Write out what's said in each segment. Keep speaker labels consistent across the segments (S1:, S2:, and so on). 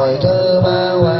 S1: Cõi thứ ba quan xa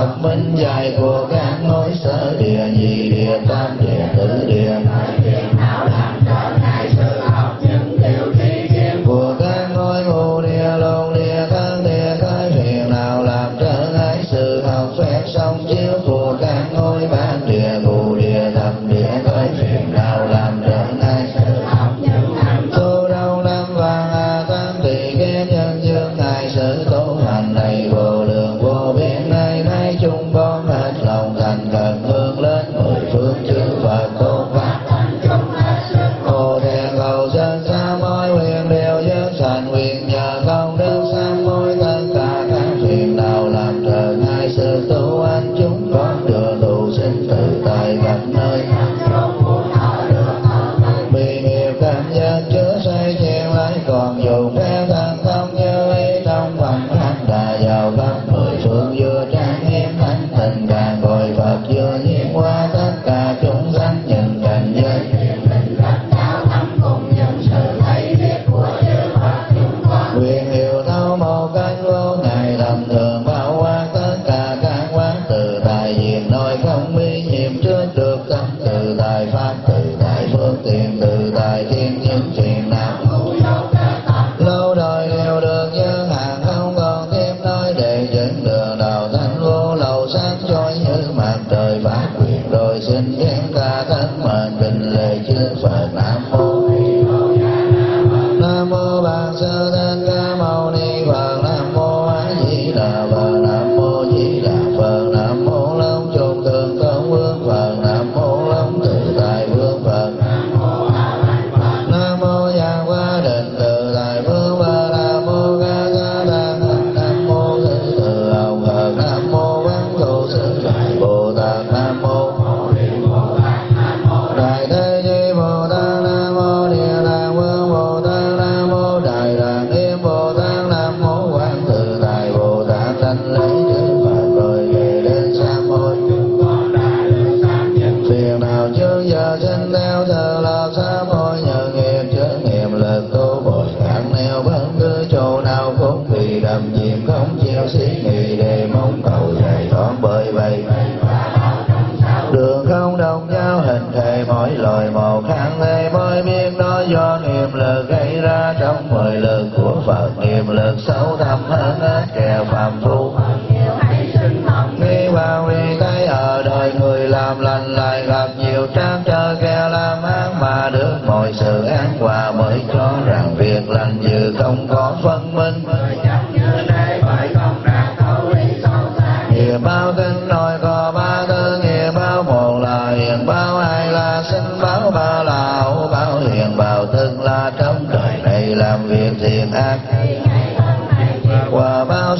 S1: thập minh dài của các mối sở địa nhị địa tam địa tứ địa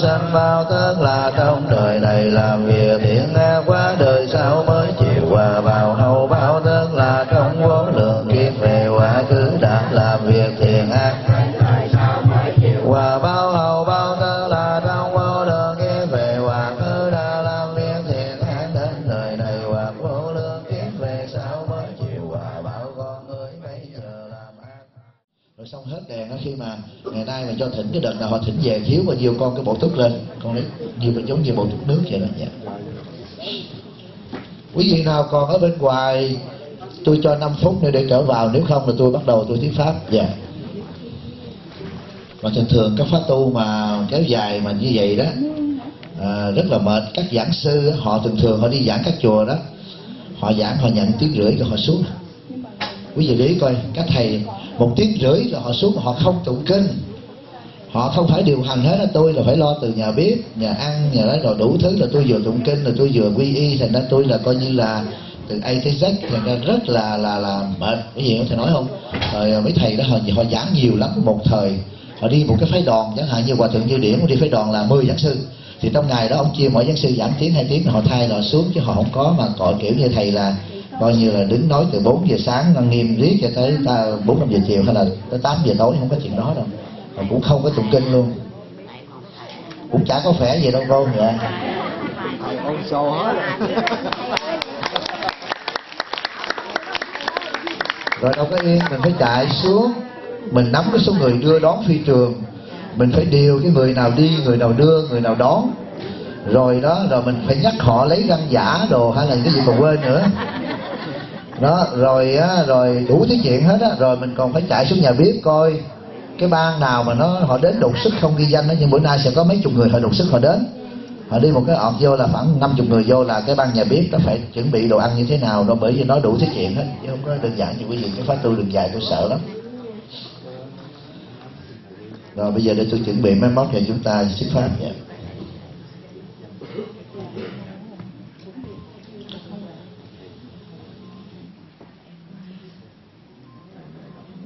S1: sanh bao tước là trong đời này làm việc cái đợt nào họ thỉnh về thiếu bao nhiêu con cái bộ thuốc lên. Con lấy như giống như bộ thuốc nước vậy đó nha quý vị nào còn ở bên ngoài tôi cho 5 phút nữa để trở vào. Nếu không là tôi bắt đầu tôi thuyết pháp dạ. Mà thường thường các pháp tu mà kéo dài mà như vậy đó à, rất là mệt. Các giảng sư họ thường thường họ đi giảng các chùa đó. Họ giảng họ nhận tiếng rưỡi rồi họ xuống. Quý vị để ý coi các thầy một tiếng rưỡi là họ xuống họ không tụng kinh họ không phải điều hành hết là tôi là phải lo từ nhà bếp, nhà ăn, nhà đấy rồi đủ thứ là tôi vừa tụng kinh, là tôi vừa quy y, thành ra tôi là coi như là từ A tới Z, thành ra rất là là là mệt. Cái gì thầy nói không? Rồi à, mấy thầy đó họ họ giảng nhiều lắm một thời. Họ đi một cái phái đoàn, chẳng hạn như hòa thượng như điển, đi phái đoàn là 10 giảng sư. Thì trong ngày đó, ông chia mỗi giảng sư giảng tiếng, hai tiếng, họ thay họ xuống, chứ họ không có mà gọi kiểu như thầy là coi như là đứng nói từ 4 giờ sáng nghiêm riết cho tới ta bốn năm giờ chiều hay là tới 8 giờ tối, không có chuyện đó đâu mà cũng không có tụng kinh luôn. Cũng chả có khỏe gì đâu cô dạ
S2: ông xô hết
S1: rồi đâu có yên, mình phải chạy xuống. Mình nắm cái số người đưa đón phi trường. Mình phải điều cái người nào đi, người nào đưa, người nào đón. Rồi đó, rồi mình phải nhắc họ lấy răng giả đồ, hay là cái gì còn quên nữa. Đó, rồi á, rồi đủ thứ chuyện hết á. Rồi mình còn phải chạy xuống nhà bếp coi cái ban nào mà nó, họ đến đột sức không ghi danh đó, nhưng bữa nay sẽ có mấy chục người họ đột sức họ đến. Họ đi một cái ọt vô là khoảng năm chục người vô là cái ban nhà bếp nó phải chuẩn bị đồ ăn như thế nào đâu bởi vì nói đủ thứ chuyện hết. Chứ không có đơn giản như quý vị, cái pháp tu đường dài tôi sợ lắm. Rồi bây giờ để tôi chuẩn bị máy móc để chúng ta xuất phát nha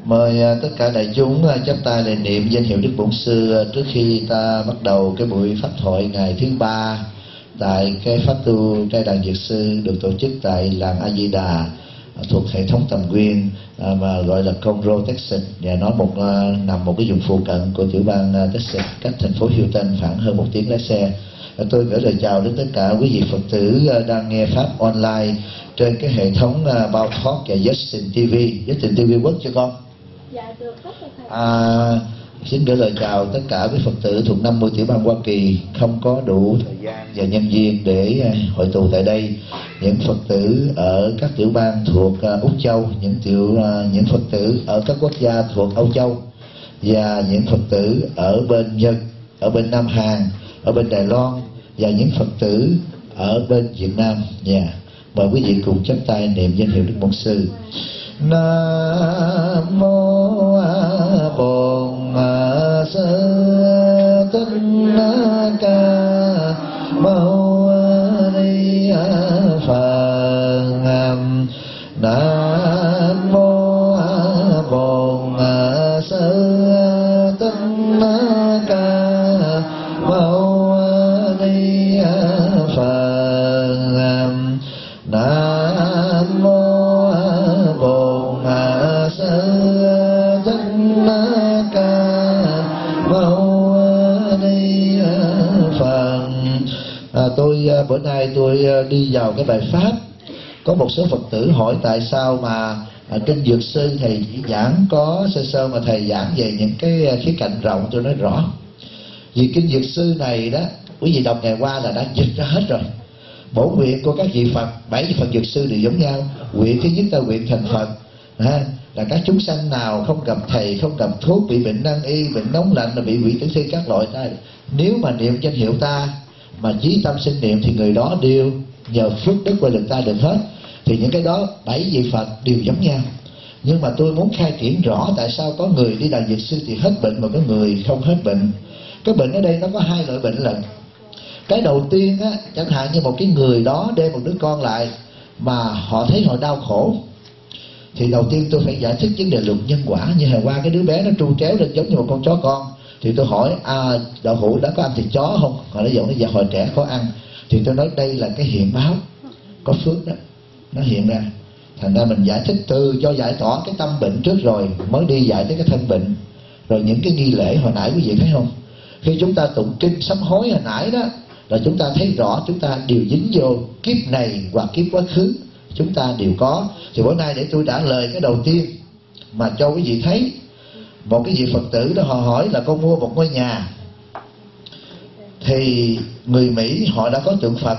S1: Mời à, tất cả đại chúng à, chắp tay để niệm danh hiệu Đức Bổn Sư à, trước khi ta bắt đầu cái buổi pháp thoại ngày thứ ba tại cái pháp tu trai đàn Dược Sư được tổ chức tại làng A Di Đà thuộc hệ thống tầm quyền mà gọi là Conroe, Texas. Và nó một nằm một cái vùng phụ cận của tiểu bang Texas cách thành phố Houston khoảng hơn một tiếng lái xe. Tôi gửi lời chào đến tất cả quý vị Phật tử đang nghe pháp online trên cái hệ thống Bao Thoát và Justin TV Justin TV quốc cho con. À, xin gửi lời chào tất cả quý Phật tử thuộc 50 tiểu bang Hoa Kỳ không có đủ thời gian và nhân viên để à, hội tụ tại đây. Những Phật tử ở các tiểu bang thuộc à, Úc Châu, những tiểu à, những Phật tử ở các quốc gia thuộc Âu Châu và những Phật tử ở bên Nhật, ở bên Nam Hàn, ở bên Đài Loan và những Phật tử ở bên Việt Nam. nhà Yeah. Mời quý vị cùng chắp tay niệm danh hiệu Đức Bổn Sư Na một số phật tử hỏi tại sao mà à, kinh dược sư thầy chỉ giảng có sơ sơ mà thầy giảng về những cái à, khía cạnh rộng tôi nói rõ. Vì kinh dược sư này đó quý vị đọc ngày qua là đã dịch ra hết rồi. Bổ nguyện của các vị Phật bảy vị Phật dược sư đều giống nhau. Nguyện thứ nhất là nguyện thành Phật ha, là các chúng sanh nào không gặp thầy không gặp thuốc bị bệnh nan y bệnh nóng lạnh là bị quỷ tử thi các loại ta. Nếu mà niệm danh hiệu ta mà chí tâm sinh niệm thì người đó đều nhờ phước đức và lực ta được hết thì những cái đó, bảy vị Phật đều giống nhau. Nhưng mà tôi muốn khai triển rõ tại sao có người đi đại dược sư thì hết bệnh mà có người không hết bệnh. Cái bệnh ở đây nó có hai loại bệnh lận cái đầu tiên á, chẳng hạn như một cái người đó đem một đứa con lại mà họ thấy họ đau khổ, thì đầu tiên tôi phải giải thích vấn đề luật nhân quả. Như hồi qua cái đứa bé nó tru tréo lên giống như một con chó con, thì tôi hỏi à đậu hũ đã có ăn thịt chó không? Họ nói dụ nó giờ hồi trẻ có ăn. Thì tôi nói, đây là cái hiện báo, có phước đó nó hiện ra. Thành ra mình giải thích từ cho giải tỏa cái tâm bệnh trước rồi, mới đi giải tới cái thân bệnh. Rồi những cái nghi lễ hồi nãy quý vị thấy không? Khi chúng ta tụng kinh sám hối hồi nãy đó, là chúng ta thấy rõ, chúng ta đều dính vô kiếp này hoặc kiếp quá khứ. Chúng ta đều có. Thì bữa nay để tôi trả lời cái đầu tiên mà cho quý vị thấy, một cái vị phật tử đó họ hỏi là con mua một ngôi nhà. Thì người mỹ họ đã có tượng phật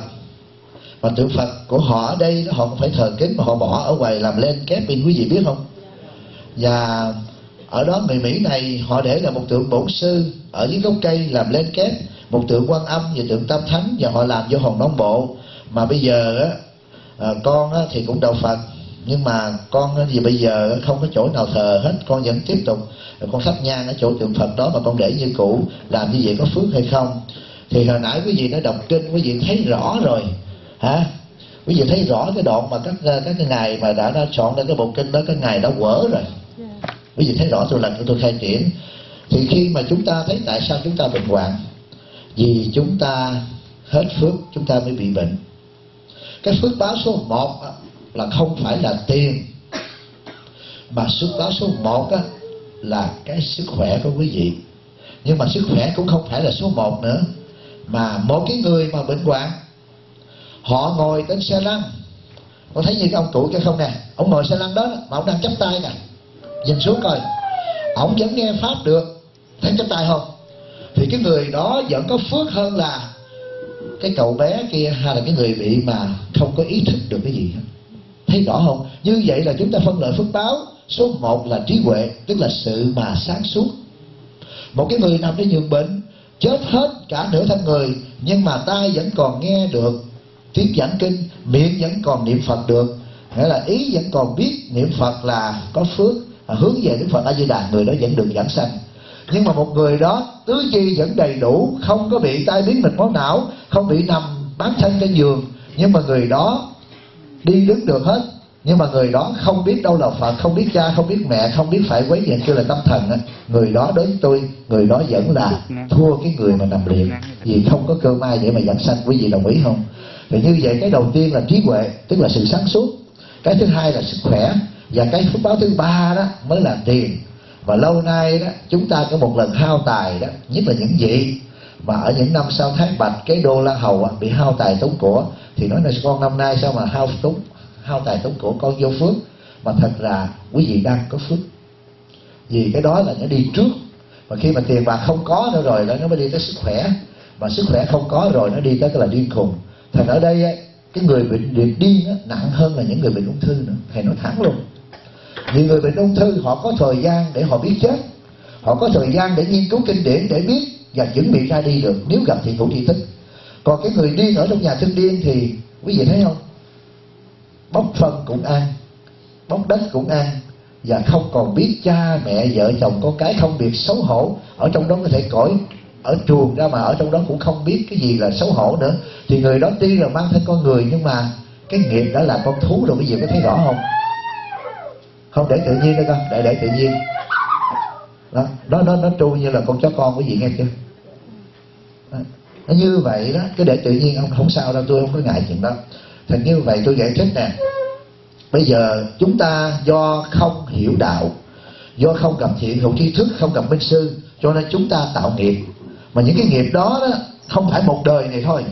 S1: mà tượng phật của họ ở đây họ cũng phải thờ kính mà họ bỏ ở ngoài làm lên kép in quý vị biết không? Và ở đó người mỹ này họ để là một tượng bổn sư ở dưới gốc cây làm lên kép một tượng quan âm và tượng tam thánh và họ làm vô hòn đông bộ. Mà bây giờ á à, con á, thì cũng đạo phật nhưng mà con thì bây giờ không có chỗ nào thờ hết con vẫn tiếp tục con thắp nhang ở chỗ tượng phật đó mà con để như cũ làm như vậy có phước hay không? Thì hồi nãy quý vị đã đọc kinh quý vị thấy rõ rồi hả? Quý vị thấy rõ cái đoạn mà các các cái ngài mà đã, đã chọn ra cái bộ kinh đó cái ngài đã quở rồi. Quý vị thấy rõ tôi lần tôi khai triển. Thì khi mà chúng ta thấy tại sao chúng ta bệnh hoạn? Vì chúng ta hết phước chúng ta mới bị bệnh. Cái phước báo số một là không phải là tiền. Mà phước báo số một á, là cái sức khỏe của quý vị. Nhưng mà sức khỏe cũng không phải là số một nữa. Mà một cái người mà bệnh hoạn họ ngồi trên xe lăn. Có thấy như ông cụ kia không nè? Ông ngồi xe lăn đó, mà ông đang chắp tay nè. Nhìn xuống coi. Ông vẫn nghe pháp được. Thấy chắp tay không? Thì cái người đó vẫn có phước hơn là cái cậu bé kia hay là cái người bị mà không có ý thức được cái gì hết. Thấy rõ không? Như vậy là chúng ta phân loại phước báo. Số một là trí huệ, tức là sự mà sáng suốt. Một cái người nằm trên giường bệnh chết hết cả nửa thân người, nhưng mà tai vẫn còn nghe được tiếng giảng kinh, miệng vẫn còn niệm phật được. Nghĩa là ý vẫn còn biết niệm phật là có phước hướng về đức phật a di đà người đó vẫn được giảng sanh. Nhưng mà một người đó, tứ chi vẫn đầy đủ, không có bị tai biến mạch máu não, không bị nằm bán thân trên giường. Nhưng mà người đó đi đứng được hết. Nhưng mà người đó không biết đâu là phật, không biết cha, không biết mẹ, không biết phải quấy gì kêu là tâm thần á. Người đó đến tôi, người đó vẫn là thua cái người mà nằm liệt vì không có cơ may để mà giảng sanh, quý vị đồng ý không? Thì như vậy cái đầu tiên là trí huệ, tức là sự sáng suốt. Cái thứ hai là sức khỏe. Và cái phước báo thứ ba đó mới là tiền. Và lâu nay đó, chúng ta có một lần hao tài đó, nhất là những vị mà ở những năm sau tháng bạch cái đô la hầu bị hao tài tốn của, thì nói là con năm nay sao mà hao tốn, hao tài tốn của con vô phước? Mà thật là quý vị đang có phước. Vì cái đó là nó đi trước. Mà khi mà tiền bạc không có nữa rồi đó, nó mới đi tới sức khỏe. Mà sức khỏe không có rồi, nó đi tới cái là điên khùng thành ở đây ấy, cái người bệnh bị điên á, nặng hơn là những người bệnh ung thư nữa. Thầy nói thẳng luôn. Vì người bệnh ung thư họ có thời gian để họ biết chết. Họ có thời gian để nghiên cứu kinh điển để biết và chuẩn bị ra đi được nếu gặp thì thủ tri tích còn cái người điên ở trong nhà thương điên thì quý vị thấy không? Bóc phân cũng ăn bóc đất cũng ăn và không còn biết cha mẹ vợ chồng con cái không biết xấu hổ. Ở trong đó có thể cõi ở chuồng ra mà ở trong đó cũng không biết cái gì là xấu hổ nữa. Thì người đó tuy là mang thân con người, nhưng mà cái nghiệp đã là con thú rồi cái gì có thấy rõ không? Không, để tự nhiên đâu con, để để tự nhiên. Đó, nó nó nó tru như là con chó con, quý vị nghe chưa? Đó. nó như vậy đó, cứ để tự nhiên, không không sao đâu, tôi không có ngại chuyện đó. Thành như vậy tôi giải thích nè. Bây giờ chúng ta do không hiểu đạo, do không gặp thiện hữu tri thức, không gặp minh sư, cho nên chúng ta tạo nghiệp mà những cái nghiệp đó đó, không phải một đời này thôi.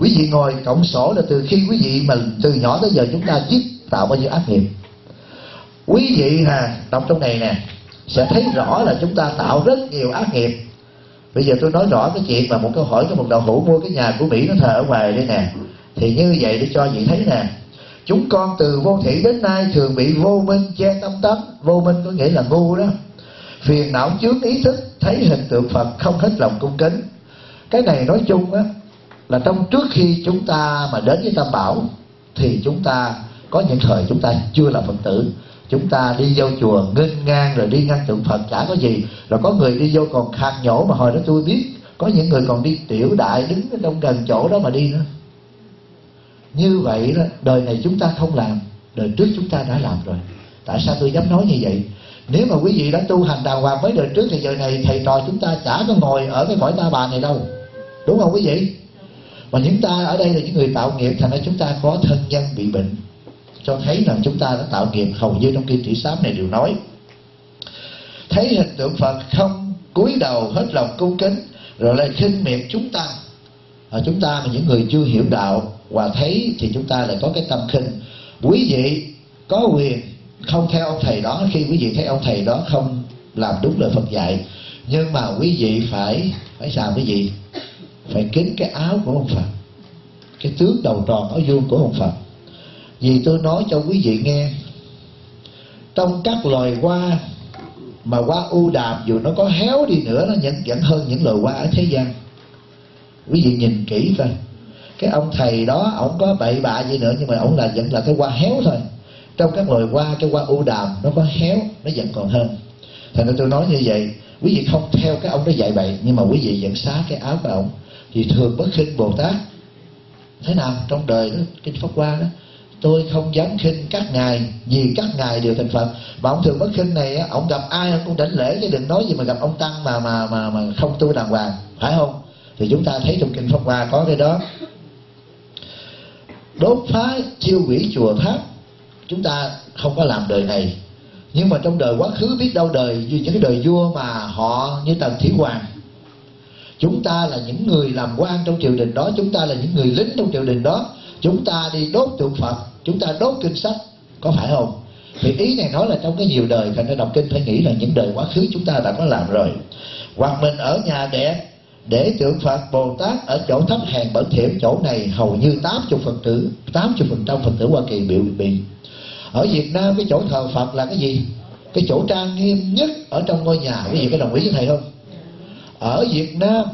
S1: Quý vị ngồi cộng sổ là từ khi quý vị mà từ nhỏ tới giờ chúng ta giết, tạo bao nhiêu ác nghiệp. Quý vị nè, đọc trong này nè, sẽ thấy rõ là chúng ta tạo rất nhiều ác nghiệp. Bây giờ tôi nói rõ cái chuyện mà một câu hỏi cho một đạo hữu mua cái nhà của mỹ nó thờ ở ngoài đây nè. Thì như vậy để cho vị thấy nè. Chúng con từ vô thị đến nay thường bị vô minh che tâm tánh. Vô minh có nghĩa là ngu đó phiền não chướng ý thức, thấy hình tượng phật không hết lòng cung kính. Cái này nói chung á, là trong trước khi chúng ta mà đến với tam bảo, thì chúng ta có những thời chúng ta chưa là phật tử. Chúng ta đi vô chùa nghênh ngang rồi đi ngang tượng phật, chả có gì. Rồi có người đi vô còn khạc nhổ mà hồi đó tôi biết, có những người còn đi tiểu đại đứng trong gần chỗ đó mà đi nữa. Như vậy đó, đời này chúng ta không làm, đời trước chúng ta đã làm rồi. Tại sao tôi dám nói như vậy? Nếu mà quý vị đã tu hành đàng hoàng mấy đời trước thì giờ này thầy trò chúng ta chả có ngồi ở cái cõi ta bà này đâu. Đúng không quý vị? Mà những ta ở đây là những người tạo nghiệp thành ra chúng ta có thân nhân bị bệnh. Cho thấy rằng chúng ta đã tạo nghiệp hầu như trong kinh tỷ sám này đều nói. Thấy hình tượng phật không cúi đầu hết lòng cung kính rồi lại khinh miệt chúng ta. À, chúng ta mà những người chưa hiểu đạo và thấy thì chúng ta lại có cái tâm khinh. Quý vị có quyền không theo ông thầy đó, khi quý vị thấy ông thầy đó không làm đúng lời Phật dạy, nhưng mà quý vị phải phải sao quý vị? Phải kính cái áo của ông Phật, cái tướng đầu tròn áo vuông của ông Phật. Vì tôi nói cho quý vị nghe, trong các loài hoa mà hoa u đàm dù nó có héo đi nữa, nó vẫn vẫn hơn những loài hoa ở thế gian. Quý vị nhìn kỹ coi, cái ông thầy đó ổng có bậy bạ gì nữa, nhưng mà ổng là vẫn là cái hoa héo thôi trong các loài hoa cái hoa u đàm nó có héo nó vẫn còn hơn. Thành ra tôi nói như vậy quý vị không theo cái ông đó dạy bậy nhưng mà quý vị vẫn xá cái áo của ông. Thì thường bất khinh bồ tát thế nào? Trong đời đó kinh pháp hoa đó tôi không dám khinh các ngài vì các ngài đều thành phật. Mà ông thường bất khinh này á, ông gặp ai ông cũng đảnh lễ chứ đừng nói gì mà gặp ông tăng mà mà mà mà không tu đàng hoàng phải không? Thì chúng ta thấy trong kinh pháp hoa có cái đó. Đốt phá chiêu hủy chùa tháp chúng ta không có làm đời này. Nhưng mà trong đời quá khứ biết đâu đời như những cái đời vua mà họ như tần thủy hoàng. Chúng ta là những người làm quan trong triều đình đó, chúng ta là những người lính trong triều đình đó. Chúng ta đi đốt tượng phật, chúng ta đốt kinh sách, có phải không? Thì ý này nói là trong cái nhiều đời, thành ra đọc kinh phải nghĩ là những đời quá khứ chúng ta đã có làm rồi. Hoặc mình ở nhà đẹp để tượng Phật Bồ Tát ở chỗ thấp hèn bẩn thỉu chỗ này hầu như 80 phần tử 80 phần trăm Phật tử Hoa Kỳ bị bị ở Việt Nam cái chỗ thờ Phật là cái gì? Cái chỗ trang nghiêm nhất ở trong ngôi nhà. Cái gì? cái đồng ý với thầy không? Ở Việt Nam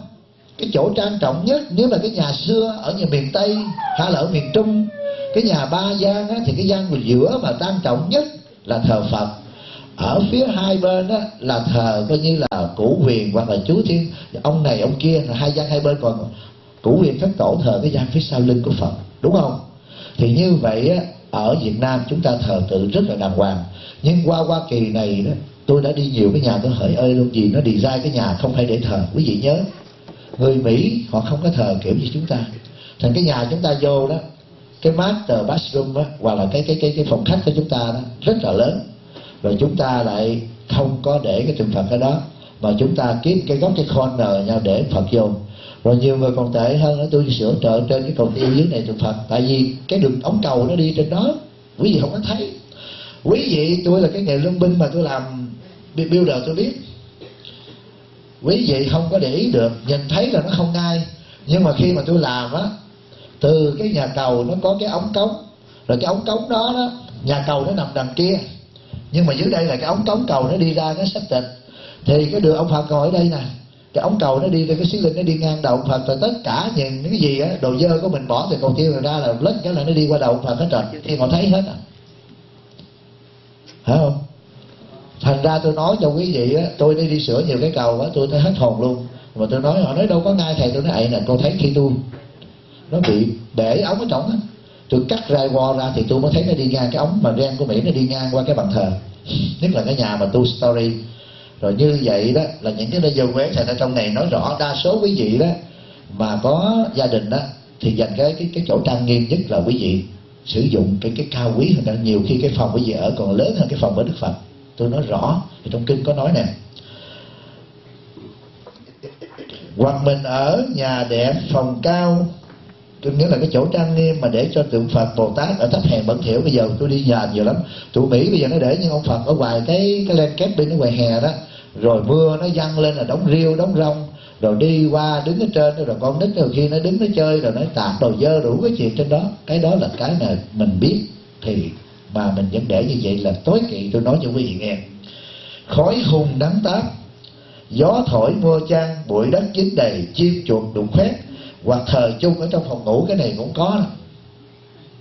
S1: cái chỗ trang trọng nhất nếu mà cái nhà xưa ở nhà miền Tây hay là ở miền Trung cái nhà ba gian á, thì cái gian của giữa mà trang trọng nhất là thờ Phật. Ở phía hai bên á, là thờ coi như là cũ huyền hoặc là chú thiên. Ông này ông kia là hai gian hai bên còn cũ huyền phép tổ thờ cái gian phía sau lưng của Phật. Đúng không? Thì như vậy á, ở Việt Nam chúng ta thờ tự rất là đàng hoàng. Nhưng qua Hoa Kỳ này đó tôi đã đi nhiều cái nhà tôi hỏi ơi luôn gì nó đi ra cái nhà không phải để thờ. Quý vị nhớ người Mỹ họ không có thờ kiểu như chúng ta. Thành cái nhà chúng ta vô đó cái master bathroom đó, hoặc là cái cái cái cái phòng khách của chúng ta đó rất là lớn. Rồi chúng ta lại không có để cái tượng Phật ở đó mà chúng ta kiếm cái góc cái corner nhau để Phật vô rồi nhiều người còn tệ hơn nữa, tôi sửa trợ trên cái cầu tiêu dưới này tượng Phật tại vì cái đường ống cầu nó đi trên đó, quý vị không có thấy. Quý vị, tôi là cái nghề lương binh mà tôi làm builder tôi biết. Quý vị không có để ý được, nhìn thấy là nó không ngay. Nhưng mà khi mà tôi làm á, từ cái nhà cầu nó có cái ống cống. Rồi cái ống cống đó đó, nhà cầu nó nằm đằng kia. Nhưng mà dưới đây là cái ống cống cầu nó đi ra cái xác tịch thì cái đường ông phật ngồi ở đây nè cái ống cầu nó đi từ cái xí linh nó đi ngang đầu ông phật rồi tất cả những cái gì á, đồ dơ của mình bỏ từ cầu tiêu ra là lết cái là nó đi qua đầu ông phật hết rồi. Thì họ thấy hết à. Phải không? Thành ra tôi nói cho quý vị á, tôi đi đi sửa nhiều cái cầu á, tôi thấy hết hồn luôn. Mà tôi nói, họ nói, đâu có ngay thầy, tôi nói ấy nè, cô thấy khi tôi nó bị để ống ở trong á, tôi cắt ra vo ra thì tôi mới thấy nó đi ngang cái ống mà ren của mỹ nó đi ngang qua cái bàn thờ. Nhất là cái nhà mà tu story rồi như vậy đó, là những cái nơi dân quế thành ra trong này nói rõ đa số quý vị đó mà có gia đình đó, thì dành cái cái cái chỗ trang nghiêm nhất là quý vị sử dụng cái cái cao quý hơn nhiều khi cái phòng quý vị ở còn lớn hơn cái phòng ở đức phật. Tôi nói rõ, thì trong kinh có nói nè. Hoặc mình ở nhà đẹp, phòng cao, tôi nhớ là cái chỗ trang nghiêm mà để cho tượng Phật Bồ Tát ở thấp hèn bẩn thỉu. Bây giờ tôi đi nhà nhiều lắm. Tụi Mỹ bây giờ nó để những ông Phật ở ngoài cái cái len kép bên ở ngoài hè đó rồi mưa nó văng lên là đóng riêu đóng rong. Rồi đi qua đứng ở trên rồi con nít rồi khi nó đứng nó chơi, rồi nó tạt đồ dơ đủ cái chuyện trên đó. Cái đó là cái mà mình biết. Thì mà mình vẫn để như vậy là tối kỵ. Tôi nói cho quý vị nghe. Khói hùng đắng táp, gió thổi mưa chan bụi đất dính đầy, chim chuột đụng khoét. Hoặc thờ chung ở trong phòng ngủ, cái này cũng có.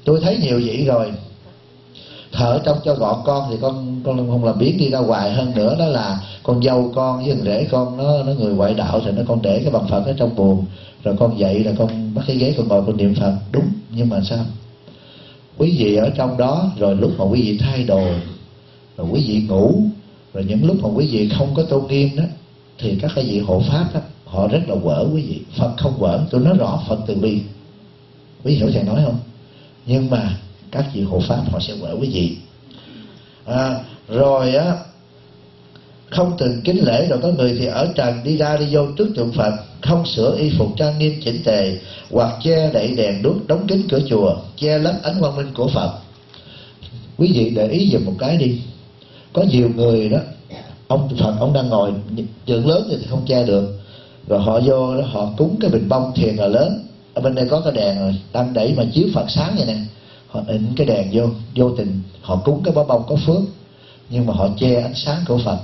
S1: Tôi thấy nhiều vậy rồi thở trong cho gọn con thì con con không làm biến đi ra ngoài hơn nữa. Đó là con dâu con với thằng rể con, nó nó người ngoại đạo thì nó con để cái bằng phật ở trong buồn. Rồi con dậy là con bắt cái ghế con ngồi con niệm phật. Đúng, nhưng mà sao? Quý vị ở trong đó, rồi lúc mà quý vị thay đồ, rồi quý vị ngủ, rồi những lúc mà quý vị không có tôn nghiêm đó, thì các cái vị hộ pháp đó, họ rất là quở quý vị. Phật không quở. Tôi nói rõ phật từ bi. Quý vị hiểu thầy nói không? Nhưng mà các vị hộ pháp họ sẽ quở quý vị. À, rồi á không từng kính lễ rồi có người thì ở trần đi ra đi vô trước tượng phật không sửa y phục trang nghiêm chỉnh tề hoặc che đậy đèn đuốc đóng kín cửa chùa che lấp ánh quang minh của phật. Quý vị để ý dùm một cái đi. Có nhiều người đó ông phật ông đang ngồi tượng lớn thì không che được. Rồi họ vô đó họ cúng cái bình bông thiền là lớn. Ở bên đây có cái đèn rồi đang đẩy mà chiếu phật sáng vậy nè họ ịnh cái đèn vô vô tình họ cúng cái bó bông có phước nhưng mà họ che ánh sáng của phật.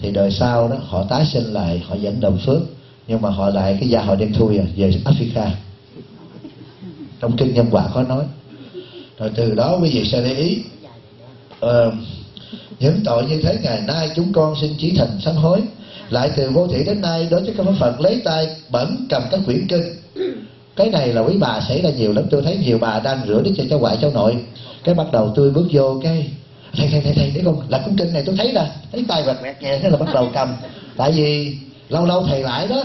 S1: Thì đời sau đó họ tái sinh lại họ dẫn đồng phước nhưng mà họ lại cái gia họ đem thui à, về Africa. Trong kinh nhân quả có nói. Rồi từ đó quý vị sẽ để ý ờ, những tội như thế ngày nay chúng con xin chí thành sám hối. Lại từ vô thị đến nay đối với các pháp phật lấy tay bẩn cầm các quyển kinh cái này là quý bà xảy ra nhiều lắm, tôi thấy nhiều bà đang rửa nước cho cháu ngoại, cháu nội. Cái bắt đầu tôi bước vô cái, thầy thầy thầy thầy, để con là cuốn kinh này. Tôi thấy nè, thấy tay vật mẹt nhẹ thế là bắt đầu cầm. Tại vì lâu lâu thầy lại đó,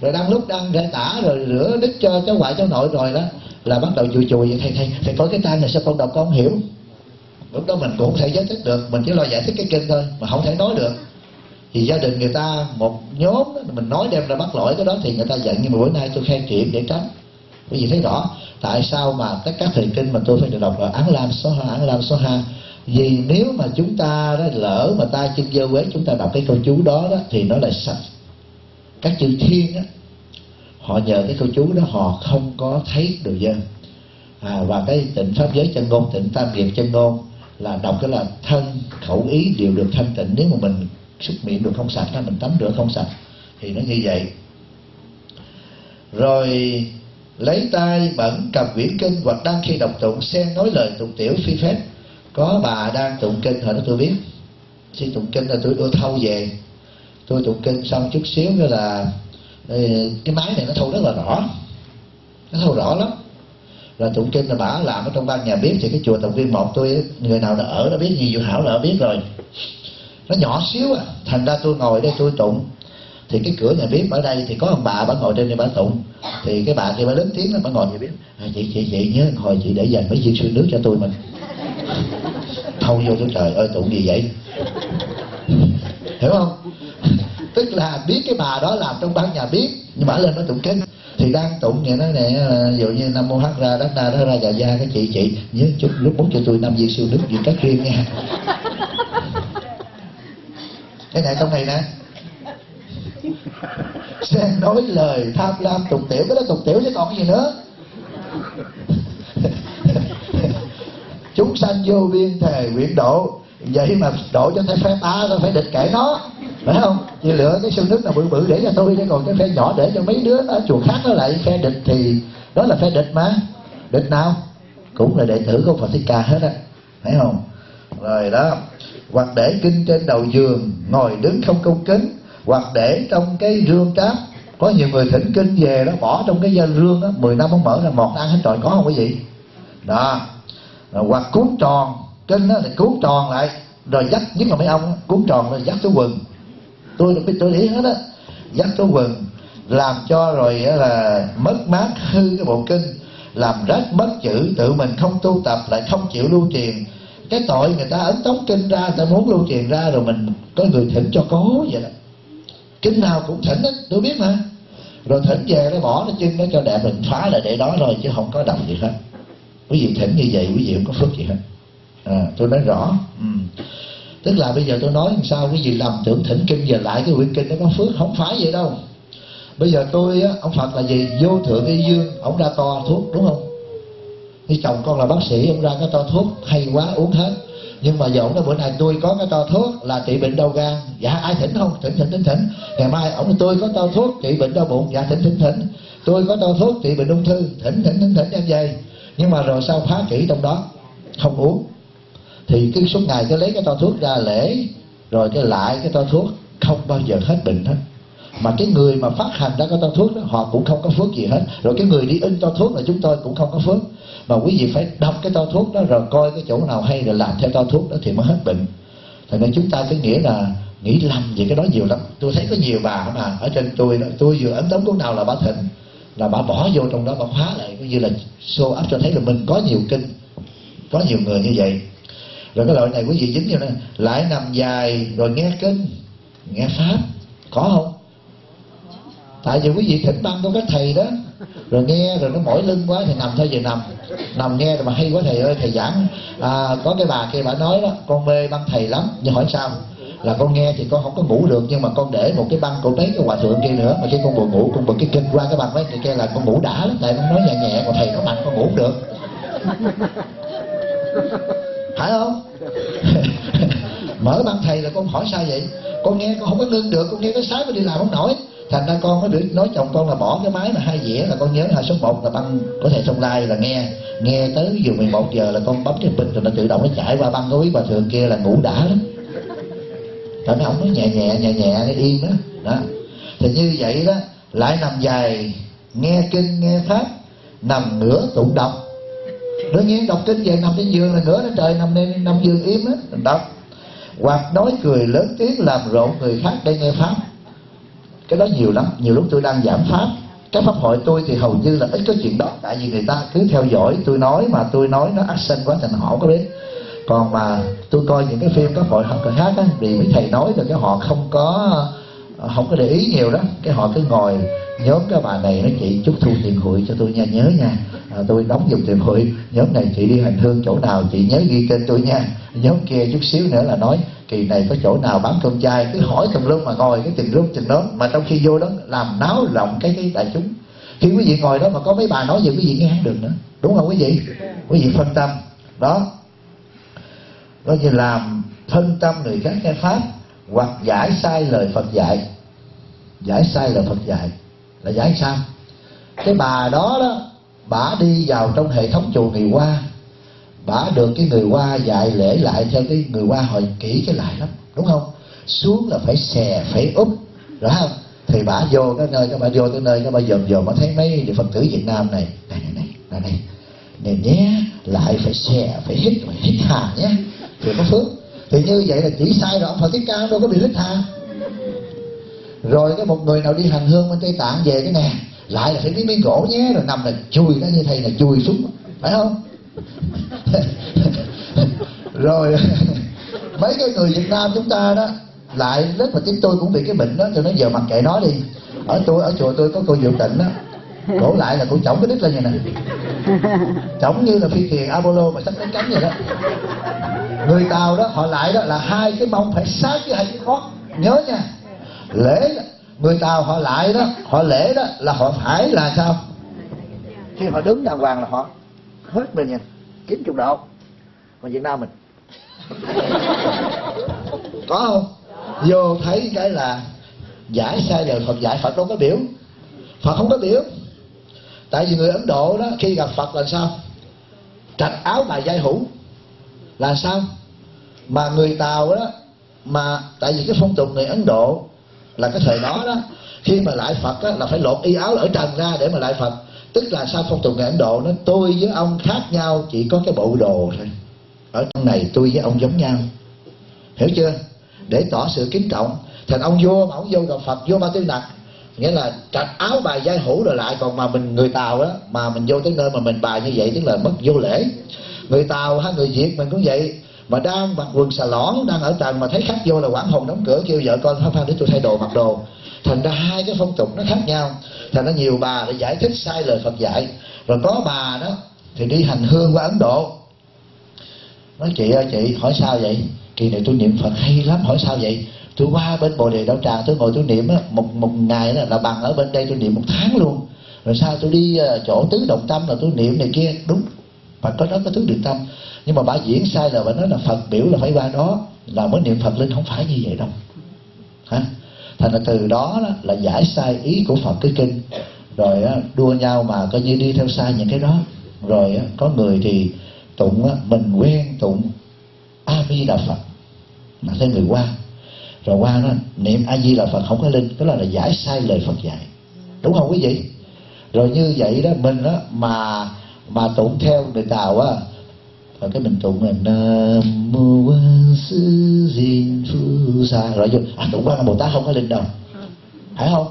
S1: rồi đang lúc đang để tả, rồi rửa đít cho cháu ngoại, cháu nội rồi đó, là bắt đầu chùi chùi vậy, thầy thầy thầy có cái tay này sao con đọc con không hiểu? Lúc đó mình cũng không thể giải thích được, mình chỉ lo giải thích cái kinh thôi, mà không thể nói được. Thì gia đình người ta, một nhóm mình nói đem ra bắt lỗi, cái đó thì người ta giận nhưng mà bữa nay tôi khen chuyện để tránh bởi vì thấy rõ tại sao mà tất cả thời kinh mà tôi phải được đọc là án lam số hai án lam số hai? Vì nếu mà chúng ta đó lỡ mà tay chân dơ quế chúng ta đọc cái câu chú đó đó thì nó là sạch. Các chữ thiên á họ nhờ cái câu chú đó họ không có thấy đồ dơ. À, và cái tịnh pháp giới chân ngôn tịnh tam nghiệp chân ngôn là đọc cái là thân khẩu ý đều được thanh tịnh. Nếu mà mình xúc miệng được không sạch mình tắm rửa không sạch thì nó như vậy. Rồi lấy tay bẩn cầm quyển kinh hoặc đang khi đọc tụng xen nói lời tụng tiểu phi phép. Có bà đang tụng kinh hỏi tôi biết. Khi tụng kinh là tôi đưa thâu về. Tôi tụng kinh xong chút xíu nữa là ờ, cái máy này nó thâu rất là rõ. Nó thâu rõ lắm. Rồi tụng kinh là bà làm ở trong ban nhà biết thì cái chùa tổng viên một tôi, người nào đã ở đã biết gì dù hảo là biết rồi. Nó nhỏ xíu à. Thành ra tôi ngồi đây tôi tụng thì cái cửa nhà bếp ở đây thì có ông bà bà ngồi trên đây bà tụng. Thì cái bà kia bà lớn tiếng bà ngồi nhà bếp. À, chị chị chị nhớ hồi chị để dành mấy viên sương nước cho tôi mình. Thâu vô tôi trời ơi tụng gì vậy? Hiểu không? Tức là biết cái bà đó làm trong ban nhà biết nhưng mà lên nó tụng kinh. Thì đang tụng vậy nói nè ví dụ như nam mô hát ra đất na đó ra dạ gia cái chị chị nhớ chút lúc bút cho tôi năm viên siêu nước viên các riêng nha. Cái này trong này nè xem nói lời tham lam tục tiểu, cái đó tục tiểu chứ còn gì nữa. Chúng sanh vô biên thề nguyện độ, vậy mà độ cho thấy phép ta tôi phải địch kể nó, phải không? Chị lựa cái sương nước nào bự bự để cho tôi, chứ còn cái phe nhỏ để cho mấy đứa ở chùa khác nó lại phe địch thì đó là phe địch mà. Địch nào? Cũng là đệ tử của Phật Thích Ca hết á thấy không? Rồi đó, hoặc để kinh trên đầu giường, ngồi đứng không công kính hoặc để trong cái rương tráp có nhiều người thỉnh kinh về đó bỏ trong cái dây rương đó 10 năm không mở ra một ăn hết trọi có không quý vị đó. Rồi, hoặc cuốn tròn kinh đó thì cuốn tròn lại rồi dắt nhất là mấy ông cuốn tròn rồi dắt xuống quần tôi được biết tôi ý hết á. Dắt xuống quần làm cho rồi là mất mát hư cái bộ kinh làm rách mất chữ tự mình không tu tập lại không chịu lưu truyền. Cái tội người ta ấn tống kinh ra người ta muốn lưu truyền ra rồi mình có người thỉnh cho cố vậy đó kinh nào cũng thỉnh hết tôi biết mà. Rồi thỉnh về nó bỏ nó chân nó cho đẹp mình phá lại để đó rồi chứ không có đồng gì hết. Quý vị thỉnh như vậy quý vị không có phước gì hết. À, tôi nói rõ. Ừ. tức là bây giờ tôi nói làm sao quý vị lầm tưởng thỉnh kinh về lại cái quyển kinh nó có phước không phải vậy đâu. Bây giờ tôi á ông phật là gì? Vô thượng y dương ông ra to thuốc đúng không? Thì chồng con là bác sĩ ông ra cái to thuốc hay quá uống hết nhưng mà giờ ông nói bữa nay tôi có cái to thuốc là trị bệnh đau gan. Dạ ai thỉnh không? Thỉnh thỉnh thỉnh thỉnh. Ngày mai ông tôi có to thuốc trị bệnh đau bụng. Dạ thỉnh thỉnh thỉnh. Tôi có to thuốc trị bệnh ung thư. Thỉnh thỉnh thỉnh thỉnh, em về. Nhưng mà rồi sao phá kỹ trong đó, không uống. Thì cứ suốt ngày cứ lấy cái to thuốc ra lễ, rồi cái lại cái to thuốc, không bao giờ hết bệnh hết. Mà cái người mà phát hành ra cái to thuốc đó, họ cũng không có phước gì hết. Rồi cái người đi in to thuốc là chúng tôi cũng không có phước mà quý vị phải đọc cái to thuốc đó rồi coi cái chỗ nào hay rồi làm theo to thuốc đó thì mới hết bệnh. Thành nên chúng ta cứ nghĩ là nghĩ lầm về cái đó nhiều lắm. Tôi thấy có nhiều bà mà ở trên tôi đó, tôi vừa ấn tống cuốn nào là bà thịnh là bà bỏ vô trong đó bà khóa lại coi như là show up cho thấy là mình có nhiều kinh có nhiều người như vậy. Rồi cái loại này quý vị dính vô này lại nằm dài rồi nghe kinh nghe pháp có không? Tại vì quý vị thỉnh băng có các thầy đó rồi nghe rồi nó mỏi lưng quá thì nằm thôi về nằm. Nằm nghe rồi mà hay quá thầy ơi thầy giảng. À, có cái bà kia bà nói đó con mê băng thầy lắm nhưng hỏi sao? Là con nghe thì con không có ngủ được nhưng mà con để một cái băng con lấy cái hòa thượng kia nữa. Mà khi con buồn ngủ con bật cái kinh qua cái băng mấy người kia là con ngủ đã lắm tại con nói nhẹ nhẹ còn thầy có mạnh con ngủ không được. Phải không? Mở băng thầy là con hỏi sao vậy? Con nghe con không có ngưng được con nghe cái sái con đi làm không nổi thành ra con có biết nói chồng con là bỏ cái máy mà hai dĩa là con nhớ hai số 1 là băng có thể xong lai là nghe. Nghe tới vừa 11 giờ là con bấm cái pin rồi nó tự động nó chạy qua băng có quý bà thường kia là ngủ đã lắm. Tại ông nó nhẹ nhẹ nhẹ nhẹ, nó yên đó đó. Thì như vậy đó, lại nằm dài, nghe kinh, nghe pháp, nằm ngửa tụng đọc. Đương nhiên đọc kinh về nằm trên giường là ngửa lên trời, nằm lên nằm giường im á, đọc. Hoặc nói cười lớn tiếng làm rộn người khác để nghe pháp cái đó nhiều lắm. Nhiều lúc tôi đang giảm pháp. Các pháp hội tôi thì hầu như là ít có chuyện đó. Tại vì người ta cứ theo dõi tôi nói mà tôi nói nó action quá thành họ có biết. Còn mà tôi coi những cái phim các hội học khác á vì mấy thầy nói rồi cái họ không có ờ, không có để ý nhiều đó cái họ cứ ngồi nhóm các bà này nó chị chút thu tiền hội cho tôi nha nhớ nha. À, tôi đóng dùng tiền hội nhóm này chị đi hành hương chỗ nào chị nhớ ghi tên tôi nha. Nhóm kia chút xíu nữa là nói kỳ này có chỗ nào bán cơm chay cứ hỏi tùm lum mà ngồi, cái tình lúc tình đó. Mà trong khi vô đó, làm náo động cái cái đại chúng. Khi quý vị ngồi đó mà có mấy bà nói gì, quý vị nghe không được nữa. Đúng không quý vị? Quý vị phân tâm. Đó. Đó như làm phân tâm người khác nghe pháp, hoặc giải sai lời Phật dạy. Giải sai lời Phật dạy là giải sao? Cái bà đó đó, bà đi vào trong hệ thống chùa người hoa đã được cái người qua dạy lễ lại theo cái người qua hồi kỹ cái lại lắm, đúng không? Xuống là phải xè, phải úp, rõ không? Thì bà vô cái nơi các bà vô cái nơi các bà dòm dòm mà thấy mấy phật tử việt nam này này này này này này này nhé, lại phải xè, phải hít phải hít hà nhé. Thì có phước. Thì như vậy là chỉ sai rồi ông phật thích ca đâu có bị hít hà. Rồi cái một người nào đi hành hương bên tây tạng về cái nè, lại là phải lấy miếng gỗ nhé, rồi nằm là chui nó như thầy là chui xuống, phải không? rồi, mấy cái người việt nam chúng ta đó, lại rất là chính tôi cũng bị cái bệnh đó, cho nó giờ mặc kệ nó đi. Ở tôi, ở chùa tôi có cô diệu tịnh đó. Cổ lại là cũng chổng cái đít lên vậy nè. Chổng như là phi thuyền apollo mà sắp đánh cánh vậy đó. Người tàu đó, họ lại đó là hai cái mông phải sát với hai cái gót. Nhớ nha. Lễ người tàu họ lại đó, họ lễ đó là họ phải là sao? Khi họ đứng đàng hoàng là họ hết mình nha. Chín chục độ còn việt nam mình. Có không? Vô thấy cái là giải sai lời phật giải phật đâu có biểu. Phật không có biểu. Tại vì người ấn độ đó khi gặp phật là sao? Trạch áo bài giai hữu. Là sao? Mà người tàu đó mà tại vì cái phong tục người ấn độ là cái thời đó đó khi mà lại phật đó, là phải lột y áo ở trần ra để mà lại phật tức là sao phong tục người ấn độ, nó tôi với ông khác nhau, chỉ có cái bộ đồ thôi. Ở trong này tôi với ông giống nhau. Hiểu chưa? Để tỏ sự kính trọng. Thành ông vô mà ông vô gặp phật, vô ba tư nặc nghĩa là trạch áo bài giai hữu rồi lại. Còn mà mình, người tàu đó mà mình vô tới nơi mà mình bài như vậy, tức là mất vô lễ. Người tàu hay người việt mình cũng vậy mà đang mặc quần xà lõn đang ở tầng mà thấy khách vô là quảng hồn đóng cửa, kêu vợ con, phan phan, để tôi thay đồ mặc đồ. Thành ra hai cái phong tục nó khác nhau. Thành ra nhiều bà để giải thích sai lời phật dạy. Rồi có bà đó thì đi hành hương qua ấn độ. Nói, chị ơi, chị, hỏi sao vậy? Kỳ này tôi niệm phật hay lắm, hỏi sao vậy? Tôi qua bên bồ đề đạo tràng tôi ngồi tôi niệm á, một một ngày là là bằng ở bên đây tôi niệm một tháng luôn. Rồi sao tôi đi ờ, chỗ tứ động tâm là tôi niệm này kia, đúng và có đó có thứ định tâm. Nhưng mà bà diễn sai là bà nói là phật biểu là phải qua đó là mới niệm phật linh không phải như vậy đâu. Hả? Thành ra từ đó, đó là giải sai ý của phật cái kinh. Rồi đua nhau mà coi như đi theo sai những cái đó. Rồi có người thì tụng mình quen tụng a di đà phật mà thấy người qua. Rồi qua nó niệm a di đà phật không có linh tức là, là giải sai lời phật dạy. Đúng không quý vị? Rồi như vậy đó mình đó mà mà tụng theo người tàu á rồi cái mình tụng là nam mô quan sư diên phu sa. Rồi vô à tụng quan bồ tát không có linh đâu. Phải không?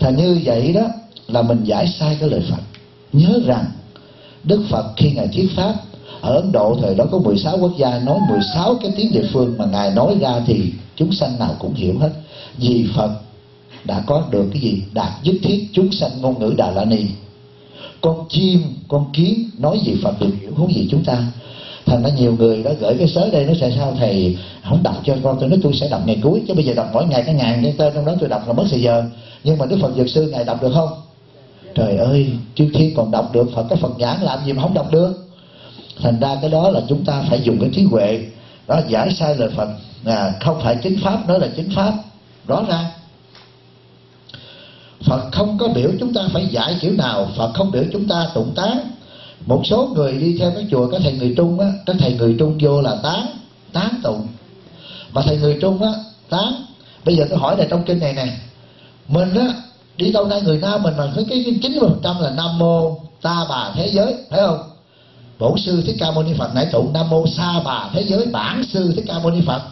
S1: Thành như vậy đó là mình giải sai cái lời phật. Nhớ rằng đức phật khi ngài thuyết pháp ở Ấn Độ thời đó có 16 quốc gia nói 16 cái tiếng địa phương mà Ngài nói ra thì chúng sanh nào cũng hiểu hết. Vì Phật đã có được cái gì? Đạt nhất thiết chúng sanh ngôn ngữ Đà La Ni con chim con kiến nói gì Phật đều hiểu không gì chúng ta. Thành ra nhiều người đó gửi cái sớ đây nó sẽ sao thầy không đọc cho con tôi nói tôi sẽ đọc ngày cuối chứ bây giờ đọc mỗi ngày cái ngàn cái tên trong đó tôi đọc là mất thời giờ. Nhưng mà đức phật dược sư ngài đọc được không? Trời ơi trước khi còn đọc được phật cái phật giảng làm gì mà không đọc được? Thành ra cái đó là chúng ta phải dùng cái trí huệ. Đó giải sai lời phật. À, không phải chính pháp đó là chính pháp. Rõ ràng Phật không có biểu chúng ta phải giải kiểu nào, Phật không biểu chúng ta tụng tán. Một số người đi theo cái chùa các thầy người trung á các thầy người trung vô là tán tán tụng. Mà thầy người trung á, tán. Bây giờ tôi hỏi này, trong kinh này nè, mình á, đi đâu đây người nam mình mà cái cái chín mươi phần trăm là nam mô ta bà thế giới phải không? Bổn sư thích ca mâu ni phật nãy tụng nam mô sa bà thế giới, bản sư thích ca mâu ni phật.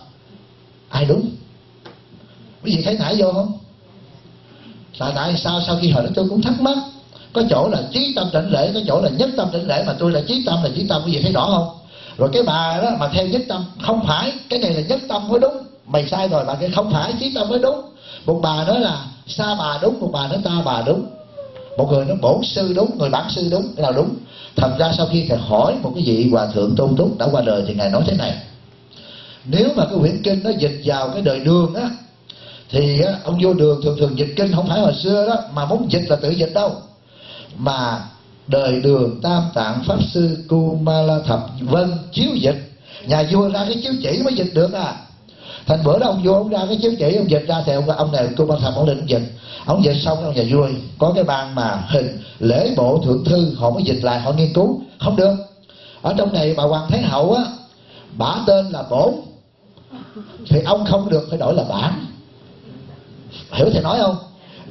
S1: Ai đúng? Quý vị thấy nãy vô không? Tại tại sao, sau khi hỏi tôi cũng thắc mắc, có chỗ là trí tâm định lễ, có chỗ là nhất tâm định lễ, mà tôi là trí tâm là trí tâm, quý vị thấy rõ không? Rồi cái bà đó mà theo nhất tâm, không phải, cái này là nhất tâm mới đúng. Mày sai rồi, bà cái không phải, trí tâm mới đúng. Một bà nói là, sa bà đúng, một bà nói ta bà đúng. Một người nói, bổn sư đúng, người bản sư đúng. Cái nào đúng? Thật ra sau khi thầy hỏi một cái vị hòa thượng tôn túc đã qua đời thì ngài nói thế này. Nếu mà cái quyển kinh nó dịch vào cái đời đường á thì ông vô đường thường thường dịch kinh không phải hồi xưa đó mà muốn dịch là tự dịch đâu. Mà đời đường tam tạng pháp sư kumala thập vân chiếu dịch. Nhà vua ra cái chiếu chỉ mới dịch được à. Thành bữa đó ông vua ông ra cái chiếu chỉ ông dịch ra thì ông, ông này kumala thập ông định dịch. Ông dịch xong ông nhà vua có cái ban mà hình lễ bộ thượng thư họ mới dịch lại họ nghiên cứu. Không được. Ở trong này bà hoàng thái hậu á bả tên là bổn. Thì ông không được phải đổi là bản hiểu thầy nói không?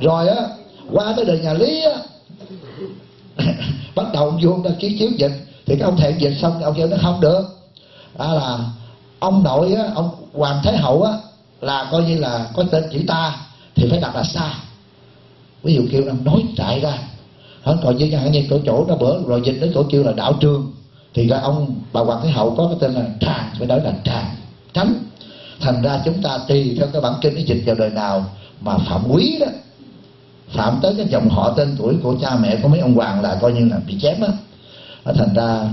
S1: Rồi á, qua tới đời nhà lý á, bắt đầu ông vua đăng ký chiếu dịch. Thì cái ông thầy dịch xong ông kêu nó không được. Đó là ông nội á, ông hoàng thái hậu á, là coi như là có tên chỉ ta, thì phải đặt là xa ví dụ kêu ông nói chạy ra. Hắn còn như chẳng như chỗ chỗ đó bữa, rồi dịch đến chỗ kêu là đạo trương thì ra ông bà hoàng thái hậu có cái tên là tràng phải nói là tràng tránh. Thành ra chúng ta tùy theo cái bản kinh nó dịch vào đời nào mà phạm quý đó phạm tới cái dòng họ tên tuổi của cha mẹ của mấy ông hoàng là coi như là bị chém á. Thành ra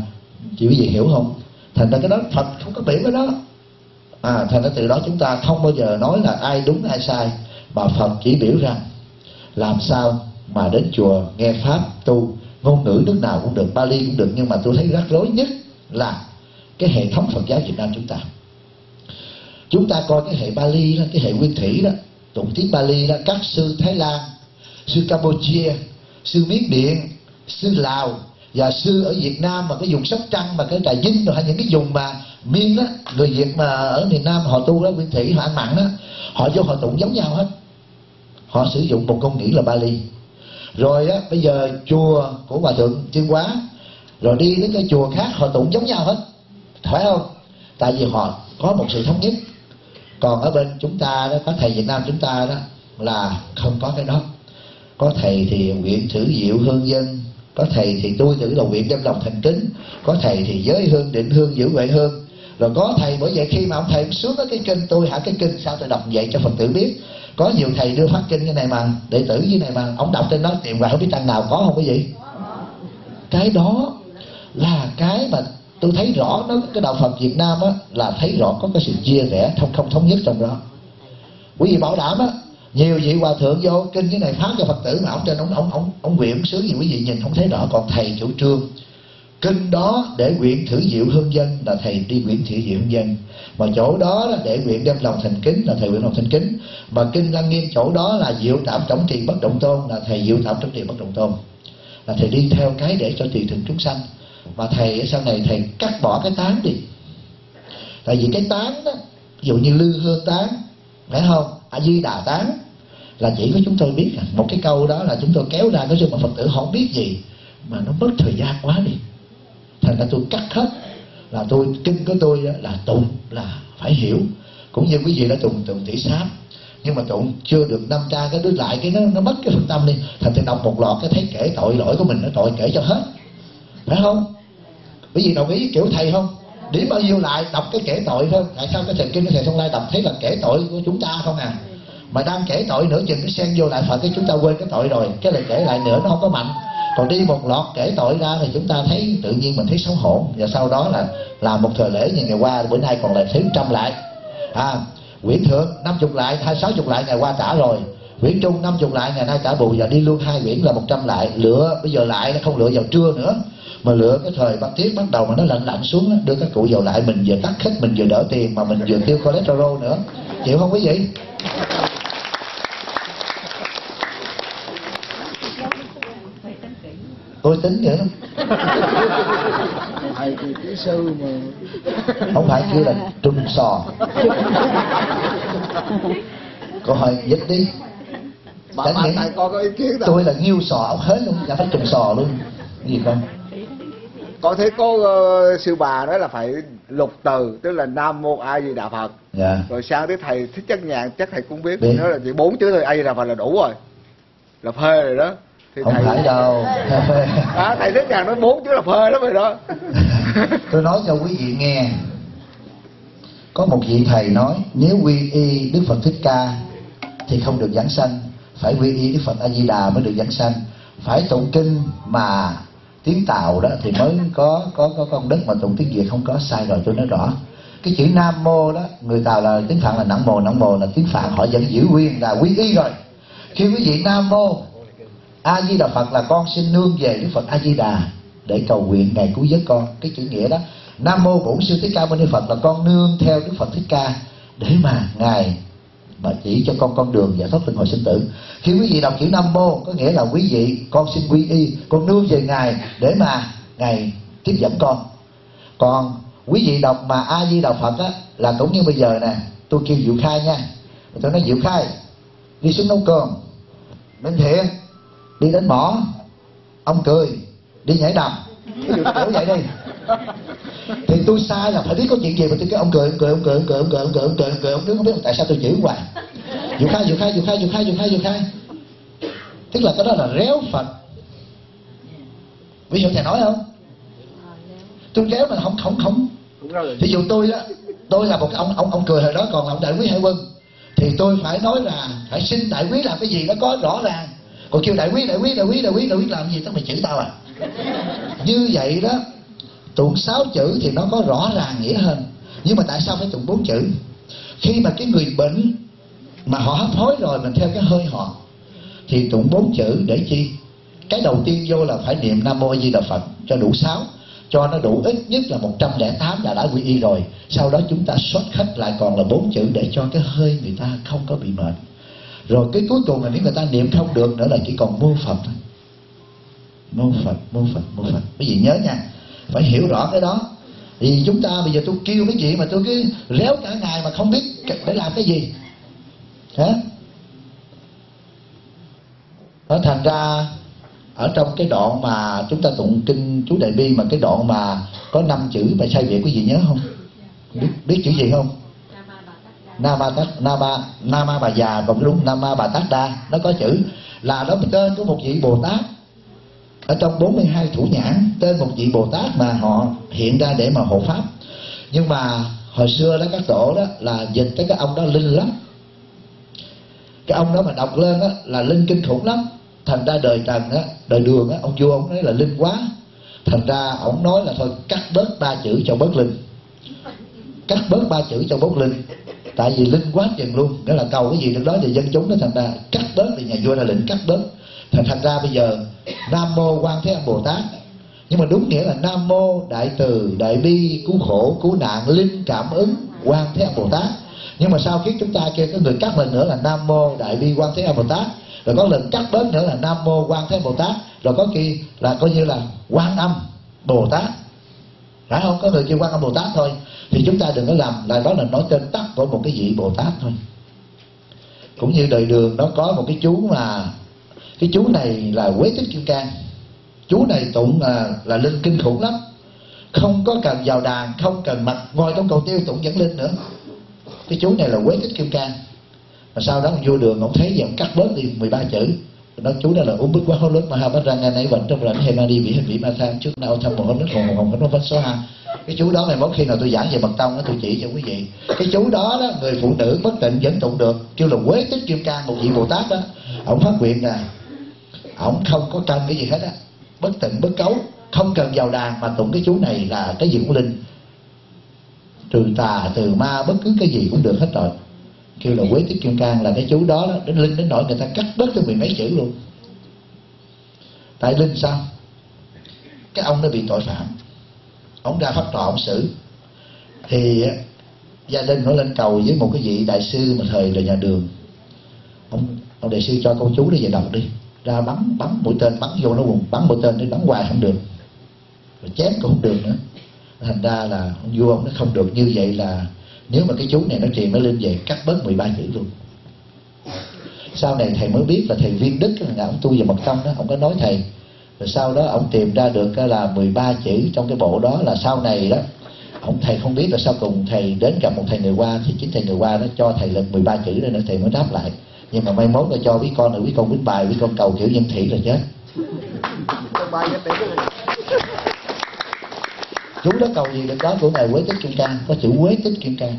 S1: chị quý vị hiểu không? Thành ra cái đó phật không có biểu cái đó. À thành ra từ đó chúng ta không bao giờ nói là ai đúng ai sai. Mà phật chỉ biểu rằng làm sao mà đến chùa nghe pháp tu ngôn ngữ nước nào cũng được Bali cũng được nhưng mà tôi thấy rắc rối nhất là cái hệ thống Phật giáo Việt Nam chúng ta. Chúng ta coi cái hệ Bali đó, cái hệ nguyên thủy đó tụng tiếng Bali đó các sư Thái Lan, sư Campuchia, sư Miến Điện, sư Lào và sư ở Việt Nam mà cái vùng Sóc Trăng mà cái Trà Vinh rồi hay những cái vùng mà miên đó người Việt mà ở miền Nam họ tu đó, nguyên thủy, họ ăn mặn đó họ vô họ tụng giống nhau hết. Họ sử dụng một ngôn ngữ là Bali. Rồi á, bây giờ chùa của hòa thượng chuyên quá rồi đi đến cái chùa khác họ tụng giống nhau hết. Phải không? Tại vì họ có một sự thống nhất còn ở bên chúng ta đó, có thầy Việt Nam chúng ta đó, là không có cái đó. Có thầy thì nguyện thử diệu hương dân, có thầy thì tôi thử là nguyện đem lòng thành kính, có thầy thì giới hương định hương giữ vệ hương. Rồi có thầy, bởi vậy khi mà ông thầy xuống cái kinh tôi hả cái kinh sao tôi đọc vậy cho phật tử biết. Có nhiều thầy đưa phát kinh cái này mà, đệ tử như này mà, ông đọc trên đó tìm hoài không biết tăng nào, có không quý vị cái đó là cái mà tôi thấy rõ nó cái đạo Phật Việt Nam á, là thấy rõ có cái sự chia rẽ không không thống nhất trong đó. Quý vị bảo đảm á, nhiều vị hòa thượng vô kinh cái này phát cho phật tử mà ông trên ông ông ông ông nguyện sướng gì quý vị nhìn không thấy rõ. Còn thầy chủ trương, kinh đó để nguyện thử diệu hương dân là thầy đi nguyện thử diệu hương dân mà chỗ đó là để nguyện đem lòng thành kính là thầy nguyện lòng thành kính. Mà kinh lăng nghiêm chỗ đó là diệu tạm trọng tiền bất động tôn là thầy diệu tạm trọng tiền bất động tôn. Là thầy đi theo cái để cho tùy thường chúng sanh mà thầy, sau này thầy cắt bỏ cái tán đi. Tại vì cái tán đó, ví dụ như lư hương tán, phải không? A di đà tán, là chỉ có chúng tôi biết à. một cái câu đó là chúng tôi kéo ra cái sự mà phật tử họ không biết gì, mà nó mất thời gian quá đi. Thành ra tôi cắt hết. Là tôi, kinh của tôi là tụng, là phải hiểu. Cũng như quý vị đã tụng tụng tỷ sám nhưng mà tụng chưa được năm tra cái đứa lại cái nó nó mất cái phần tâm đi. Thành thì đọc một lọt cái thấy kể tội lỗi của mình, nó tội kể cho hết. Phải không? Quý vị đồng ý kiểu thầy không? Điểm bao nhiêu lại đọc cái kể tội thôi. Tại sao cái thần kinh cái thầy thông lai đọc thấy là kể tội của chúng ta không à? Mà đang kể tội nữa, chừng cái sen vô lại phật cái chúng ta quên cái tội rồi. Cái lời kể lại nữa nó không có mạnh. Còn đi một lọt kể tội ra thì chúng ta thấy tự nhiên mình thấy xấu hổ. Và sau đó là làm một thời lễ như ngày qua, bữa nay còn lại thiếu trăm lại. À Nguyễn Thượng, năm chục lại, hai sáu chục lại, ngày qua trả rồi. Nguyễn Trung, năm chục lại, ngày nay trả bù. Và đi luôn hai quyển là một trăm lại. Lựa bây giờ lại nó không lựa vào trưa nữa mà lựa cái thời bắt tiết bắt đầu mà nó lạnh lạnh xuống đó, đưa các cụ vào lại mình vừa cắt khích mình vừa đỡ tiền mà mình vừa tiêu cholesterol nữa. Chịu không quý vị? Tôi tính nữa
S2: thầy thì kỹ sư mà.
S1: Không phải kêu là trùng sò. Hỏi dịch đi.
S2: Bà bà thầy có ý kiến đâu
S1: tôi là nghiêu sò ốc hết luôn chẳng phải trùng sò luôn. Gì không
S2: con thấy có ờ, sư bà nói là phải lục từ tức là nam mô a di đà phật.
S1: Dạ.
S2: Rồi sang tới thầy thích chất nhàn chắc thầy cũng biết.
S1: Biết.
S2: nói là chỉ bốn chữ thôi a di đà phật là đủ rồi. Là phê rồi đó. Thì
S1: không
S2: thầy
S1: phải đâu.
S2: À, thầy thích nhàn nói bốn chữ là phê lắm rồi đó.
S1: Tôi nói cho quý vị nghe. Có một vị thầy nói nếu quy y đức phật thích ca thì không được giảng sanh. Phải quy y đức phật a di đà mới được giảng sanh. Phải tụng kinh mà tiếng tàu đó thì mới có có có công đức mà tụng tiếng việt không có, sai rồi, tôi nói rõ. Cái chữ nam mô đó, người tàu là tiếng phạn là nặng mồ nặng mồ là tiếng phạn, họ vẫn giữ nguyên là quy y rồi. Khi quý vị, nam mô a di đà phật là con xin nương về đức phật a di đà để cầu nguyện ngài cứu giấc con. Cái chữ nghĩa đó, nam mô bổn sư thích ca mâu ni phật là con nương theo đức phật thích ca để mà ngài mà chỉ cho con con đường giải thoát linh hồi sinh tử. Khi quý vị đọc chữ nam mô, có nghĩa là quý vị, con xin quy y, con nương về ngài để mà ngài tiếp dẫn con. Còn quý vị đọc mà a di đà phật á, là cũng như bây giờ nè, tôi kêu diệu khai nha. Tôi nói, diệu khai, đi xuống nấu cơm. Minh thiện đi đến mỏ, ông cười, đi nhảy đầm. Kiểu vậy đi thì tôi sai là phải biết có chuyện gì mà tôi cái ông cười ông cười ông cười ông cười ông cười ông cười ông cười ông cười. Ông đứng không biết tại sao tôi chửi hoài? Dụ khai dụ khai dụ khai dụ khai dụ khai dụ khai. Tức là cái đó là réo phật. Ví dụ thầy nói không? Tôi réo mà không không không. Ví dụ tôi đó tôi là một ông ông ông cười hồi đó còn là ông đại quý hải quân. Thì tôi phải nói là phải xin đại quý làm cái gì nó có rõ ràng. Còn kêu đại quý đại quý đại quý đại quý đại quý làm gì? Tao mày chửi tao à. Như vậy đó tụng sáu chữ thì nó có rõ ràng nghĩa hơn. Nhưng mà tại sao phải tụng bốn chữ? Khi mà cái người bệnh mà họ hấp hối rồi mình theo cái hơi họ, thì tụng bốn chữ để chi? Cái đầu tiên vô là phải niệm nam mô di đà phật cho đủ sáu, cho nó đủ ít nhất là 108 là đã quy y rồi. Sau đó chúng ta xuất khách lại còn là bốn chữ để cho cái hơi người ta không có bị mệt. Rồi cái cuối cùng là nếu người ta niệm không được nữa là chỉ còn mô phật thôi. Mô phật mô phật mô phật. Quý vị nhớ nha phải hiểu rõ cái đó. Thì chúng ta bây giờ tôi kêu mấy chị mà tôi cứ réo cả ngày mà không biết để làm cái gì. Hả? Nó thành ra ở trong cái đoạn mà chúng ta tụng kinh chú đại bi mà cái đoạn mà có năm chữ bài sai việt quý vị nhớ không? Biết, biết chữ gì không? Nama Tát Nama Nama bà già còn đúng Nama bà Tát Đa. Nó có chữ là đó tên của một vị Bồ Tát ở trong 42 thủ nhãn, tên một vị Bồ Tát mà họ hiện ra để mà hộ pháp. Nhưng mà hồi xưa đó, các tổ đó là dịch cái cái ông đó linh lắm. Cái ông đó mà đọc lên đó là linh kinh khủng lắm. Thành ra đời trần á, đời đường á, ông vua ông nói là linh quá. Thành ra ông nói là thôi, cắt bớt ba chữ cho bớt linh. Cắt bớt ba chữ cho bớt linh. Tại vì linh quá chừng luôn. Nghĩa là cầu cái gì được đó thì dân chúng nó thành ra cắt bớt thì nhà vua ra lệnh cắt bớt. Thành thành ra bây giờ nam mô quan thế âm bồ tát. Nhưng mà đúng nghĩa là nam mô đại từ, đại bi, cứu khổ, cứu nạn, linh cảm ứng, quan thế âm bồ tát. Nhưng mà sau khi chúng ta kêu cái người cắt mình nữa là nam mô đại bi quan thế âm bồ tát. Rồi có lần cắt bớt nữa là nam mô quan thế âm bồ tát. Rồi có khi là coi như là quan âm bồ tát. Phải không? Có người kêu quan âm bồ tát thôi. Thì chúng ta đừng có làm lại đó là nói tên tắt của một cái vị bồ tát thôi. Cũng như đời đường, nó có một cái chú mà cái chú này là quế tích kim cang. Chú này tụng là, là linh kinh khủng lắm. Không có cần vào đàn không cần mặt ngồi trong cầu tiêu tụng dẫn linh nữa. Cái chú này là quế tích kim cang. Mà sau đó ông vô đường ông thấy gì ông cắt bớt đi 13 chữ. Nó chú đó là uống bức quá hốt lớn mà ha bắt ra ngay nãy vẫn trong rảnh hay ma đi bị hình bị ma tham trước nào thăm một hết nước hồn hồn nó phát số ha cái chú đó này mỗi khi nào tôi giảng về mật tông đó tôi chỉ cho quý vị. Cái chú đó đó người phụ nữ bất tịnh vẫn tụng được kêu là quế tích kim cang một vị bồ tát đó. Ông phát nguyện là ông không có cần cái gì hết á. Bất tịnh bất cấu không cần vào đàn mà tụng cái chú này là cái gì cũng linh. Trừ tà từ ma bất cứ cái gì cũng được hết rồi. Kêu là quế tích kim cang là cái chú đó, đó đến linh đến nỗi người ta cắt bớt cho mười mấy chữ luôn. Tại linh sao? Cái ông nó bị tội phạm. Ông ra pháp tòa ông xử. Thì gia đình nó lên cầu với một cái vị đại sư mà thời là nhà đường. Ông ông đại sư cho con chú nó về đọc đi ra bắn bắn mũi tên, bắn vô nó buồn bắn mũi tên thì bắn hoài không được. Rồi chém cũng không được nữa. Thành ra là ông vua ông nó không được, như vậy là nếu mà cái chú này nó truyền nó lên về, cắt bớt 13 chữ luôn. Sau này thầy mới biết là thầy viên đức, là ông tu về mật tông đó, ông có nói thầy, rồi sau đó ông tìm ra được là 13 chữ trong cái bộ đó là sau này đó. Ông thầy không biết là sau cùng thầy đến gặp một thầy người qua thì chính thầy người qua nó cho thầy lần 13 chữ nên nữa, thầy mới đáp lại nhưng mà may mốt là cho quý con là quý con biết bài, quý con cầu kiểu nhân thị là chết. Chú đó cầu gì được đó của ngài quế tích kim cang, có chữ quế tích kim cang.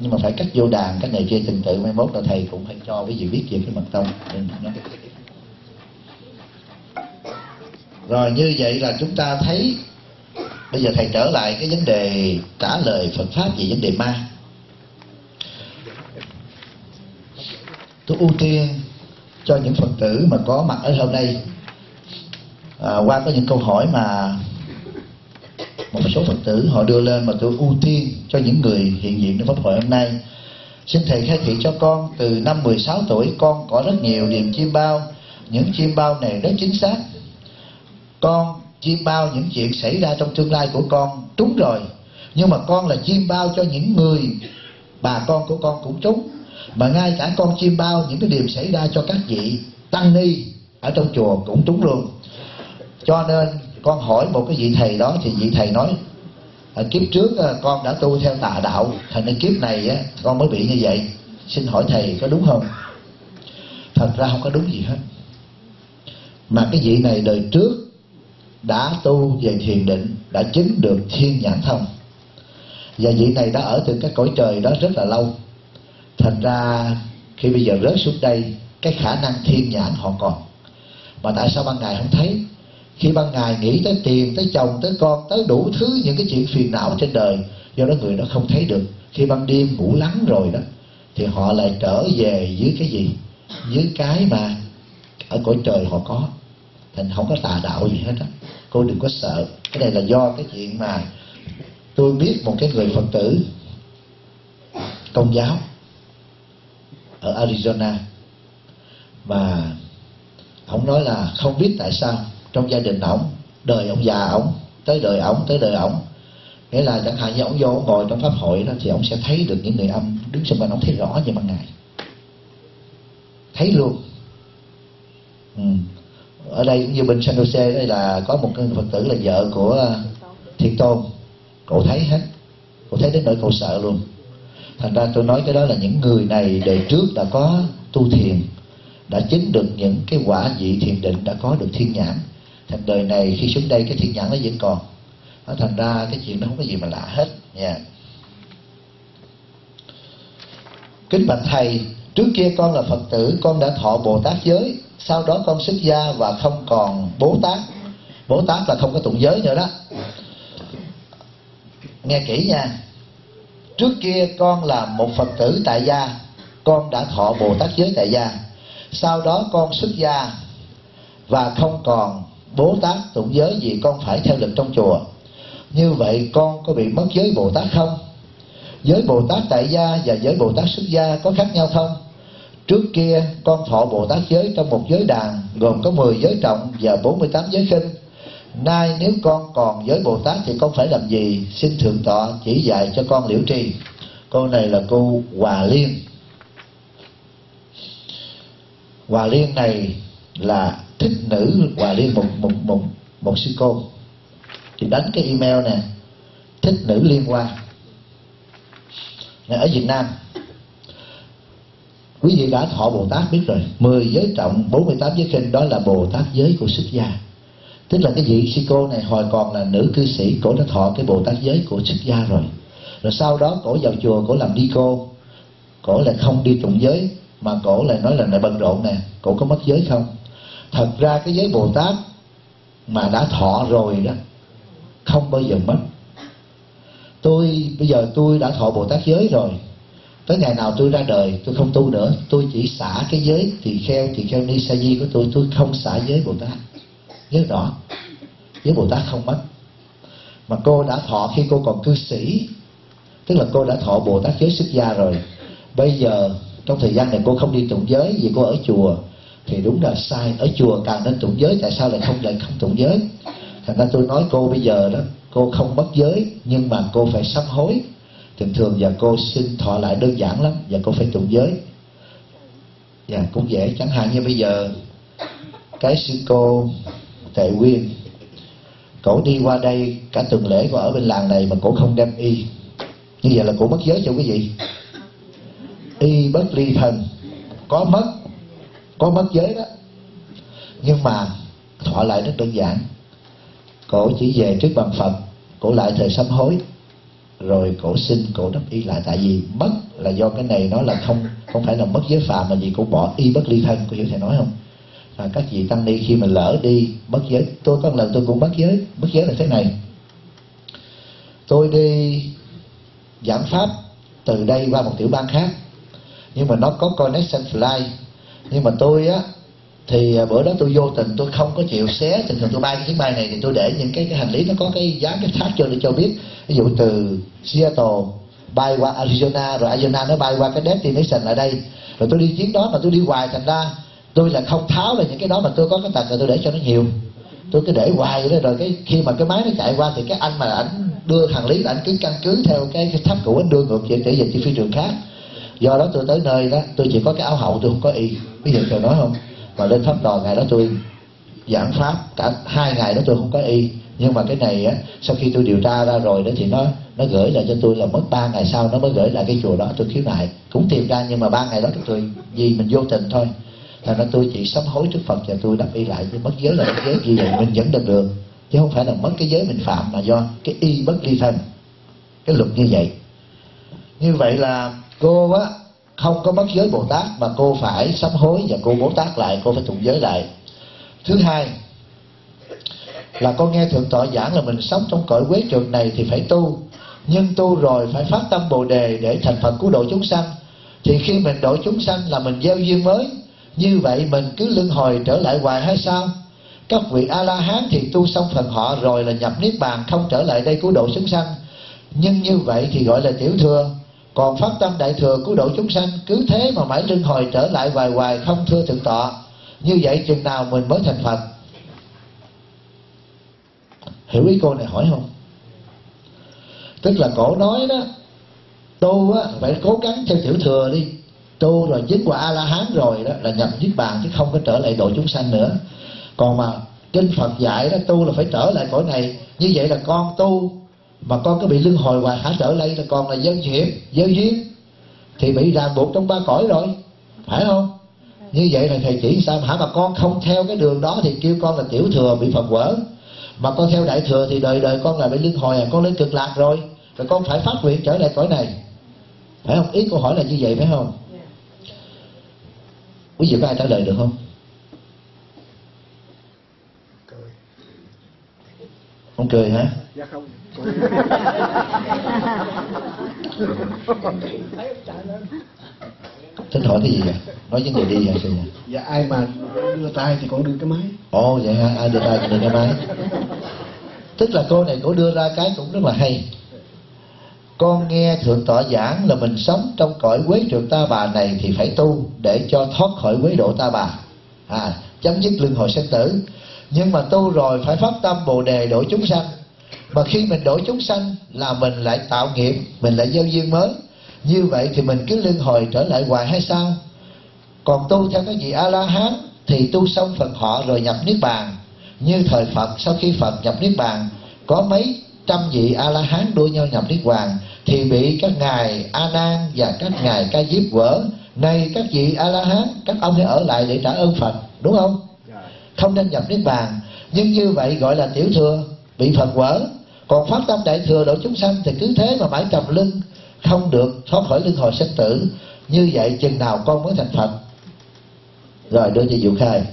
S1: Nhưng mà phải cắt vô đàn, cái này kia trình tự, mai mốt là thầy cũng phải cho cái gì biết về cái mật tông. Rồi như vậy là chúng ta thấy, bây giờ thầy trở lại cái vấn đề trả lời phật pháp về vấn đề ma. Tôi ưu tiên cho những phật tử mà có mặt ở hôm nay. À, qua có những câu hỏi mà một số phật tử họ đưa lên mà tôi ưu tiên cho những người hiện diện trong pháp hội hôm nay. Xin thầy khai thị cho con từ năm 16 tuổi con có rất nhiều niềm chim bao. Những chim bao này rất chính xác. Con chim bao những chuyện xảy ra trong tương lai của con trúng rồi. Nhưng mà con là chim bao cho những người bà con của con cũng trúng mà ngay cả con chim bao những cái điều xảy ra cho các vị tăng ni ở trong chùa cũng trúng luôn. Cho nên con hỏi một cái vị thầy đó thì vị thầy nói ở kiếp trước à, con đã tu theo tà đạo thành nên kiếp này á, con mới bị như vậy. Xin hỏi thầy có đúng không? Thật ra không có đúng gì hết. Mà cái vị này đời trước đã tu về thiền định đã chứng được thiên nhãn thông. Và vị này đã ở từ cái cõi trời đó rất là lâu thành ra khi bây giờ rớt xuống đây, cái khả năng thiên nhãn họ còn. Mà tại sao ban ngày không thấy? Khi ban ngày nghĩ tới tiền, tới chồng, tới con, tới đủ thứ những cái chuyện phiền não trên đời, do đó người đó không thấy được. Khi ban đêm ngủ lắng rồi đó, thì họ lại trở về dưới cái gì? Dưới cái mà ở cõi trời họ có. Thành không có tà đạo gì hết á. Cô đừng có sợ. Cái này là do cái chuyện mà tôi biết một cái người phật tử công giáo ở Arizona. Và ông nói là không biết tại sao trong gia đình ổng, đời ông già ổng, tới đời ổng, tới đời ổng. Nghĩa là chẳng hạn như ông vô ông ngồi trong pháp hội đó thì ông sẽ thấy được những người âm đứng xung quanh ông thấy rõ như ban ngày thấy luôn. Ừ. ở đây cũng như bên San Jose đây là có một người phật tử là vợ của thiền tôn. Cậu thấy hết. Cậu thấy đến nỗi cậu sợ luôn thành ra tôi nói cái đó là những người này đời trước đã có tu thiền, đã chứng được những cái quả vị thiền định đã có được thiên nhãn. Thành đời này khi xuống đây cái thiên nhãn nó vẫn còn. Nó thành ra cái chuyện nó không có gì mà lạ hết nha. Yeah. kính bạch thầy, trước kia con là phật tử, con đã thọ bồ tát giới, sau đó con xuất gia và không còn bố tát. Bố tát là không có tụng giới nữa đó. Nghe kỹ nha trước kia con là một phật tử tại gia, con đã thọ bồ tát giới tại gia. Sau đó con xuất gia và không còn bố tát tụng giới gì con phải theo lịch trong chùa. Như vậy con có bị mất giới bồ tát không? Giới bồ tát tại gia và giới bồ tát xuất gia có khác nhau không? Trước kia con thọ bồ tát giới trong một giới đàn gồm có 10 giới trọng và 48 giới khinh nay nếu con còn với bồ tát thì con phải làm gì? Xin thượng tọa chỉ dạy cho con liễu tri. Cô này là cô hòa liên. Hòa liên này là thích nữ hòa liên một một một một sư cô. Thì đánh cái email nè. Thích nữ liên hoa. Này ở việt nam. Quý vị đã thọ bồ tát biết rồi. 10 giới trọng 48 giới kinh đó là bồ tát giới của xuất gia tức là cái vị sư cô này, hồi còn là nữ cư sĩ cổ đã thọ cái bồ tát giới của xuất gia rồi. Rồi sau đó cổ vào chùa, cổ làm đi cô. Cổ lại không đi tụng giới, mà cổ lại nói là này bận rộn nè, cổ có mất giới không? Thật ra cái giới bồ tát mà đã thọ rồi đó, không bao giờ mất. Tôi, bây giờ tôi đã thọ bồ tát giới rồi. Tới ngày nào tôi ra đời, tôi không tu nữa. Tôi chỉ xả cái giới thì kheo thì kheo ni sa di của tôi tôi không xả giới bồ tát nhớ rõ với bồ tát không mất. Mà cô đã thọ khi cô còn cư sĩ. Tức là cô đã thọ bồ tát giới xuất gia rồi. Bây giờ, trong thời gian này cô không đi tụng giới vì cô ở chùa, thì đúng là sai. Ở chùa càng nên tụng giới, tại sao lại không lại không tụng giới? Thành ra tôi nói cô bây giờ đó, cô không mất giới, nhưng mà cô phải sám hối. Thường thường giờ cô xin thọ lại đơn giản lắm và cô phải tụng giới. Và cũng dễ. Chẳng hạn như bây giờ, cái sư cô tệ quyên cổ đi qua đây, cả tuần lễ cổ ở bên làng này mà cổ không đem y. Như vậy là cổ mất giới cho quý vị. Y bất ly thân. Có mất có mất giới đó. Nhưng mà thọ lại rất đơn giản. Cổ chỉ về trước bàn phật, cổ lại thời sám hối. Rồi cổ xin cổ đắp y lại, tại vì mất là do cái này nó là không không phải là mất giới phạm mà vì cổ bỏ y bất ly thân, có hiểu thầy nói không? À, các vị tăng ni khi mình lỡ đi bất giới. Tôi có một lần tôi cũng bất giới. Bất giới là thế này. Tôi đi giảng pháp từ đây qua một tiểu bang khác. Nhưng mà nó có connection fly. Nhưng mà tôi á thì à, bữa đó tôi vô tình tôi không có chịu xé. Tình thường tôi bay cái chuyến bay này thì tôi để những cái, cái hành lý nó có cái giá cái thác cho để cho biết. Ví dụ từ Seattle bay qua Arizona rồi Arizona nó bay qua cái destination ở đây. Rồi tôi đi chuyến đó mà tôi đi hoài thành ra tôi là không tháo về những cái đó mà tôi có cái tật là tôi để cho nó nhiều. Tôi cứ để hoài vậy đó rồi cái khi mà cái máy nó chạy qua thì cái anh mà ảnh đưa hàng lý là anh cứ căn cứ theo cái, cái tháp của anh đưa ngược về để về chi phi trường khác. Do đó tôi tới nơi đó tôi chỉ có cái áo hậu tôi không có y. Ví dụ tôi nói không mà lên pháp đò ngày đó tôi giảng pháp cả hai ngày đó tôi không có y. Nhưng mà cái này á sau khi tôi điều tra ra rồi đó thì nó nó gửi lại cho tôi là mất ba ngày sau nó mới gửi lại cái chùa đó tôi khiếu nại. Cũng tìm ra nhưng mà ba ngày đó tôi vì mình vô tình thôi thành ra tôi chỉ sám hối trước phật và tôi đắp y lại chứ mất giới là mất giới gì vậy mình vẫn được được. Chứ không phải là mất cái giới mình phạm mà do cái y bất ly thân. Cái luật như vậy. Như vậy là cô á, không có mất giới bồ tát mà cô phải sám hối và cô bố tát lại, cô phải tụng giới lại. Thứ hai, là con nghe thượng tọa giảng là mình sống trong cõi quế trường này thì phải tu. Nhưng tu rồi phải phát tâm bồ đề để thành phật cứu độ chúng sanh. Thì khi mình độ chúng sanh là mình gieo duyên mới như vậy mình cứ luân hồi trở lại hoài hay sao? Các vị a la hán thì tu xong phần họ rồi là nhập niết bàn, không trở lại đây cứu độ chúng sanh. Nhưng như vậy thì gọi là tiểu thừa. Còn phát tâm đại thừa cứu độ chúng sanh, cứ thế mà mãi luân hồi trở lại hoài hoài, không thưa thượng tọa. Như vậy chừng nào mình mới thành phật? Hiểu ý cô này hỏi không? Tức là cổ nói đó, tu á, phải cố gắng theo tiểu thừa đi tu rồi dính quả a la hán rồi đó, là nhập niết bàn chứ không có trở lại độ chúng sanh nữa. Còn mà kinh phật dạy đó, tu là phải trở lại cõi này. Như vậy là con tu mà con có bị luân hồi hoài, hả trở lại là còn là dân hiểm dân duyên thì bị ràng buộc trong ba cõi rồi, phải không? Như vậy là thầy chỉ sao hả, mà con không theo cái đường đó thì kêu con là tiểu thừa bị phật quở. Mà con theo đại thừa thì đời đời con là bị luân hồi à con lên cực lạc rồi. Rồi con phải phát nguyện trở lại cõi này. Phải không? Ý câu hỏi là như vậy phải không? Quý vị có ai trả lời được không? Không cười hả?
S2: Dạ không.
S1: Thích hỏi cái gì vậy? Nói với người đi vậy kìa
S3: dạ ai mà đưa tay thì con đưa cái máy.
S1: Ồ vậy hả? Ai đưa tay thì đưa cái máy? Tức là cô này cô đưa ra cái cũng rất là hay con nghe thượng tọa giảng là mình sống trong cõi quế trường ta bà này thì phải tu để cho thoát khỏi quế độ ta bà. À chấm dứt luân hồi sinh tử. Nhưng mà tu rồi phải phát tâm bồ đề độ chúng sanh. Mà khi mình độ chúng sanh là mình lại tạo nghiệp, mình lại gieo duyên mới. Như vậy thì mình cứ luân hồi trở lại hoài hay sao? Còn tu theo cái vị a la hán thì tu xong phần họ rồi nhập niết bàn. Như thời phật, sau khi phật nhập niết bàn, có mấy trăm vị a la hán đua nhau nhập niết bàn thì bị các ngài a nan và các ngài ca diếp quở nay các vị a la hán các ông hãy ở lại để trả ơn phật đúng không?
S2: Dạ.
S1: Không nên nhập niết bàn nhưng như vậy gọi là tiểu thừa bị phật quở còn phát tâm đại thừa độ chúng sanh thì cứ thế mà mãi trầm lưng không được thoát khỏi luân hồi sinh tử. Như vậy chừng nào con mới thành phật? Rồi đưa cho dụ khai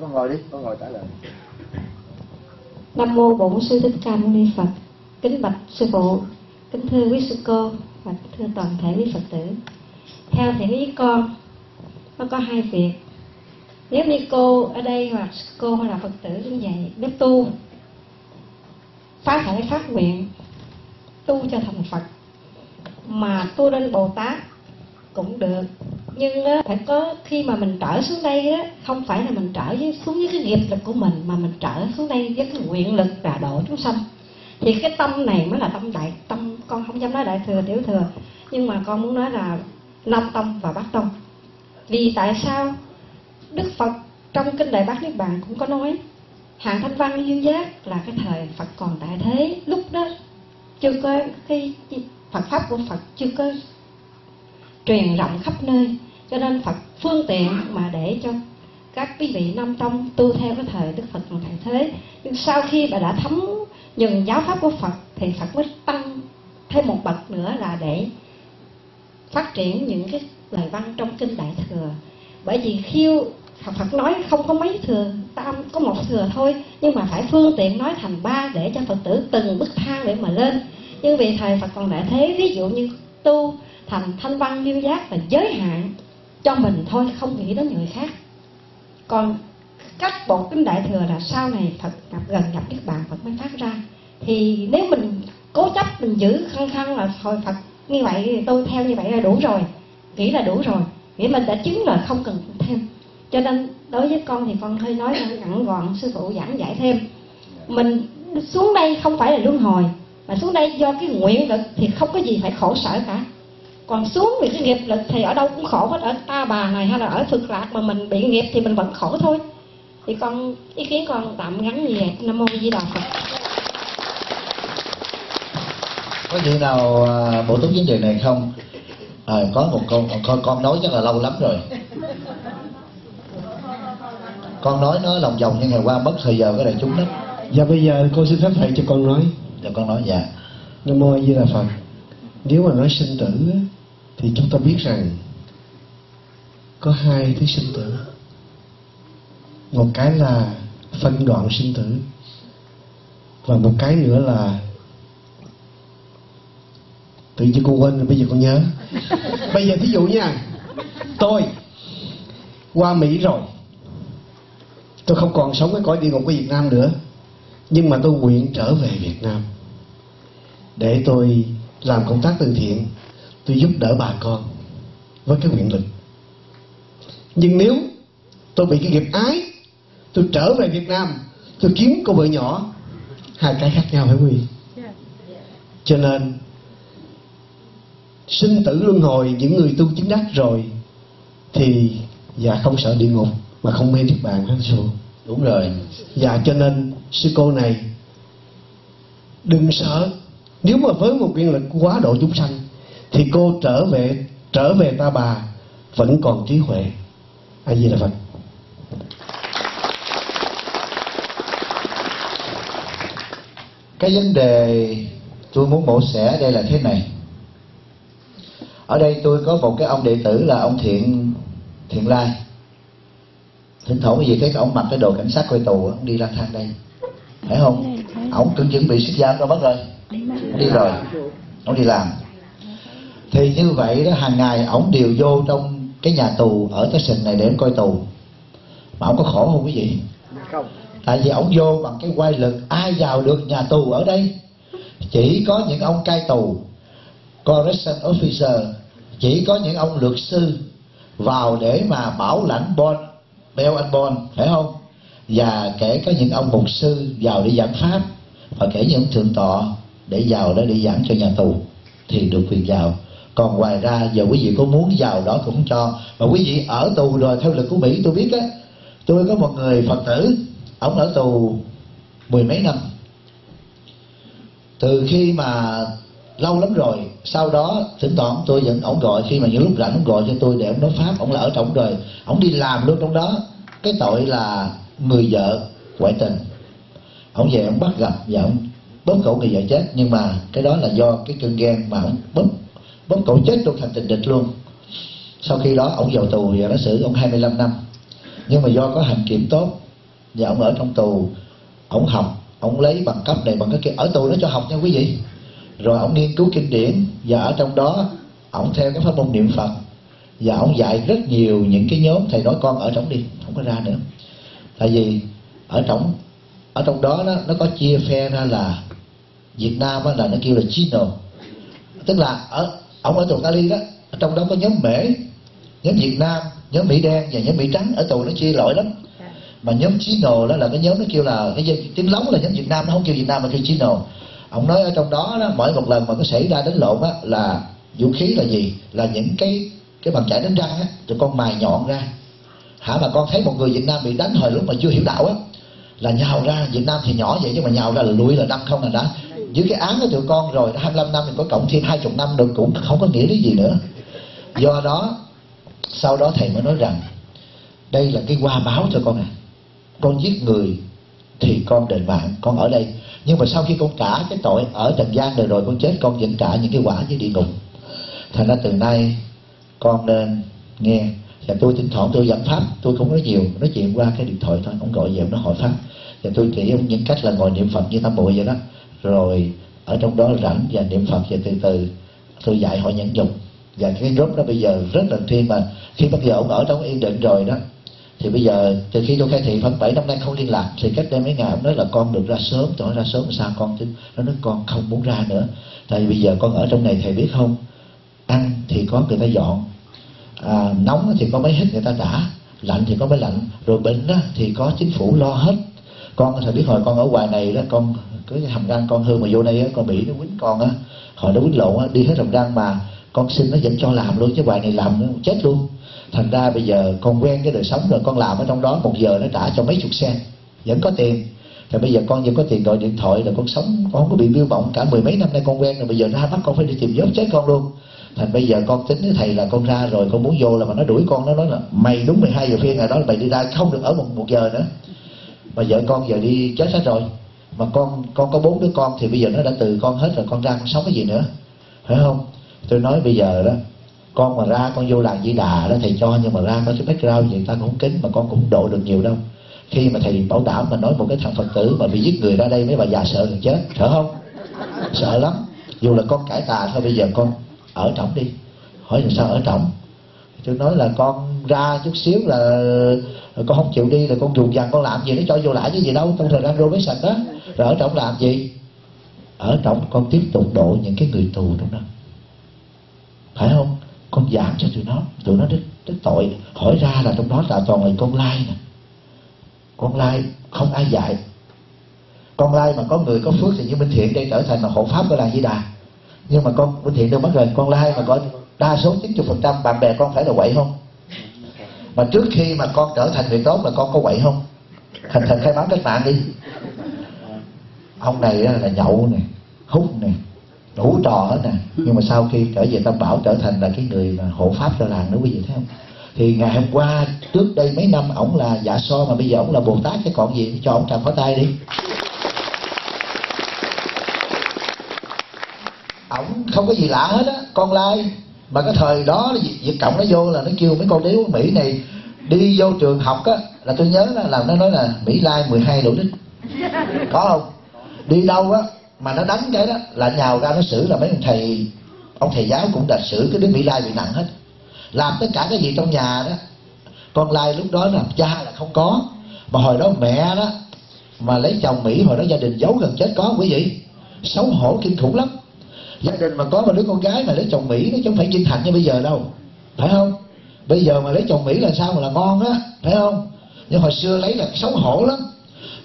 S2: con ngồi đi con ngồi trả lời
S4: Nam mô Bổn sư Thích Ca Mâu Ni Phật. Kính bạch sư phụ, kính thưa quý sư cô và kính thưa toàn thể quý Phật tử. Theo thiện ý con, nó có hai việc. Nếu như cô ở đây hoặc sư cô hoặc là Phật tử như vậy, nếu tu phá thể phát nguyện tu cho thành Phật mà tu lên Bồ Tát cũng được nhưng á, phải có khi mà mình trở xuống đây á không phải là mình trở với xuống với cái nghiệp lực của mình mà mình trở xuống đây với cái nguyện lực là độ chúng sanh. Thì cái tâm này mới là tâm đại tâm con không dám nói đại thừa tiểu thừa. Nhưng mà con muốn nói là nam tông và bát tông. Vì tại sao đức phật trong kinh đại bát niết bàn cũng có nói hạng thanh văn duyên giác là cái thời phật còn tại thế. Lúc đó chưa có cái phật pháp của phật chưa có truyền rộng khắp nơi. Cho nên phật phương tiện mà để cho các quý vị nam tông tu theo cái thời đức phật còn thời thế. Nhưng sau khi bà đã thấm nhuần giáo pháp của phật, thì phật mới tăng thêm một bậc nữa là để phát triển những cái lời văn trong kinh đại thừa. Bởi vì khiêu Phật Phật nói không có mấy thừa tam có một thừa thôi, nhưng mà phải phương tiện nói thành ba để cho Phật tử từng bước thang để mà lên. Nhưng vì thời Phật còn đại thế, ví dụ như tu thành thanh văn liêu giác là giới hạn cho mình thôi, không nghĩ đến người khác. Còn cách bộ kinh đại thừa là sau này Phật gặp gần nhập niết bàn, Phật mới phát ra. Thì nếu mình cố chấp, mình giữ khăng khăng là thôi Phật, như vậy tôi theo như vậy là đủ rồi. Nghĩ là đủ rồi. Nghĩ mình đã chứng là không cần thêm. Cho nên đối với con thì con hơi nói ngắn gọn, sư phụ giảng giải thêm. Mình xuống đây không phải là luân hồi, mà xuống đây do cái nguyện lực thì không có gì phải khổ sở cả còn xuống vì cái nghiệp lực thì ở đâu cũng khổ hết. Ở ta bà này hay là ở thực lạc mà mình bị nghiệp thì mình vẫn khổ thôi. Thì con ý kiến con tạm ngắn như vậy nam mô di đà phật.
S1: Có vị nào à, bổ túc vấn đề này không? À, có một con con con nói chắc là lâu lắm rồi. Con nói nó lòng vòng nhưng ngày qua mất thời giờ cái đại chúng lắm
S3: Dạ bây giờ cô xin phép thầy cho con nói.
S1: Giờ con nói dạ.
S3: Nam Mô A Di Đà Phật. Nếu mà nói sinh tử Thì chúng ta biết rằng Có hai thứ sinh tử. Một cái là phân đoạn sinh tử Và một cái nữa là Tự nhiên con quên rồi bây giờ con nhớ. Bây giờ thí dụ nha Tôi Qua Mỹ rồi. Tôi không còn sống cái cõi địa ngục của Việt Nam nữa Nhưng mà tôi nguyện trở về Việt Nam để tôi làm công tác từ thiện tôi giúp đỡ bà con với cái nguyện lực. Nhưng nếu tôi bị cái nghiệp ái tôi trở về Việt Nam tôi kiếm cô vợ nhỏ hai cái khác nhau phải không quý vị cho nên sinh tử luân hồi những người tu chứng đắc rồi thì dạ không sợ địa ngục mà không mê niết bàn hết sư.
S1: Đúng rồi.
S3: Dạ cho nên sư cô này đừng sợ. Nếu mà với một nguyện lực quá độ chúng sanh thì cô trở về trở về ta bà vẫn còn trí huệ. A di đà phật.
S1: Cái vấn đề tôi muốn mổ xẻ đây là thế này. Ở đây tôi có một cái ông đệ tử là ông thiện thiện lai. Thỉnh thoảng cái gì thấy ông mặc cái đồ cảnh sát coi tù ông đi lang thang đây. Phải không? Ông cứ chuẩn bị xuất gia rồi mất rồi. Đi rồi. Ông đi làm thì như vậy đó hàng ngày ổng đều vô trong cái nhà tù ở cái sình này để coi tù. Mà ông có khổ không quý vị?
S2: Không.
S1: Tại vì ổng vô bằng cái quay lực ai vào được nhà tù ở đây? Chỉ có những ông cai tù correction officer chỉ có những ông luật sư vào để mà bảo lãnh bon bail and bond phải không? Và kể có những ông mục sư vào để giảng pháp và kể những thượng tọa để vào đó để giảng cho nhà tù thì được quyền vào còn ngoài ra, giờ quý vị có muốn vào đó cũng cho. Mà quý vị ở tù rồi, theo luật của mỹ, tôi biết á. Tôi có một người phật tử, ông ở tù mười mấy năm. Từ khi mà lâu lắm rồi, sau đó thỉnh thoảng tôi vẫn ổng gọi, khi mà những lúc rảnh ổng gọi cho tôi để ổng nói pháp, ổng là ở trong đời. Ổng đi làm luôn trong đó. Cái tội là người vợ ngoại tình. Ổng về ổng bắt gặp và ổng bóp cổ người vợ chết. Nhưng mà cái đó là do cái cơn ghen mà ổng bóp bóp cổ chết luôn thành tình địch luôn. Sau khi đó ông vào tù và nó xử ông 25 năm. Nhưng mà do có hành kiểm tốt và ông ở trong tù ông học ông lấy bằng cấp này bằng cái kia. Ở tù nó cho học nha quý vị. Rồi ông nghiên cứu kinh điển và ở trong đó ông theo cái pháp môn niệm phật và ông dạy rất nhiều những cái nhóm thầy nói con ở trong đi. Không có ra nữa. Tại vì ở trong ở trong đó nó, nó có chia phe ra là Việt Nam là nó kêu là Chino. Tức là ở ông ở tù Cali đó. Trong đó có nhóm Mễ nhóm Việt Nam nhóm Mỹ đen và nhóm Mỹ trắng ở tù nó chia loại lắm. Mà nhóm Chino đó là cái nhóm nó kêu là cái tiếng lóng là nhóm Việt Nam nó không kêu Việt Nam mà kêu Chino ông nói ở trong đó, đó mỗi một lần mà có xảy ra đánh lộn á là vũ khí là gì? Là những cái cái bằng chải đánh răng á rồi con mài nhọn ra. Hả mà con thấy một người Việt Nam bị đánh hồi lúc mà chưa hiểu đạo á là nhào ra. Việt Nam thì nhỏ vậy nhưng mà nhào ra là lùi là năm không là đã dưới cái án của tụi con rồi 25 năm mình có cộng thêm 20 năm được, cũng không có nghĩa lý gì nữa. Do đó, sau đó thầy mới nói rằng, đây là cái qua báo cho con à. Con giết người thì con đền mạng, con ở đây. Nhưng mà sau khi con trả cái tội ở trần gian đời rồi, con chết, con vẫn trả những cái quả với địa ngục. Thành ra từ nay, con nên nghe. Và tôi thỉnh thoảng tôi dẫn pháp, tôi không nói nhiều, nói chuyện qua cái điện thoại thôi ông gọi về ông nó hỏi pháp. Và tôi chỉ ông những cách là ngồi niệm phật như tam bộ vậy đó rồi ở trong đó rảnh và niệm phật và từ từ tôi dạy họ nhẫn nhục. Và cái group đó bây giờ rất là thiên mà khi bây giờ ông ở trong yên định rồi đó thì bây giờ từ khi tôi khai thị phân bảy năm nay không liên lạc thì cách đây mấy ngày ông nói là con được ra sớm tôi nói ra sớm sao con chứ? Nó nói con không muốn ra nữa. Tại vì bây giờ con ở trong này thầy biết không? Ăn thì có người ta dọn à, nóng thì có mấy hít người ta đã lạnh thì có mấy lạnh rồi bệnh đó thì có chính phủ lo hết. Con thầy biết hồi con ở ngoài này đó con cứ hầm răng con hư mà vô đây á, con bị nó quýnh con á hồi nó quýnh lộn á đi hết hầm răng mà con xin nó vẫn cho làm luôn chứ bài này làm nó chết luôn. Thành ra bây giờ con quen cái đời sống rồi con làm ở trong đó một giờ nó trả cho mấy chục sen vẫn có tiền. Rồi bây giờ con vẫn có tiền gọi điện thoại là con sống con không có bị biêu vọng cả mười mấy năm nay con quen rồi bây giờ ra bắt con phải đi tìm job chết con luôn. Thành bây giờ con tính với thầy là con ra rồi con muốn vô là mà nó đuổi con nó nói là mày đúng 12 giờ phiên ngày đó là mày đi ra không được ở một, một giờ nữa. Mà vợ con giờ đi chết hết rồi mà con con có bốn đứa con thì bây giờ nó đã từ con hết rồi, con ra con sống cái gì nữa? Phải không? Tôi nói bây giờ đó, con mà ra con vô làng di đà đó, thầy cho, nhưng mà ra có cái background gì ta cũng không kính, mà con cũng độ được nhiều đâu. Khi mà thầy bảo đảm mà nói một cái thằng phật tử mà bị giết người ra đây, mấy bà già sợ gần chết, sợ không? Sợ lắm. Dù là con cải tà thôi, bây giờ con ở trọng đi. Hỏi làm sao ở trọng? Tôi nói là con ra chút xíu là con không chịu đi là con ruồng dằn con làm gì? Nó cho vô lại chứ gì đâu, trong thời gian rô với sạch đó. Rồi ở trong làm gì? Ở trong con tiếp tục độ những cái người tù trong đó. Phải không? Con giảm cho tụi nó. Tụi nó rất rất tội. Hỏi ra là trong đó là toàn là con lai nè. Con lai không ai dạy. Con lai mà có người có phước thì như minh thiện đây trở thành là hộ pháp của làng di đà. Nhưng mà con minh thiện đâu mất rồi con lai mà có đa số 90 phần trăm bạn bè con phải là quậy không? Mà trước khi mà con trở thành người tốt là con có quậy không? Thành thật khai báo cách mạng đi. Ông này là nhậu nè, hút nè, đủ trò hết nè. Nhưng mà sau khi trở về tâm bảo trở thành là cái người mà hộ pháp cho làng đó quý vị thấy không? Thì ngày hôm qua, trước đây mấy năm, ổng là dạ so mà bây giờ ổng là bồ tát. Cái còn gì? Cho ổng trầm pháo tay đi. Ổng không có gì lạ hết á, con lai mà cái thời đó Việt, Việt cộng nó vô là nó kêu mấy con đế quốc mỹ này đi vô trường học á là tôi nhớ là, là nó nói là mỹ lai 12 độ đích có không? Đi đâu á mà nó đánh cái đó là nhào ra nó xử là mấy ông thầy ông thầy giáo cũng đã xử cái đứa mỹ lai bị nặng hết. Làm tất cả cái gì trong nhà đó con lai lúc đó là cha là không có. Mà hồi đó mẹ đó mà lấy chồng mỹ hồi đó gia đình giấu gần chết có quý vị xấu hổ kinh khủng lắm gia đình mà có một đứa con gái mà lấy chồng mỹ nó chẳng phải chân thành như bây giờ đâu. Phải không? Bây giờ mà lấy chồng mỹ là sao mà là ngon á? Phải không? Nhưng hồi xưa lấy là xấu hổ lắm.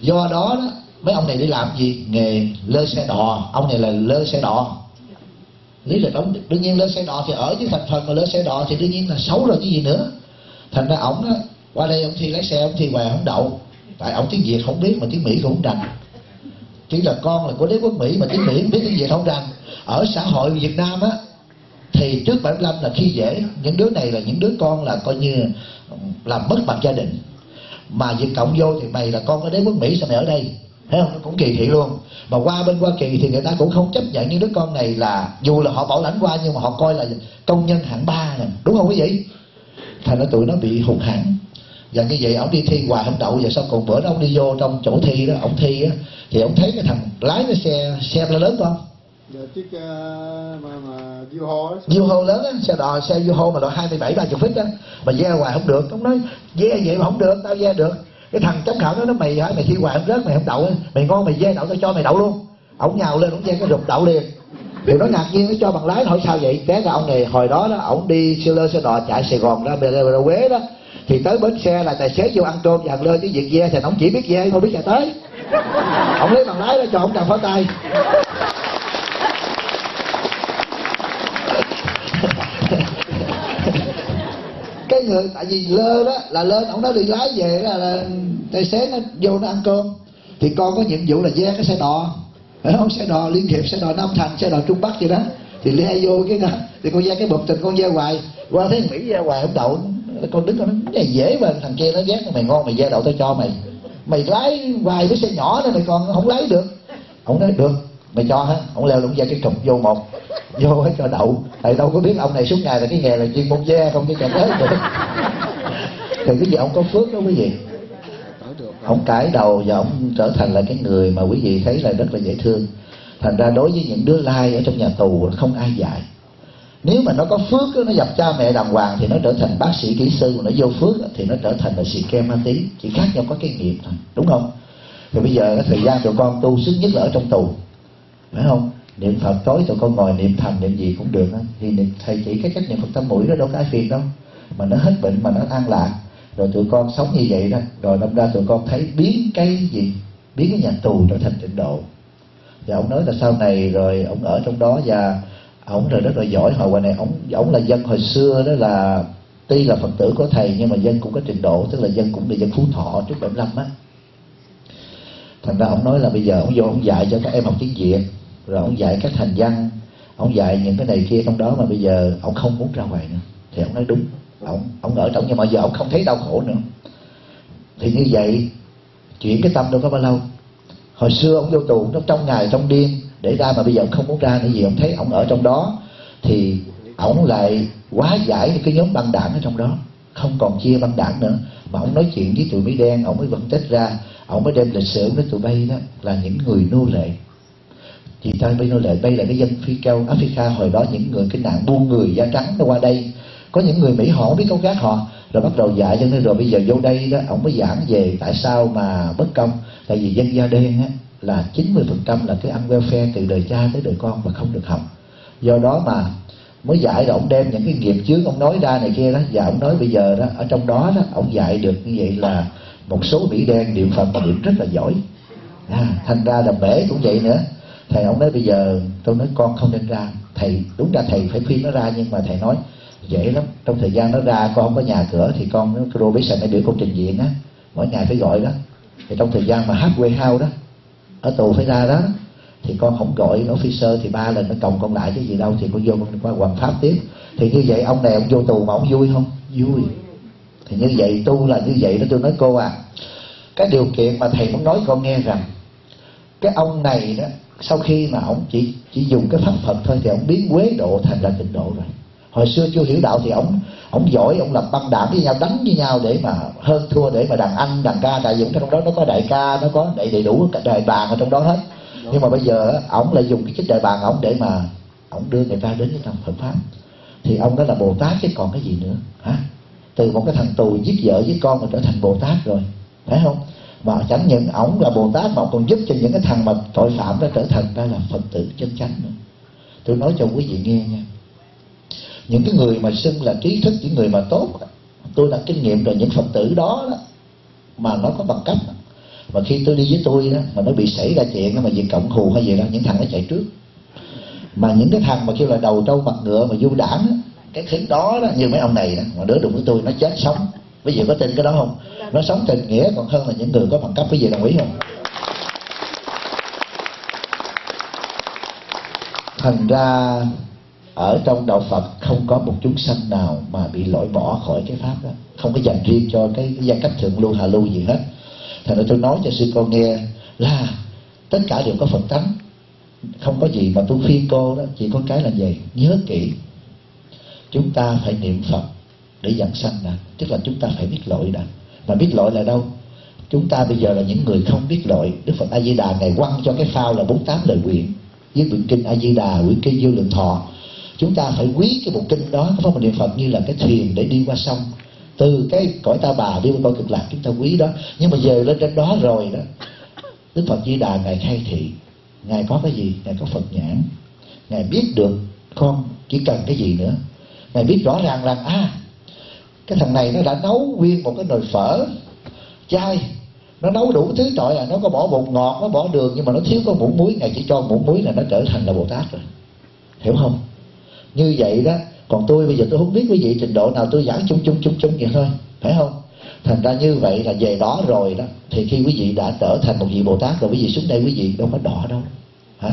S1: Do đó đó, mấy ông này đi làm gì? Nghề lơ xe đò. Ông này là lơ xe đò. Lý lịch ông, đương nhiên lơ xe đò thì ở với thành phần mà lơ xe đò thì đương nhiên là xấu rồi chứ gì nữa. Thành ra ổng á, qua đây ông thi lái xe ông thi hoài ông đậu. Tại ông tiếng việt không biết mà tiếng mỹ cũng không rành. Chỉ là con là của đế quốc mỹ mà tiếng mỹ không biết tiếng việt không rành ở xã hội việt nam á, thì trước 75 là khi dễ. Những đứa này là những đứa con là coi như làm mất mặt gia đình. Mà Việt Cộng vô thì mày là con có đế quốc Mỹ, sao mày ở đây? Thấy không? Nó cũng kỳ thị luôn. Mà qua bên Hoa Kỳ thì người ta cũng không chấp nhận những đứa con này là, dù là họ bảo lãnh qua nhưng mà họ coi là công nhân hạng ba nè đúng không quý vị? Thành ra tụi nó bị hụt hẳn. Và như vậy ông đi thi hoài không đậu, và sau cùng bữa đó ông đi vô trong chỗ thi đó, ông thi á, thì ông thấy cái thằng lái cái xe xe nó lớn không?
S5: Dạ, chiếc mà hô
S1: lớn á, xe đò, xe du hô mà loại 27 30 feet á Mà ve hoài không được, ông nói ve vậy mà không được, tao ve được. Cái thằng chống khảo nó nói mày hả, mày thi hoài không rớt, mày không đậu Mày ngon mày ve đậu tao cho mày đậu luôn. Ổng nhào lên, ổng ve cái rụt đậu liền. Thì nó ngạc nhiên nó cho bằng lái hỏi sao vậy? Té ra ông này hồi đó đó ổng đi xe lơ xe đò chạy sài gòn ra về ra quế đó. Thì tới bến xe là tài xế vô ăn cơm dàn lên chứ việc ve thì ông chỉ biết ve không biết chạy tới. Ông lấy bằng lái đó cho ông cầm pháo tay cái người, tại vì lơ đó, là lên, ông nó đi lái về đó, là tài xế nó vô nó ăn cơm. Thì con có nhiệm vụ là ve cái xe đò. Phải không? Xe đò liên hiệp, xe đò nam thành, xe đò trung bắc gì đó. Thì le vô cái đó, thì con ve cái bụp tình con ve hoài. Qua thấy mỹ ve hoài không đậu. Con đứng con nói dễ mà, thằng kia nó ghét mày ngon, mày ve đậu tao cho mày. Mày lái hoài cái xe nhỏ nên mày còn không lấy được. Ông nói, được mày cho ha ông leo lủng ve cái cục vô một vô hết cho đậu. Tại đâu có biết ông này suốt ngày là cái nghề là chuyên môn ve không chứ chẳng tới được. Thì cái gì ông có phước đó quý vị? Ông cải đầu và ông trở thành là cái người mà quý vị thấy là rất là dễ thương. Thành ra đối với những đứa lai ở trong nhà tù không ai dạy. Nếu mà nó có phước á, nó gặp cha mẹ đàng hoàng thì nó trở thành bác sĩ kỹ sư mà nó vô phước thì nó trở thành là xì ke ma tí chỉ khác nhau có cái nghiệp thôi đúng không? Thì bây giờ cái thời gian tụi con tu sức nhất là ở trong tù phải không? Niệm phật tối tụi con ngồi niệm thầm niệm gì cũng được thì niệm, thầy chỉ cái cách niệm phật tâm mũi đó đâu có ai phiền đâu. Mà nó hết bệnh mà nó an lạc. Rồi tụi con sống như vậy đó. Rồi đâm ra tụi con thấy biến cái gì? Biến cái nhà tù trở thành tịnh độ. Và ông nói là sau này rồi ông ở trong đó và ông rồi rất là giỏi. Hồi qua này ông ông là dân hồi xưa đó là tuy là phật tử của thầy nhưng mà dân cũng có trình độ tức là dân cũng là dân phú thọ trước 75 á. Thành ra ông nói là bây giờ ông vô ông dạy cho các em học tiếng việt rồi ông dạy các thành văn. Ông dạy những cái này kia trong đó mà bây giờ ông không muốn ra ngoài nữa. Thì ông nói đúng. Ông ông ở trong nhưng mà giờ ông không thấy đau khổ nữa. Thì như vậy, chuyển cái tâm đâu có bao lâu. Hồi xưa ông vô tù, nó trong ngày, trong đêm, để ra mà bây giờ ông không muốn ra nữa gì ông thấy ông ở trong đó. Thì ông lại quá giải cái nhóm băng đảng ở trong đó. Không còn chia băng đảng nữa. Mà ông nói chuyện với tụi mỹ đen, ông mới phân tích ra. Ông mới đem lịch sử với tụi bay đó là những người nô lệ thì ta bây nói lại, đây là cái dân phi cao Africa hồi đó những người cái nạn buôn người da trắng nó qua đây. Có những người Mỹ họ không biết câu gác họ. Rồi bắt đầu dạy cho nên rồi bây giờ vô đây đó ông mới giảng về tại sao mà bất công. Tại vì dân da đen á là 90% là cái ăn welfare từ đời cha tới đời con mà không được học. Do đó mà mới dạy rồi ông đem những cái nghiệp chướng ông nói ra này kia đó. Và ông nói bây giờ đó ở trong đó đó ông dạy được như vậy là một số mỹ đen niệm phật mà niệm rất là giỏi. À, thành ra là bể cũng vậy nữa thầy ông nói bây giờ tôi nói con không nên ra. Thầy đúng ra thầy phải khuyên nó ra nhưng mà thầy nói dễ lắm trong thời gian nó ra con không có nhà cửa thì con nó probation để biểu công trình viện á. Mỗi ngày phải gọi đó. Thì trong thời gian mà halfway house đó ở tù phải ra đó thì con không gọi officer thì ba lần nó cộng con lại cái gì đâu thì con vô con qua hoàng pháp tiếp. Thì như vậy ông này ông vô tù mà ông vui không? Vui. Thì như vậy tu là như vậy đó tôi nói cô à. Cái điều kiện mà thầy muốn nói con nghe rằng cái ông này đó sau khi mà ông chỉ chỉ dùng cái pháp phật thôi thì ông biến quế độ thành ra tịnh độ rồi. Hồi xưa chưa hiểu đạo thì ông ông giỏi ông lập băng đảng với nhau đánh với nhau để mà hơn thua để mà đàn anh đàn ca tại vì trong đó nó có đại ca nó có đầy đầy đủ cả đại bàng ở trong đó hết. Nhưng mà bây giờ ông lại dùng cái chức đại bàng ông để mà ông đưa người ta đến với trong Phật pháp. Thì ông đó là Bồ Tát chứ còn cái gì nữa hả? Từ một cái thằng tù giết vợ với con mà trở thành Bồ Tát rồi phải không mà chẳng những ổng là Bồ Tát mà còn giúp cho những cái thằng mà tội phạm nó trở thành ra là Phật tử chân chánh nữa. Tôi nói cho quý vị nghe nha. Những cái người mà xưng là trí thức những người mà tốt tôi đã kinh nghiệm rồi những phật tử đó, đó mà nó có bằng cấp. Mà khi tôi đi với tôi đó mà nó bị xảy ra chuyện đó mà việc cộng thù hay gì đó những thằng nó chạy trước. Mà những cái thằng mà kêu là đầu trâu mặt ngựa mà du đảng đó, cái thứ đó, đó như mấy ông này đó, mà đứa đụng với tôi nó chết sống. Bây giờ có tin cái đó không? Nó sống tình nghĩa còn hơn là những người có bằng cấp. Cái gì đồng ý không? Thành ra ở trong đạo Phật không có một chúng sanh nào mà bị loại bỏ khỏi cái pháp đó. Không có dành riêng cho cái, cái giai cấp thượng lưu hạ lưu gì hết. Thành ra tôi nói cho sư cô nghe là tất cả đều có Phật tánh. Không có gì mà tôi khuyên cô đó chỉ có cái là gì? Nhớ kỹ chúng ta phải niệm Phật để dẫn sanh đã. Tức là chúng ta phải biết lỗi đã mà biết lỗi là đâu? Chúng ta bây giờ là những người không biết lỗi. Đức phật a di đà ngày quăng cho cái phao là 48 lời nguyện với quyển kinh a di đà quyển kinh vô lượng thọ. Chúng ta phải quý cái bộ kinh đó, cái pháp môn niệm phật như là cái thuyền để đi qua sông. Từ cái cõi ta bà đi qua cõi cực lạc, chúng ta quý đó. Nhưng mà giờ lên trên đó rồi đó, đức phật di đà ngài khai thị, ngài có cái gì? Ngài có phật nhãn. Ngài biết được con chỉ cần cái gì nữa. Ngài biết rõ ràng rằng à cái thằng này nó đã nấu nguyên một cái nồi phở. Chay nó nấu đủ thứ trọi à nó có bỏ bột ngọt, nó bỏ đường, nhưng mà nó thiếu có muỗng muối. Ngài chỉ cho muỗng muối là nó trở thành là bồ tát rồi. Hiểu không? Như vậy đó, còn tôi bây giờ tôi không biết quý vị trình độ nào tôi giảng chung chung chung chung vậy thôi. Phải không? Thành ra như vậy là về đó rồi đó, thì khi quý vị đã trở thành một vị bồ tát rồi, quý vị xuống đây, quý vị đâu có đỏ đâu. Hả?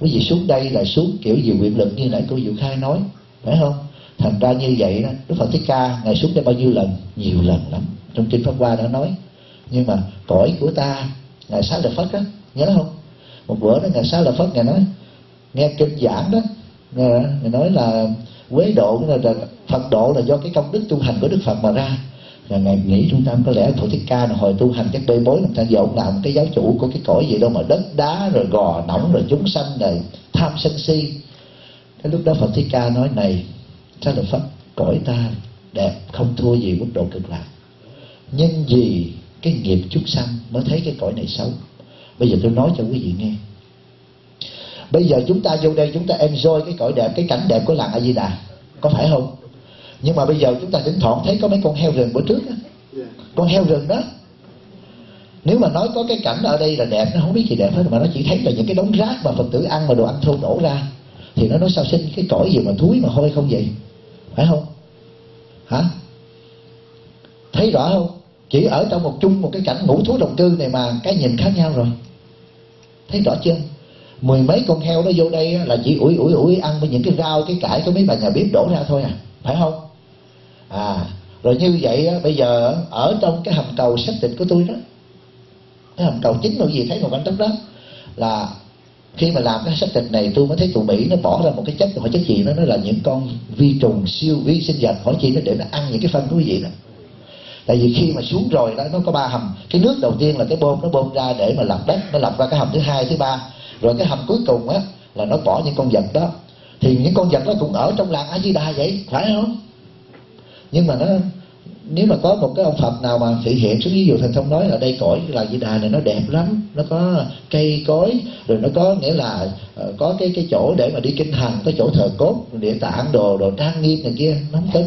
S1: Quý vị xuống đây là xuống kiểu gì quyền lực như nãy cô diệu khai nói. Phải không? Thành ra như vậy đó đức phật thích ca ngài xuống đây bao nhiêu lần? Nhiều lần lắm. Trong kinh pháp hoa đã nói. Nhưng mà cõi của ta ngài xá lợi phất á nhớ không? Một bữa đó ngài xá lợi phất ngài nói nghe kinh giảng đó ngài, ngài nói là quế độ là, là phật độ là do cái công đức tu hành của đức phật mà ra. Và ngài nghĩ chúng ta có lẽ thổ thích ca là hồi tu hành chắc bê bối làm sao giờ ông làm cái giáo chủ của cái cõi gì đâu mà đất đá rồi gò nóng rồi chúng sanh rồi tham sân si. Cái lúc đó Phật thích ca nói này sao được Phật cõi ta đẹp không thua gì quốc độ cực lạc. Nhưng vì cái nghiệp chúng sanh mới thấy cái cõi này xấu. Bây giờ tôi nói cho quý vị nghe. Bây giờ chúng ta vô đây, chúng ta enjoy cái cõi đẹp, cái cảnh đẹp của làng A Di Đà có phải không? Nhưng mà bây giờ chúng ta thỉnh thoảng thấy có mấy con heo rừng bữa trước đó. con heo rừng đó. Nếu mà nói có cái cảnh ở đây là đẹp, nó không biết gì đẹp hết, mà nó chỉ thấy là những cái đống rác mà phật tử ăn mà đồ ăn thô đổ ra, thì nó nói sao sinh cái cõi gì mà thúi mà hôi không vậy? Phải không? Hả? Thấy rõ không? Chỉ ở trong một chung, một cái cảnh ngũ thú đồng cư này mà cái nhìn khác nhau rồi. Thấy rõ chưa? Mười mấy con heo nó vô đây là chỉ ủi ủi ủi ăn với những cái rau, cái cải của mấy bà nhà bếp đổ ra thôi à. Phải không? À rồi như vậy bây giờ ở trong cái hầm cầu xác định của tôi đó, cái hầm cầu chính là gì thấy một anh tóc đó, là khi mà làm cái xác tịch này, tôi mới thấy tụi mỹ nó bỏ ra một cái chất, hỏi chất gì đó, nó là những con vi trùng siêu vi sinh vật, hỏi chi nó để nó ăn những cái phân của quý vị đó. Tại vì khi mà xuống rồi đó, nó có ba hầm. Cái nước đầu tiên là cái bơm, nó bơm ra để mà lọc đất, nó lọc ra cái hầm thứ hai, thứ ba. Rồi cái hầm cuối cùng á, là nó bỏ những con vật đó. Thì những con vật nó cũng ở trong làng a di đà vậy, phải không? Nhưng mà nó nếu mà có một cái ông Phật nào mà thị hiện xuống ví dụ thành thông nói là đây cõi là di đà này nó đẹp lắm nó có cây cối rồi nó có nghĩa là ờ, có cái cái chỗ để mà đi kinh hành có chỗ thờ cốt địa tạng đồ đồ trang nghiêm này kia nó không tin.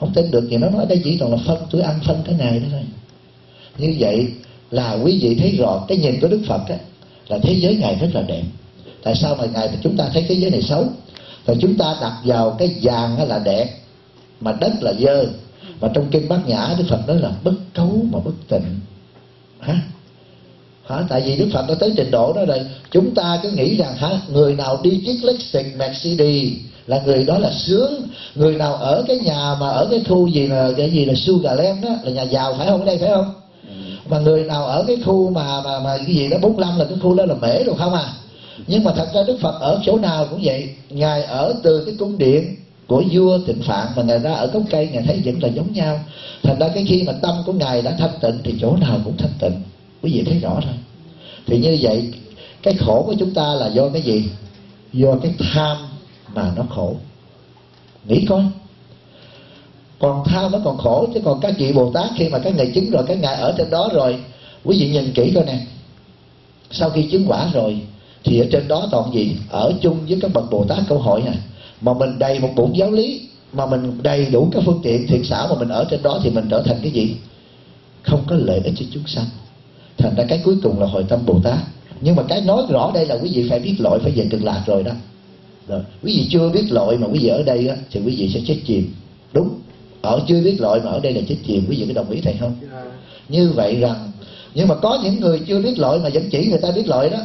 S1: Không tin được thì nó nói đây chỉ toàn là phân tôi ăn phân cái này đó thôi. Như vậy là quý vị thấy rõ cái nhìn của Đức Phật á, là thế giới ngài rất là đẹp. Tại sao mà ngài chúng ta thấy thế giới này xấu? Rồi chúng ta đặt vào cái vàng là đẹp mà đất là dơ và trong kinh bát nhã đức phật nói là bất cấu mà bất tịnh. Hả? Hả? Tại vì đức phật đã tới trình độ đó rồi. Chúng ta cứ nghĩ rằng, hả, người nào đi chiếc lexus mercedes là người đó là sướng. Người nào ở cái nhà mà ở cái khu gì là cái gì là sugarland đó, là nhà giàu phải không? Ở đây phải không? Mà người nào ở cái khu mà mà mà cái gì đó 45 là cái khu đó là mễ rồi không à? Nhưng mà thật ra đức phật ở chỗ nào cũng vậy. Ngài ở từ cái cung điện của vua tịnh phạn mà ngài ra ở gốc cây ngài thấy vẫn là giống nhau. Thành ra cái khi mà tâm của ngài đã thanh tịnh thì chỗ nào cũng thanh tịnh. Quý vị thấy rõ rồi. Thì như vậy, cái khổ của chúng ta là do cái gì? Do cái tham mà nó khổ. Nghĩ coi. Còn tham nó còn khổ, chứ còn các vị bồ tát khi mà các ngài chứng rồi các ngài ở trên đó rồi, quý vị nhìn kỹ coi nè. Sau khi chứng quả rồi, thì ở trên đó toàn gì? Ở chung với các bậc bồ tát câu hỏi này mà mình đầy một bụng giáo lý mà mình đầy đủ các phương tiện thiện xảo mà mình ở trên đó thì mình trở thành cái gì? Không có lợi ích cho chúng sanh. Thành ra cái cuối cùng là hồi tâm bồ tát. Nhưng mà cái nói rõ đây là quý vị phải biết lỗi phải về cực lạc rồi đó. Rồi quý vị chưa biết lỗi mà quý vị ở đây á, thì quý vị sẽ chết chìm. Đúng. Ở chưa biết lỗi mà ở đây là chết chìm quý vị có đồng ý thầy không? Như vậy rằng nhưng mà có những người chưa biết lỗi mà vẫn chỉ người ta biết lỗi đó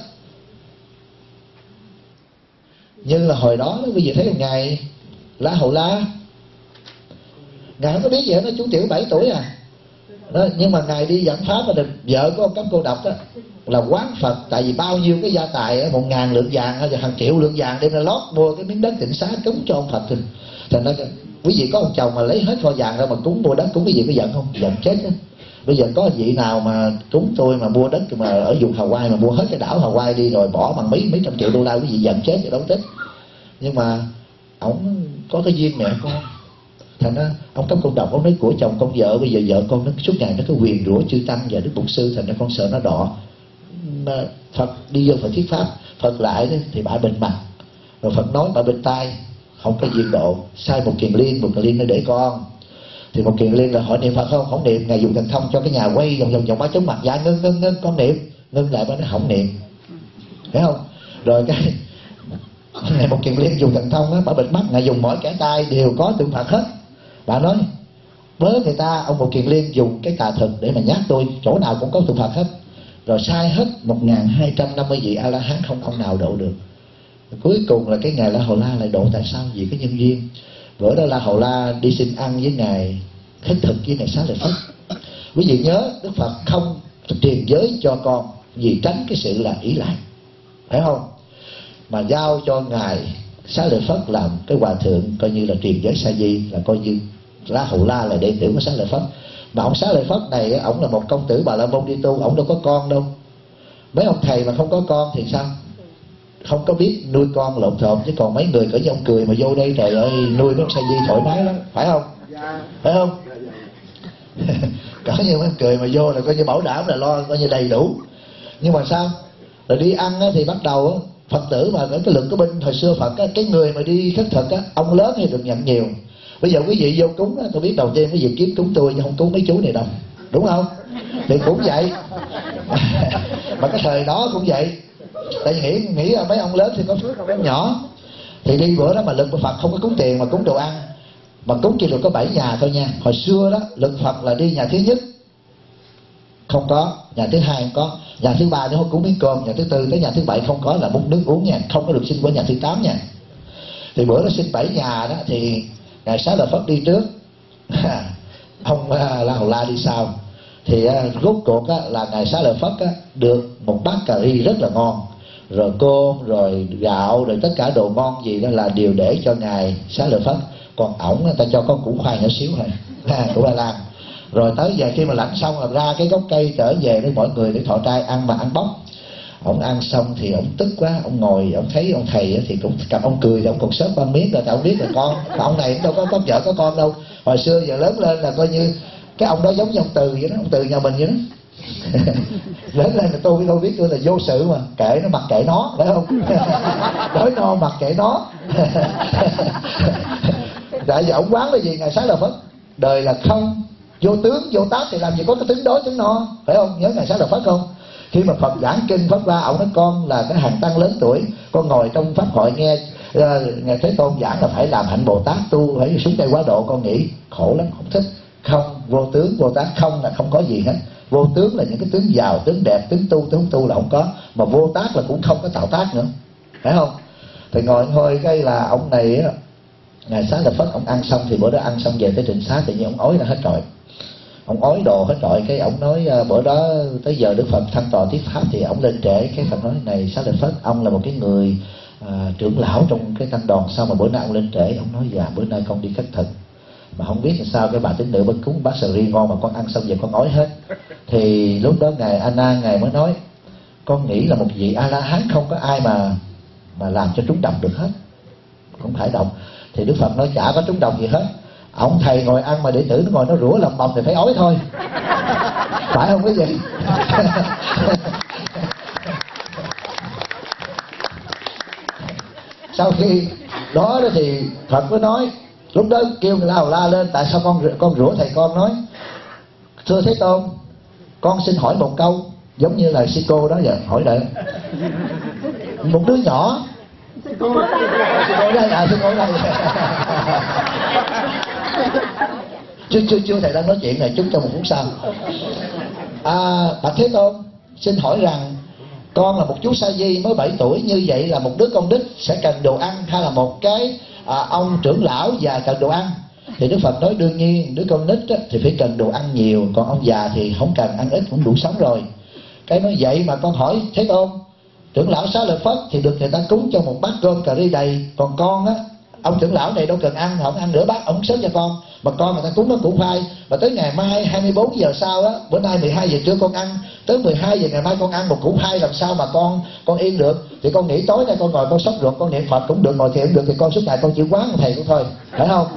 S1: nhưng là hồi đó bây giờ thấy một ngày lá hậu la. Ngài không có biết gì hết nó chú tiểu 7 tuổi à. Đó, nhưng mà ngài đi dẫn pháp mà được vợ của ông cấp cô độc đó là quán phật. Tại vì bao nhiêu cái gia tài một ngàn lượng vàng hay là hàng triệu lượng vàng đem ra lót mua cái miếng đất tịnh xá cúng cho ông phật thì thành ra quý vị có ông chồng mà lấy hết kho vàng ra mà cúng mua đất cúng cái gì có giận không? Giận chết đó bây giờ có vị nào mà chúng tôi mà mua đất mà ở vùng Hawaii mà mua hết cái đảo Hawaii đi rồi bỏ bằng mấy mấy trăm triệu đô la, quý vị giận chết thì đâu thích nhưng mà ổng có cái duyên mẹ con. Thành ra ông cấp công đồng ông nói, của chồng con vợ, bây giờ vợ con nó suốt ngày nó cứ quyền rủa chư tăng và đức bổn sư, thành ra con sợ nó đỏ mà phật đi vô phật thuyết pháp, phật lại thì bà bình mặt. Rồi phật nói bà bên tai, không có duyên độ. Sai một kiền liên, một kiền liên nó để con thì một kiện liên là hỏi niệm phật không không niệm. Ngài dùng thần thông cho cái nhà quay vòng vòng vòng ba chống mặt. Dạ ngưng ngưng ngưng, con niệm. Ngưng lại bà nó không niệm. Thấy không? Rồi cái ngày một kiện liên dùng thần thông á, bà bịt mắt, ngài dùng mỗi cái tay đều có tượng phật hết. Bà nói, với người ta, ông một kiện liên dùng cái tà thực để mà nhắc tôi, chỗ nào cũng có tượng phật hết. Rồi sai hết 1250 vị a la hán không ông nào độ được. Cuối cùng là cái ngày la hầu la lại độ tại sao? Vì cái nhân duyên bữa đó la hầu la đi xin ăn với ngài khất thực với ngài xá lợi phất. Quý vị nhớ, đức phật không truyền giới cho con vì tránh cái sự là ý lại. Phải không? Mà giao cho ngài xá lợi phất làm cái hòa thượng, coi như là truyền giới sa di, là coi như la hầu la là đệ tử của xá lợi phất. Mà ông xá lợi phất này ổng là một công tử bà la môn đi tu ổng đâu có con đâu. Mấy ông thầy mà không có con thì sao? Không có biết nuôi con lộn xộn chứ còn mấy người cỡ như ông cười mà vô đây trời ơi nuôi nó sa di thoải mái lắm phải không? Phải không? Cỡ như mấy cười mà vô là coi như bảo đảm là lo coi như đầy đủ. Nhưng mà sao? Rồi đi ăn thì bắt đầu phật tử mà cái lượng cái binh hồi xưa phật á, cái người mà đi khất thực á, ông lớn thì được nhận nhiều. Bây giờ quý vị vô cúng á, tôi biết đầu tiên quý vị kiếm cúng tôi chứ không cúng mấy chú này đâu. Đúng không? Thì cũng vậy. Mà cái thời đó cũng vậy tại vì nghĩ nghĩ là mấy ông lớn thì có phước còn mấy ông nhỏ. Thì đi bữa đó mà lực của phật không có cúng tiền mà cúng đồ ăn. Mà cúng chỉ được có bảy nhà thôi nha. Hồi xưa đó lực phật là đi nhà thứ nhất. Không có. Nhà thứ hai không có. Nhà thứ ba thì không cúng miếng cơm. Nhà thứ tư tới nhà thứ bảy không có là múc nước uống nha. Không có được xin của nhà thứ tám nha. Thì bữa đó xin bảy nhà đó thì ngày sáng là phật đi trước. Ông à, la hầu la đi sau. Thì à, rốt cuộc á, là ngài xá lợi phất á, được một bát cà ri rất là ngon rồi cơm rồi gạo rồi tất cả đồ ngon gì đó là đều để cho ngài xá lợi phất. Còn ổng người ta cho con củ khoai nhỏ xíu thôi à, củ ba lan. Rồi tới giờ khi mà lạnh xong là ra cái gốc cây trở về với mọi người để thọ trai ăn mà ăn bóc. Ông ăn xong thì ông tức quá ông ngồi ông thấy ông thầy thì cũng cầm ông cười thì ông còn sớt ba miếng rồi tao biết là con mà ông này cũng đâu có có vợ có con đâu. Hồi xưa giờ lớn lên là coi như cái ông đó giống như ông từ vậy đó ông từ nhà mình vậy đó. lớn lên là tôi tôi biết tôi là vô sự mà. Kệ nó mặc kệ nó phải không? Đói no mặc kệ nó. Tại vì ông quán là gì? Ngày sáng là phất đời là không. Vô tướng vô tác thì làm gì có cái tướng đói tướng no phải không? Nhớ ngày sáng là phất không? Khi mà phật giảng kinh pháp ra ông nói con là cái hàng tăng lớn tuổi. Con ngồi trong pháp hội nghe uh, nghe thế tôn giảng là phải làm hạnh bồ tát tu phải xuống tay quá độ. Con nghĩ khổ lắm không thích. Không vô tướng vô tác không là không có gì hết vô tướng là những cái tướng giàu tướng đẹp tướng tu tướng tu là không có. Mà vô tác là cũng không có tạo tác nữa. Phải không? Thì ngồi thôi cái là ông này á ngày sáng là phất ông ăn xong thì bữa đó ăn xong về tới trịnh xá tự nhiên ông ói ra hết rồi. Ông ói đồ hết rồi cái ông nói ờ, bữa đó tới giờ đức phật thăng tọa thuyết pháp thì ông lên trễ cái phật nói này xá lợi phất ông là một cái người à, trưởng lão trong cái tăng đoàn sao mà bữa nay ông lên trễ. Ông nói dạ bữa nay con đi khất thực mà không biết sao cái bà tín nữ bên cúng bát sờ ri ngon mà con ăn xong về con ói hết. Thì lúc đó ngài Anna ngài mới nói con nghĩ là một vị a la hán không có ai mà mà làm cho trúng độc được hết. Không phải độc. Thì đức phật nói chả có trúng độc gì hết. Ông thầy ngồi ăn mà đệ tử nó ngồi nó rủa lầm bầm thì phải ói thôi. Phải không cái gì sau khi đó thì phật mới nói lúc đó kêu lao la la lên, tại sao con con rủa thầy con? Nói, thưa thế tôn, con xin hỏi một câu, giống như là sư cô đó giờ hỏi lại. Một đứa nhỏ. Sư cô đây à sư cô đây. Chưa chưa chưa, thầy đang nói chuyện này chúng cho một phút sau. À bạch thế tôn, xin hỏi rằng, con là một chú sa di mới 7 tuổi, như vậy là một đứa con đích sẽ cần đồ ăn hay là một cái à, ông trưởng lão già cần đồ ăn. Thì đức phật nói đương nhiên đứa con nít á, thì phải cần đồ ăn nhiều còn ông già thì không cần ăn ít cũng đủ sống rồi. Cái nói vậy mà con hỏi thế không trưởng lão xá lợi phất thì được người ta cúng cho một bát cơm cà ri đầy còn con á ông trưởng lão này đâu cần ăn không ăn nửa bát, ông sớm cho con. Mà con người ta cúng nó củ khoai mà tới ngày mai 24 giờ sau á, bữa nay 12 giờ trưa con ăn, tới 12 giờ ngày mai con ăn một củ khoai làm sao mà con con yên được? Thì con nghĩ tối nay con ngồi con sốt ruột, con niệm phật cũng được, ngồi thiền được, thì con suốt ngày con chịu quán thầy cũng thôi. Phải không?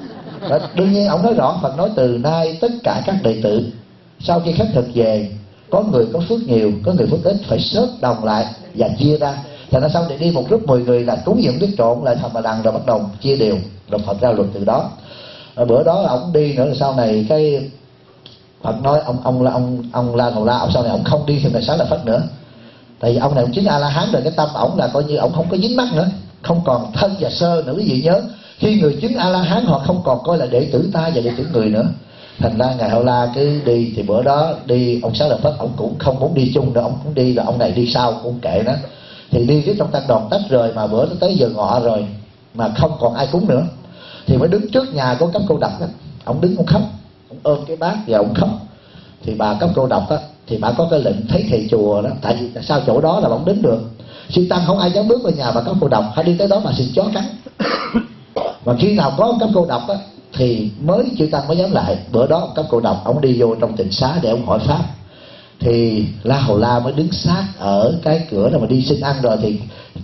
S1: Và đương nhiên ông nói rõ, phật nói từ nay tất cả các đệ tử, sau khi khất thực về, có người có phước nhiều, có người phước ít, phải sớt đồng lại và chia ra thành ra sau để đi một lúc 10 người là cúng dường biết trộn lại thành mà đằng rồi bắt đầu chia đều rồi phật ra luật từ đó. Rồi bữa đó ông đi nữa là sau này cái phật nói ông ông là ông ông la còn la ông sau này ông không đi thì ngày sáng là Phật nữa. Tại vì ông này ông chính a la hán rồi, cái tâm ổng là coi như ổng không có dính mắc nữa, không còn thân và sơ nữa, quý vị nhớ. Khi người chứng a la hán họ không còn coi là đệ tử ta và đệ tử người nữa. Thành ra ngài hậu la cứ đi, thì bữa đó đi, ông sáu là phất ông cũng không muốn đi chung nữa ông cũng đi là ông này đi sau, cũng kệ đó thì đi cái trong tăng đoàn tách rời mà bữa nó tới giờ ngọ rồi mà không còn ai cúng nữa. Thì mới đứng trước nhà của cấp cô độc đó ông đứng ông khóc, ông ôm cái bát và ông khóc. Thì bà cấp cô độc á, thì bà có cái lệnh thấy thầy chùa đó, tại vì sao chỗ đó là ông đứng được. Sư tăng không ai dám bước vào nhà bà cấp cô độc hay đi tới đó mà xin chó cắn. Mà khi nào có ông cấp cô độc á, thì mới chữ tăng mới dám lại. Bữa đó ông cấp cô độc, ông đi vô trong tịnh xá để ông hỏi pháp thì la hầu la mới đứng sát ở cái cửa nào mà đi xin ăn rồi. Thì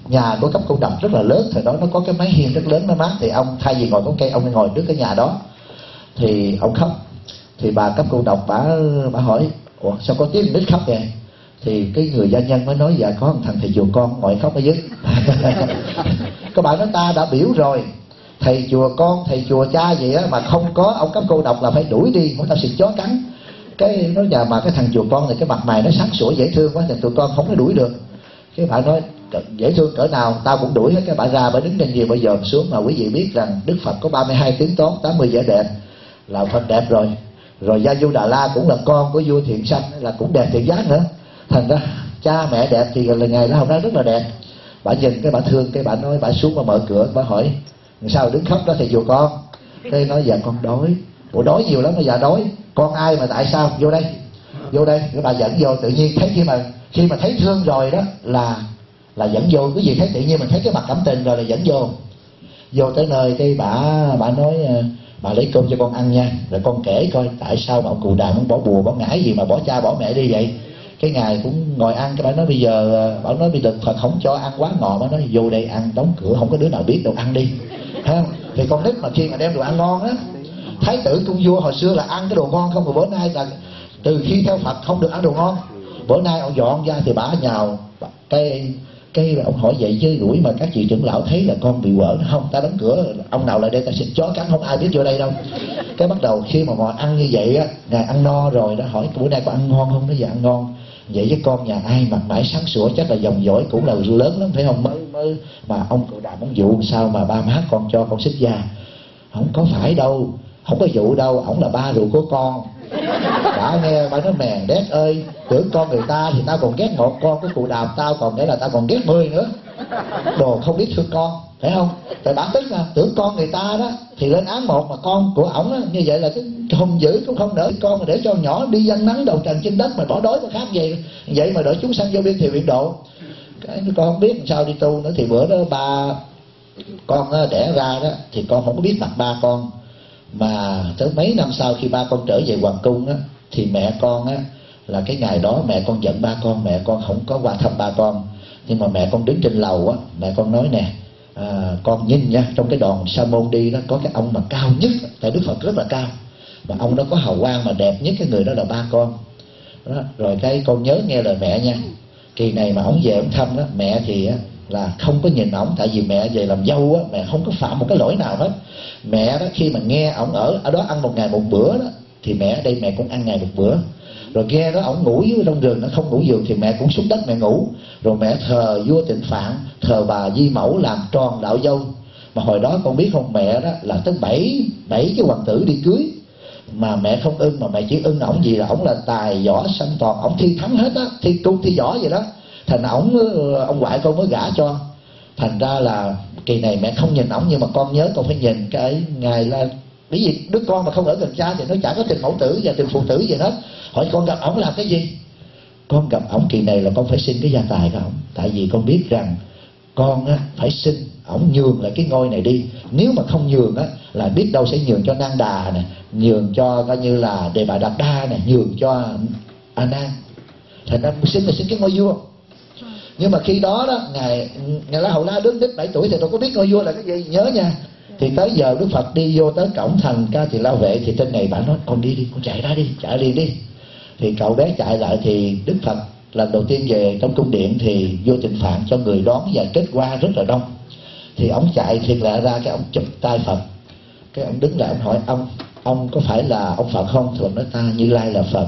S1: nhà của cấp cô độc rất là lớn. Thời đó nó có cái máy hiên rất lớn nó mát. Thì ông thay vì ngồi có cây, ông ngồi trước cái nhà đó. Thì ông khóc. Thì bà cấp cô độc bà bà hỏi, ủa, sao có tiếng nít khóc vậy? Thì cái người gia nhân mới nói dạ có một thằng thầy chùa con ngồi khóc ở dưới. Các bạn nói, ta đã biểu rồi. Thầy chùa con, thầy chùa cha gì á, mà không có ông cấp cô độc là phải đuổi đi muốn tao xịt chó cắn cái nói nhà mà cái thằng chùa con này, cái mặt mày nó sáng sủa, dễ thương quá thì tụi con không có đuổi được. Cái bạn nói dễ thương cỡ nào, tao cũng đuổi hết cái bạn ra, bà đứng trên gì bây giờ xuống mà quý vị biết rằng đức phật có 32 tiếng tốt 80 vẻ đẹp, là phật đẹp rồi. Rồi gia du đà la cũng là con của vua thiện sanh, là cũng đẹp thiện giác nữa. Thành ra, cha mẹ đẹp thì là ngày đó hôm nay rất là đẹp. Bà nhìn cái bà thương, cái bà nói, bà xuống và mở cửa, bà hỏi, sao đứng khóc đó thì chùa con? Cái nói dạ con đói ủa, đói nhiều lắm bây giờ dạ, đói. Con ai mà tại sao? Vô đây. Vô đây. Cái bà dẫn vô, tự nhiên thấy khi mà khi mà thấy thương rồi đó, là là dẫn vô. Cái gì thấy tự nhiên mình thấy cái mặt cảm tình rồi là dẫn vô. Vô tới nơi cái bà bà nói ờ, bà lấy cơm cho con ăn nha. Rồi con kể coi tại sao mà ông cụ đàn ông bỏ bùa, bỏ ngải gì mà bỏ cha, bỏ mẹ đi vậy. Cái ngày cũng ngồi ăn, cái bà nói bây giờ ờ, bà nói bây giờ phật không cho ăn quá ngọt. Bà nói vô đây ăn, đóng cửa, không có đứa nào biết đâu ăn đi. Thấy không? Thì con nít mà khi mà đem đồ ăn ngon á thái tử cung vua hồi xưa là ăn cái đồ ngon không rồi bữa nay là từ khi theo phật không được ăn đồ ngon. Bữa nay ông dọn ra thì bả nhào cái cái ông hỏi vậy chứ rủi mà các chị trưởng lão thấy là con bị quở không? Ta đóng cửa, ông nào lại đây, ta xịt chó cắn, không ai biết vô đây đâu. Cái bắt đầu khi mà ngồi ăn như vậy á, ngài ăn no rồi đó, hỏi, bữa nay có ăn ngon không? Nó dạ ăn ngon. Vậy với con nhà ai mặt mãi sáng sủa, chắc là dòng dõi cũng là lớn lắm, phải không? Mới mới mà ông cậu đàm ông dụ sao mà ba má con cho con xích da? Không có phải đâu không có vụ đâu ổng là ba ruột của con. Đã nghe bà nói mèn đét ơi tưởng con người ta thì tao còn ghét một con cái cụ đàm tao còn nghĩa là tao còn ghét mười nữa. Đồ không biết thương con phải không? Tại bản tính là tưởng con người ta đó thì lên án một mà con của ổng á, như vậy là cái hùng dữ cũng không đỡ con mà để cho nhỏ đi dân nắng đầu trần trên đất mà bỏ đói mà khác gì vậy mà đợi chúng sanh vô biên thì viện độ. Cái con không biết làm sao đi tu nữa thì bữa đó ba con đẻ ra đó thì con không có biết mặt ba con mà tới mấy năm sau khi ba con trở về hoàng cung á thì mẹ con á là cái ngày đó mẹ con giận ba con mẹ con không có qua thăm ba con. Nhưng mà mẹ con đứng trên lầu á mẹ con nói nè à, con nhìn nha trong cái đoàn sa môn đi đó có cái ông mà cao nhất tại đức phật rất là cao. Mà ông đó có hào quang mà đẹp nhất cái người đó là ba con. Đó. rồi cái con nhớ nghe lời mẹ nha. Kỳ này mà ông về ông thăm đó mẹ thì á, là không có nhìn ổng tại vì mẹ về làm dâu á mẹ không có phạm một cái lỗi nào hết mẹ đó, khi mà nghe ổng ở ở đó ăn một ngày một bữa đó, thì mẹ ở đây mẹ cũng ăn ngày một bữa. Rồi nghe đó, ổng ngủ dưới trong rừng nó không ngủ giường, thì mẹ cũng xuống đất mẹ ngủ. Rồi mẹ thờ vua tịnh phạn, thờ bà di mẫu làm tròn đạo dâu. Mà hồi đó con biết không, mẹ đó là tới bảy bảy cái hoàng tử đi cưới. Mà mẹ không ưng, mà mẹ chỉ ưng ổng gì là ổng là tài võ sanh toàn. Ổng thi thắng hết á, thi cung thi võ vậy đó. Thành ổng ông ngoại con mới gả cho. Thành ra là kỳ này mẹ không nhìn ổng nhưng mà con nhớ con phải nhìn cái ngày là bởi vì đứa con mà không ở gần cha thì nó chả có tình mẫu tử và tình phụ tử gì hết. Hỏi con gặp ổng làm cái gì? Con gặp ổng kỳ này là con phải xin cái gia tài của ổng. Tại vì con biết rằng con á, phải xin ổng nhường lại cái ngôi này đi. Nếu mà không nhường á là biết đâu sẽ nhường cho nang đà nè nhường cho coi như là đề bà đạt đa nè nhường cho a nan. Thành ra xin là xin cái ngôi vua nhưng mà khi đó đó, ngài ngài la hầu la đứng đến 7 tuổi thì tôi có biết ngôi vua là cái gì, nhớ nha. Thì tới giờ đức phật đi vô tới cổng thành ca thì lao vệ thì trên này bạn nói con đi đi, con chạy ra đi, chạy liền đi. Thì cậu bé chạy lại thì đức phật lần đầu tiên về trong cung điện thì vô tình phạn cho người đón và kết quả rất là đông. Thì ông chạy thiệt lạ ra cái ông chụp tay phật. Cái ông đứng lại ông hỏi, ông ông có phải là ông phật không? Thì ông nói, ta như lai là phật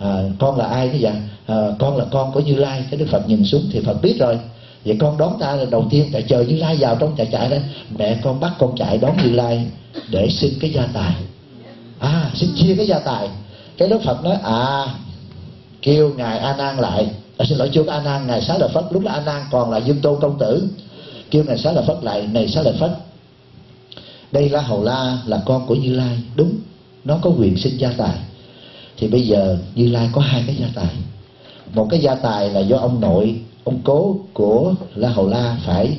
S1: à, con là ai thế vậy à, con là con của như lai cái đức phật nhìn xuống thì phật biết rồi. Vậy con đón ta là đầu tiên chạy chờ như lai vào trong chạy chạy đó. Mẹ con bắt con chạy đón như lai để xin cái gia tài. À xin chia cái gia tài. Cái đức phật nói à kêu ngài a nan lại. À, xin lỗi chưa có a nan ngài xá lợi phất. Lúc đó a nan còn là dương tôn công tử. Kêu ngài xá lợi phất lại này xá lợi phất đây la hầu la là con của như lai. Đúng nó có quyền xin gia tài thì bây giờ như lai có hai cái gia tài. Một cái gia tài là do ông nội, ông cố của la hầu la phải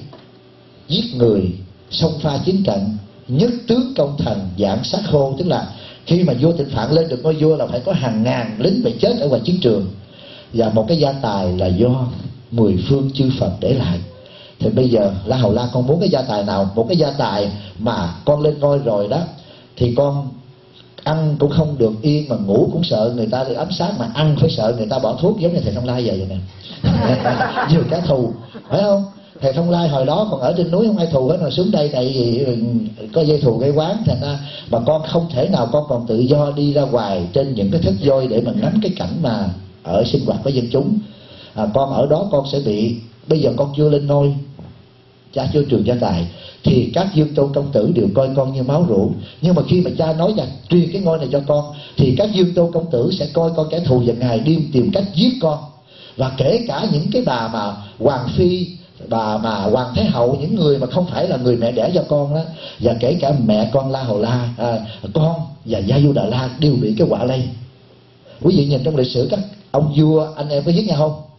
S1: giết người, xông pha chiến trận, nhất tướng công thần giảm sát khô tức là khi mà vua tịnh phạn lên được ngôi vua là phải có hàng ngàn lính bị chết ở ngoài chiến trường. Và một cái gia tài là do mười phương chư phật để lại. Thì bây giờ la hầu la con muốn cái gia tài nào? Một cái gia tài mà con lên ngôi rồi đó, thì con ăn cũng không được yên mà ngủ cũng sợ người ta được ám sát mà ăn phải sợ người ta bỏ thuốc giống như thầy thông lai giờ vậy nè. Nhiều cái thù phải không? Thầy thông lai hồi đó còn ở trên núi không ai thù hết mà xuống đây tại vì có dây thù gây quán thành ra mà con không thể nào con còn tự do đi ra ngoài trên những cái thức voi để mà ngắm cái cảnh mà ở sinh hoạt với dân chúng. À, con ở đó con sẽ bị bây giờ con chưa lên nôi cha chưa trường gia tài thì các dương tôn công tử đều coi con như máu rượu nhưng mà khi mà cha nói rằng truyền cái ngôi này cho con thì các dương tôn công tử sẽ coi con kẻ thù và ngày đêm tìm cách giết con. Và kể cả những cái bà mà hoàng phi bà mà hoàng thái hậu những người mà không phải là người mẹ đẻ cho con đó và kể cả mẹ con la hầu la à, con và gia du đà la đều bị cái quả lây. Quý vị nhìn trong lịch sử các ông vua anh em có giết nhau không?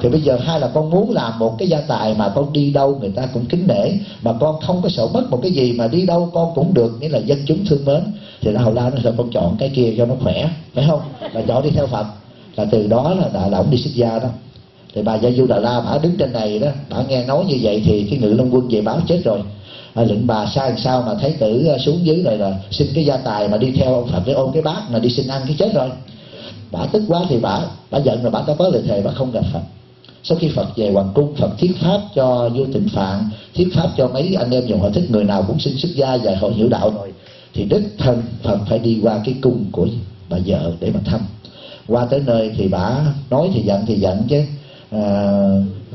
S1: Thì bây giờ hai là con muốn làm một cái gia tài mà con đi đâu người ta cũng kính nể mà con không có sợ mất một cái gì mà đi đâu con cũng được nghĩa là dân chúng thương mến. Thì nó hầu la nó sẽ con chọn cái kia cho nó khỏe phải không? Là chọn đi theo phật. Là từ đó là đã là ông đi xuất gia đó. Thì bà gia du đà la bà đứng trên này đó bà nghe nói như vậy thì cái ngự long quân về báo chết rồi. À, lệnh bà sai sao mà thấy tử ờ, xuống dưới này là xin cái gia tài mà đi theo ông phật để ôm cái bát mà đi xin ăn cái chết rồi. Bà tức quá thì bà bà giận rồi bà có có lời thề bà không gặp phật sau khi Phật về hoàng cung Phật thiết pháp cho vua tịnh phạn thiết pháp cho mấy anh em dòng họ thích người nào cũng xin xuất gia và họ hiểu đạo rồi thì đích thân Phật phải đi qua cái cung của bà vợ để mà thăm. Qua tới nơi thì bà nói thì giận thì giận chứ. À,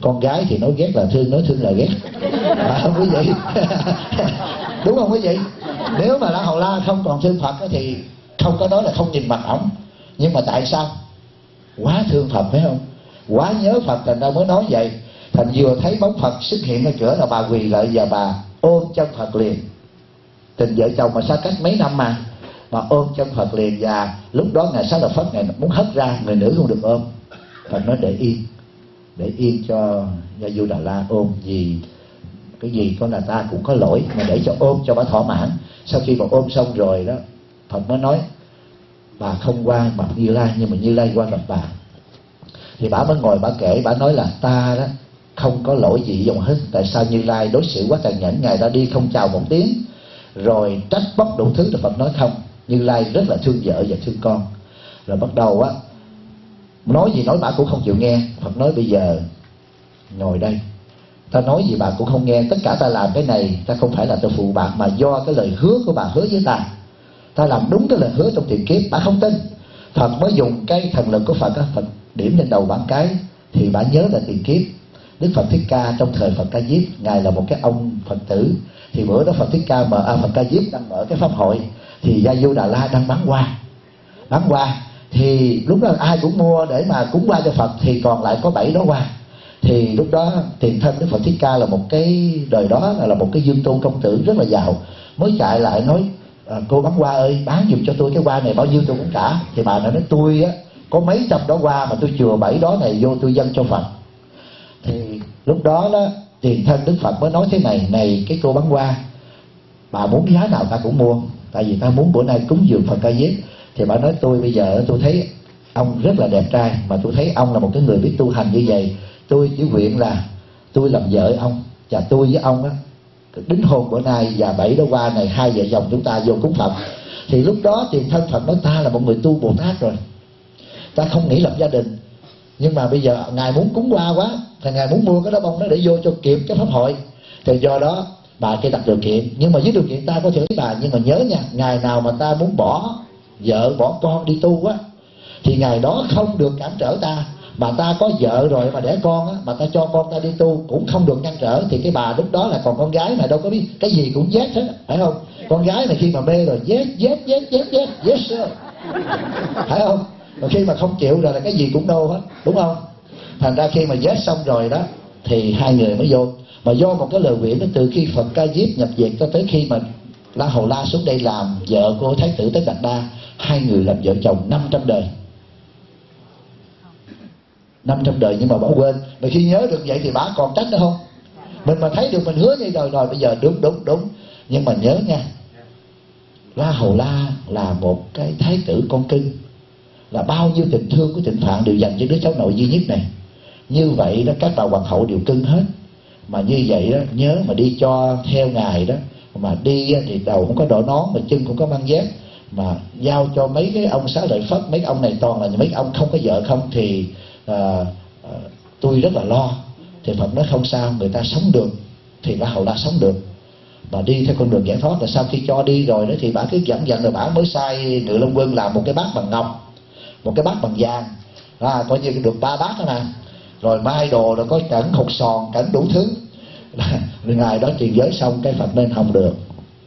S1: con gái thì nói ghét là thương nói thương là ghét. Phải không quý vị đúng không quý vị nếu mà la hầu la không còn thương phật thì không có nói là không nhìn mặt ổng. Nhưng mà tại sao? Quá thương phật phải không? Quá nhớ phật thành ra mới nói vậy. Thành vừa thấy bóng phật xuất hiện ở cửa là bà quỳ lại và bà ôm chân phật liền. Tình vợ chồng mà xa cách mấy năm mà. Mà ôm chân phật liền và lúc đó ngài sáng lập phật ngài muốn hất ra, người nữ không được ôm. Phật nói để yên để yên cho gia du đà la ôm vì cái gì con là ta cũng có lỗi, mà để cho ôm cho bà thỏa mãn. Sau khi bà ôm xong rồi đó, phật mới nói, bà không qua mặt như lai, nhưng mà như lai qua gặp bà thì bà mới ngồi bà kể, bà nói là ta đó, không có lỗi gì dòng hết tại sao như lai đối xử quá tàn nhẫn ngài ra đi không chào một tiếng. Rồi trách bóc đủ thứ rồi phật nói không. Như lai rất là thương vợ và thương con. Rồi bắt đầu á, nói gì nói bà cũng không chịu nghe. Phật nói bây giờ, ngồi đây. Ta nói gì bà cũng không nghe. Tất cả ta làm cái này, ta không phải là ta phụ bạc mà do cái lời hứa của bà hứa với ta. Ta làm đúng cái lời hứa trong tiền kiếp, bà không tin. Phật mới dùng cái thần lực của phật á. Phật điểm lên đầu bản cái thì bà nhớ là tiền kiếp đức phật thích ca trong thời phật ca diếp ngài là một cái ông phật tử. Thì bữa đó phật thích ca mở à, phật ca diếp đang mở cái pháp hội thì gia du đà la đang bán hoa. Bán hoa. Thì lúc đó ai cũng mua để mà cúng qua cho phật thì còn lại có bảy đó hoa. Thì lúc đó tiền thân đức phật thích ca là một cái đời đó là một cái dương tôn công tử rất là giàu. Mới chạy lại nói à, cô bán hoa ơi bán giùm cho tôi cái hoa này bao nhiêu tôi cũng trả. Thì bà nói tôi á có mấy trăm đó qua mà tôi chừa bảy đó này vô tôi dâng cho phật. Thì lúc đó đó, tiền thân đức phật mới nói thế này này cái cô bán hoa, bà muốn giá nào ta cũng mua, tại vì ta muốn bữa nay cúng dường phật ca diếp. Thì bà nói, tôi bây giờ tôi thấy ông rất là đẹp trai, mà tôi thấy ông là một cái người biết tu hành như vậy. Tôi chỉ nguyện là tôi làm vợ ông, và tôi với ông á, đính hôn bữa nay và bảy đó qua này, hai vợ chồng chúng ta vô cúng phật. Thì lúc đó tiền thân phật nói, ta là một người tu bồ tát rồi ta không nghĩ lập gia đình. Nhưng mà bây giờ ngài muốn cúng qua quá, thì ngài muốn mua cái đó bông đó để vô cho kịp cái pháp hội. Thì do đó, bà kia đặt điều kiện. Nhưng mà với điều kiện ta có thể lấy bà, nhưng mà nhớ nha, ngày nào mà ta muốn bỏ vợ, bỏ con đi tu á, thì ngày đó không được cản trở ta. Mà ta có vợ rồi mà đẻ con á, mà ta cho con ta đi tu cũng không được ngăn trở. Thì cái bà lúc đó là còn con gái mà đâu có biết cái gì cũng yes hết, phải không? Con gái này khi mà mê rồi yes yes yes yes yes yes phải không? Còn khi mà không chịu rồi là cái gì cũng đâu hết, đúng không? Thành ra khi mà yes xong rồi đó, thì hai người mới vô. Mà do một cái lời nguyện đó, từ khi phật ca diếp nhập viện cho tới khi mà la hầu la xuống đây làm vợ của thái tử tất đạt đa, hai người làm vợ chồng 500 đời. 500 đời nhưng mà bỏ quên. Mà khi nhớ được vậy thì bà còn trách nữa không? Mình mà thấy được, mình hứa như rồi rồi, bây giờ đúng đúng đúng. Nhưng mà nhớ nha, la hầu la là một cái thái tử con cưng là bao nhiêu tình thương của tịnh phạn đều dành cho đứa cháu nội duy nhất này. Như vậy đó các bà hoàng hậu đều cưng hết. Mà như vậy đó nhớ mà đi cho theo ngài đó mà đi thì đầu không có đội nón mà chân cũng có mang dép mà giao cho mấy cái ông xá lợi phất mấy ông này toàn là mấy ông không có vợ không thì à, à, tôi rất là lo. Thì phật nói không sao người ta sống được thì bà hậu la sống được. Mà đi theo con đường giải thoát là sau khi cho đi rồi đó thì bà cứ dẫn dặn rồi bà mới sai ngự long quân làm một cái bát bằng ngọc một cái bát bằng vàng. À, coi như được ba bát đó nè. Rồi mai đồ rồi có cảnh hột sòn cảnh đủ thứ. Ngày đó truyền giới xong cái phật nên không được.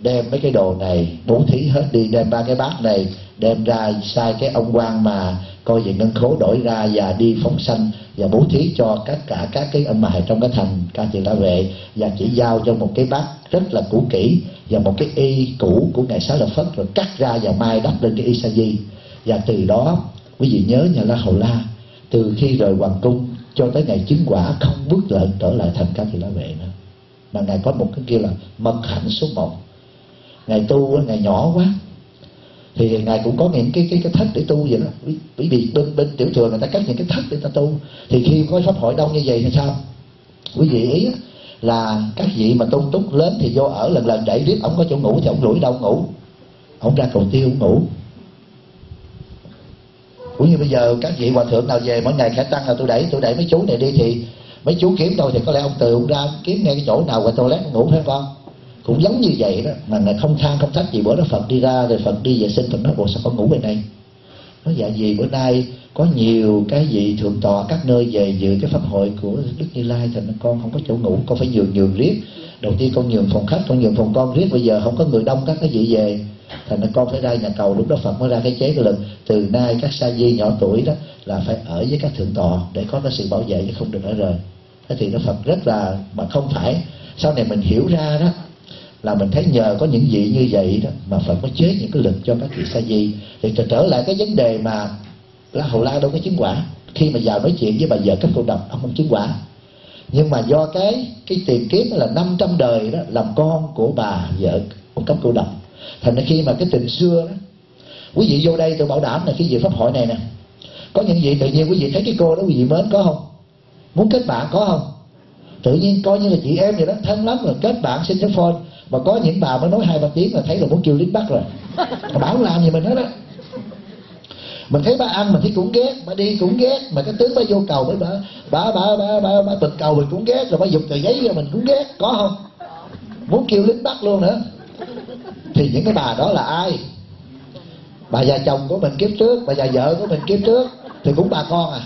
S1: Đem mấy cái đồ này bố thí hết đi đem ba cái bát này đem ra sai cái ông quan mà coi về ngân khố đổi ra và đi phóng sanh và bố thí cho tất cả các cái ông mài trong cái thành ca chị la vệ. Và chỉ giao cho một cái bát rất là cũ kỹ và một cái y cũ của ngài xá lợi phất rồi cắt ra và mai đắp lên cái y sa di. Và từ đó quý vị nhớ nhà la hầu la, từ khi rời hoàng cung cho tới ngày chứng quả không bước lại trở lại thành ca tỳ la vệ nữa. Mà ngài có một cái kia là mật hạnh số một. Ngài tu ngài nhỏ quá. Thì ngài cũng có những cái cái cái thất để tu vậy đó. Bởi vì bên bên tiểu thừa người ta cắt những cái thất để ta tu. Thì khi có pháp hội đông như vậy thì sao? Quý vị ý là các vị mà tôn túc lớn thì vô ở lần lần đẩy riết ông có chỗ ngủ thì ông rủi đâu ngủ. Ông ra cầu tiêu, ông ngủ cũng như bây giờ các vị hòa thượng nào về, mỗi ngày khả tăng là tôi đẩy tôi đẩy mấy chú này đi thì mấy chú kiếm tôi thì có lẽ ông từ ông ra kiếm ngay cái chỗ nào qua toilet ngủ phải không? Cũng giống như vậy đó, mà ngài không than không trách gì, bữa đó phật đi ra rồi phật đi vệ sinh, phật nói bộ sao con ngủ bên đây? Nó dạ gì bữa nay có nhiều cái vị thượng tọa, các nơi về dự cái pháp hội của đức như lai thì con không có chỗ ngủ, con phải nhường nhường riết. Đầu tiên con nhường phòng khách, con nhường phòng con riết, bây giờ không có người đông các cái vị về thành ra con phải ra nhà cầu lúc đó phật mới ra cái chế cái lực. Từ nay các sa di nhỏ tuổi đó là phải ở với các thượng tọa để có cái sự bảo vệ chứ không được ở rời. Thế thì nó phật rất là, mà không phải. Sau này mình hiểu ra đó là mình thấy nhờ có những vị như vậy đó mà Phật mới chế những cái lực cho các vị sa di. Thì trở lại cái vấn đề mà là hầu la đâu có chứng quả. Khi mà vào nói chuyện với bà vợ cấp cô độc, ông không chứng quả. Nhưng mà do cái cái tiền kiếp là 500 đời đó làm con của bà vợ ông cấp cô độc thành ra khi mà cái tình xưa đó quý vị vô đây tôi bảo đảm là cái về pháp hội này nè. Có những vị tự nhiên quý vị thấy cái cô đó quý vị mến có không? Muốn kết bạn có không? Tự nhiên coi như là chị em vậy đó thân lắm rồi kết bạn xin số phone. Mà có những bà mới nói hai ba tiếng là thấy là muốn kêu lính bắt rồi. Mà bảo làm gì mình hết á. Mình thấy bà ăn mình thấy cũng ghét bà đi cũng ghét. Mà cái tướng bà vô cầu với bà bà bà bà bà, bà bực cầu mình cũng ghét rồi bà dục tờ giấy ra mình cũng ghét có không? Muốn kêu lính bắt luôn nữa thì những cái bà đó là ai? Bà già chồng của mình kiếp trước, bà già vợ của mình kiếp trước, thì cũng bà con à.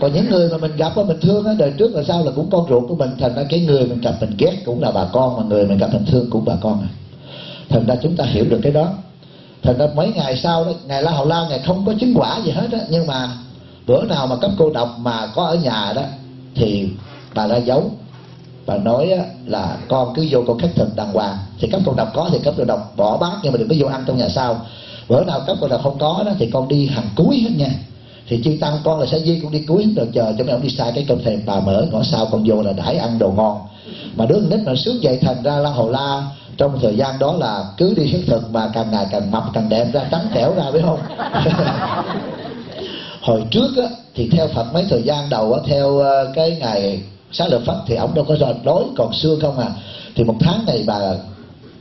S1: Còn những người mà mình gặp và mình thương á, đời trước là sao là cũng con ruột của mình, thành ra cái người mình gặp mình ghét cũng là bà con, mà người mình gặp mình thương cũng bà con à. Thành ra chúng ta hiểu được cái đó. Thành ra mấy ngày sau đó, ngày la hầu lao, ngày không có chứng quả gì hết á, nhưng mà bữa nào mà cấp cô độc mà có ở nhà đó, thì bà ra giấu bà nói là con cứ vô con khất thực đàng hoàng. Thì cấp cô đọc có thì cấp cô đọc bỏ bát nhưng mà đừng có vô ăn trong nhà sau. Bữa nào cấp cô độc không có đó thì con đi hàng cuối hết nha. Thì chư tăng con là sẽ di cũng đi cuối rồi chờ cho mấy ông đi xa cái cơm thèm bà mở ngõ sau con vô là đãi ăn đồ ngon. Mà đứa con nít mà sướng dậy thành ra la hồ la trong thời gian đó là cứ đi khất thực mà càng ngày càng mập càng đẹp ra trắng trẻo ra biết không? Hồi trước á, thì theo Phật mấy thời gian đầu á, theo ờ, cái ngày sáng lợi pháp thì ông đâu có rồi đói, còn xương không à. Thì một tháng này bà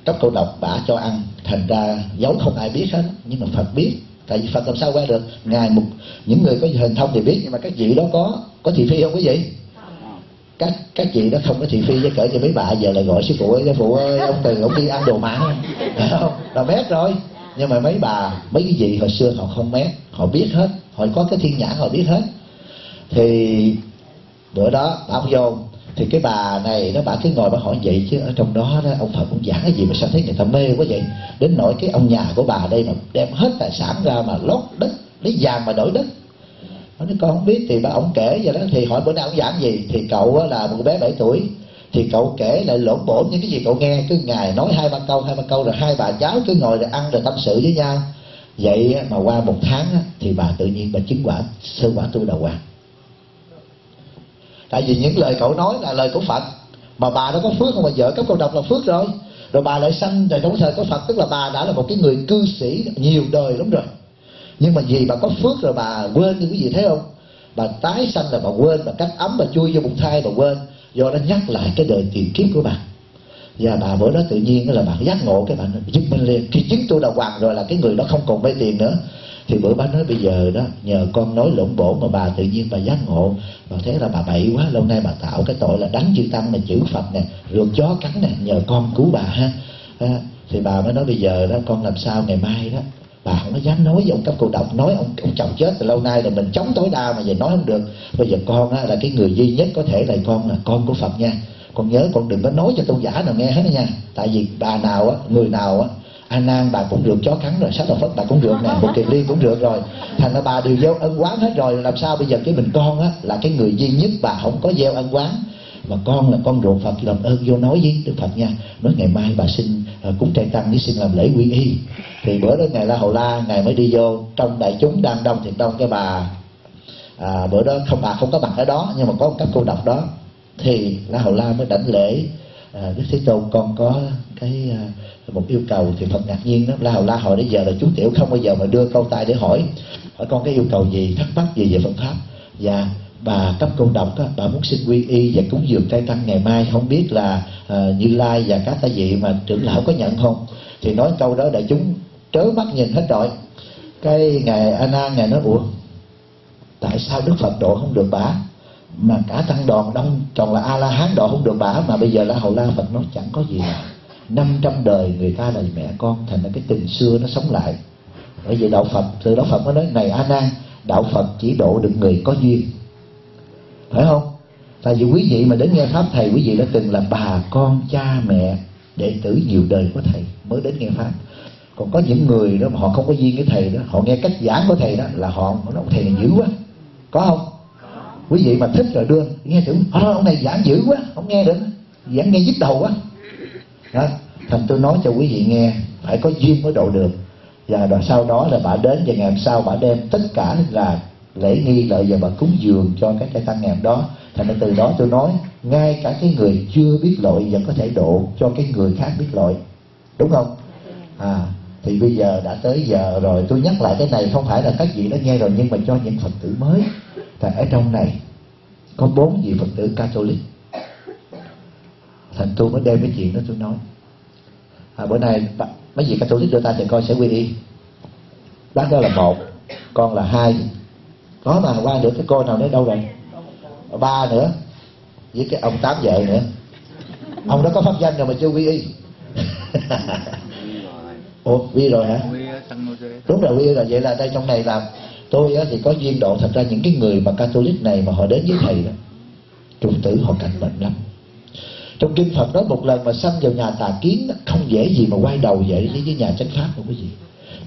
S1: cấp cô độc bà cho ăn. Thành ra giấu không ai biết hết, nhưng mà Phật biết. Tại vì Phật làm sao qua được? Ngài một những người có hình thông thì biết, nhưng mà các vị đó có có thị phi không quý vị? Các các chị đó không có thị phi với cỡ cho mấy bà giờ lại gọi sư phụ ơi, sư phụ ơi, ông từ ông đi ăn đồ mặn không? Là mét rồi. Nhưng mà mấy bà, mấy cái vị hồi xưa họ không mét, họ biết hết. Họ có cái thiên nhãn, họ biết hết. Thì bữa đó bà ông vô, thì cái bà này, nó bà cứ ngồi bà hỏi vậy chứ ở trong đó đó, ông Phật cũng giảng cái gì mà sao thấy người ta mê quá vậy? Đến nỗi cái ông nhà của bà đây mà đem hết tài sản ra mà lót đất, lấy vàng mà đổi đất. Nó nói, con không biết thì bà ông kể vậy đó. Thì hỏi, bữa nay ông giảng gì? Thì cậu là một bé 7 tuổi. Thì cậu kể lại lộn bổn những cái gì cậu nghe, cứ ngày nói hai ba câu, hai ba câu, rồi hai bà cháu cứ ngồi rồi ăn rồi tâm sự với nhau. Vậy mà qua một tháng thì bà tự nhiên bà chứng quả, sơ quả tu đầu hoàng tại vì những lời cậu nói là lời của Phật. Mà bà đã có phước không mà vợ cấp câu độc là phước rồi. Rồi bà lại sanh rồi trong thời có Phật, tức là bà đã là một cái người cư sĩ nhiều đời lắm rồi. Nhưng mà vì bà có phước rồi bà quên những cái gì thấy không? Bà tái sanh là bà quên, bà cách ấm, bà chui vô bụng thai bà quên. Do nó nhắc lại cái đời tiền kiếp của bà. Và bà bữa đó tự nhiên là bà giác ngộ cái bà giúp mình liền. Khi chứng tôi đào hoàng rồi là cái người đó không còn vay tiền nữa thì bữa bà nói bây giờ đó nhờ con nói lộn bổ mà bà tự nhiên bà giác ngộ. Bà thấy là bà bậy quá lâu nay bà tạo cái tội là đánh chư tăng mà chữ phật nè ruột chó cắn nè nhờ con cứu bà ha. À, thì bà mới nói bây giờ đó con làm sao ngày mai đó bà không có dám nói với ông cấp cô độc nói ông, ông chồng chết từ lâu nay là mình chống tối đa mà giờ nói không được. Bây giờ con á, là cái người duy nhất có thể là con là con của phật nha. Con nhớ con đừng có nói cho tôn giả nào nghe hết nha. Tại vì bà nào á người nào á a nan bà cũng được chó cắn rồi sách đạo phật bà cũng được nè một kiền liên cũng được rồi. Thành ra bà đều gieo ân quán hết rồi làm sao bây giờ cái mình con á là cái người duy nhất bà không có gieo ân quán. Mà con là con ruột Phật làm ơn vô nói với Đức Phật nha. Nói ngày mai bà xin uh, cúng trai tăng với xin làm lễ quy y. Thì bữa đó ngày la hầu la ngày mới đi vô trong đại chúng đang đông thì đông cái bà. À, bữa đó không bà không có mặt ở đó nhưng mà có một các cô độc đó. Thì la hầu la mới đảnh lễ à, đức thế tôn con có cái à, một yêu cầu thì phật ngạc nhiên nó la hầu la hỏi đến giờ là chú tiểu không bao giờ mà đưa câu tay để hỏi. Hỏi con cái yêu cầu gì thắc mắc gì về phật pháp? Và bà cấp cô độc đó bà muốn xin quy y và cúng dường cây tăng ngày mai. Không biết là uh, như lai và các ta vị mà trưởng lão có nhận không? Thì nói câu đó đại chúng trớ mắt nhìn hết rồi. Cái ngài a ngày ngài nói ủa tại sao đức phật độ không được bả mà cả tăng đoàn đông toàn là a la hán độ không được bả mà bây giờ là hậu la phật nói chẳng có gì. là 500 đời người ta là mẹ con, thành ra cái tình xưa nó sống lại. Bởi vì đạo phật từ đó phật mới nói, này a nan đạo phật chỉ độ được người có duyên. Phải không? Tại vì quý vị mà đến nghe pháp, thầy quý vị đã từng là bà con cha mẹ đệ tử nhiều đời của thầy mới đến nghe pháp. Còn có những người đó mà họ không có duyên với thầy đó, họ nghe cách giảng của thầy đó là họ nói thầy này dữ quá. Có không? Quý vị mà thích rồi đưa, nghe tưởng ờ, ông này giảng dữ quá không nghe được, giảng nghe nhức đầu quá đó thành tôi nói cho quý vị nghe, phải có duyên mới độ được. Và rồi sau đó là bà đến, và ngày hôm sau bà đem tất cả là lễ nghi, lợi và bà cúng dường cho các cái tăng ngàn đó. Thành ra từ đó tôi nói, ngay cả cái người chưa biết lỗi vẫn có thể độ cho cái người khác biết lỗi. Đúng không? À thì bây giờ đã tới giờ rồi, tôi nhắc lại cái này không phải là các vị đã nghe rồi, nhưng mà cho những phật tử mới. Tại ở trong này có bốn vị phật tử catholic thành tôi mới đem cái chuyện đó tôi nói. À, bữa nay mấy vị catholic đưa ta thì coi sẽ quy y bác đó là một con là hai. Có mà qua được cái cô nào đấy đâu rồi? Ba nữa. Với cái ông tám vợ nữa. Ông đó có pháp danh rồi mà chưa quy y? Ủa quy rồi hả? Đúng rồi quy rồi. Vậy là đây trong này làm tôi á, thì có duyên độ thật ra những cái người mà catholic này mà họ đến với thầy đó trung tử họ cạnh bệnh lắm trong kinh phật nói một lần mà xâm vào nhà tà kiến, không dễ gì mà quay đầu vậy với nhà chánh pháp không quý vị.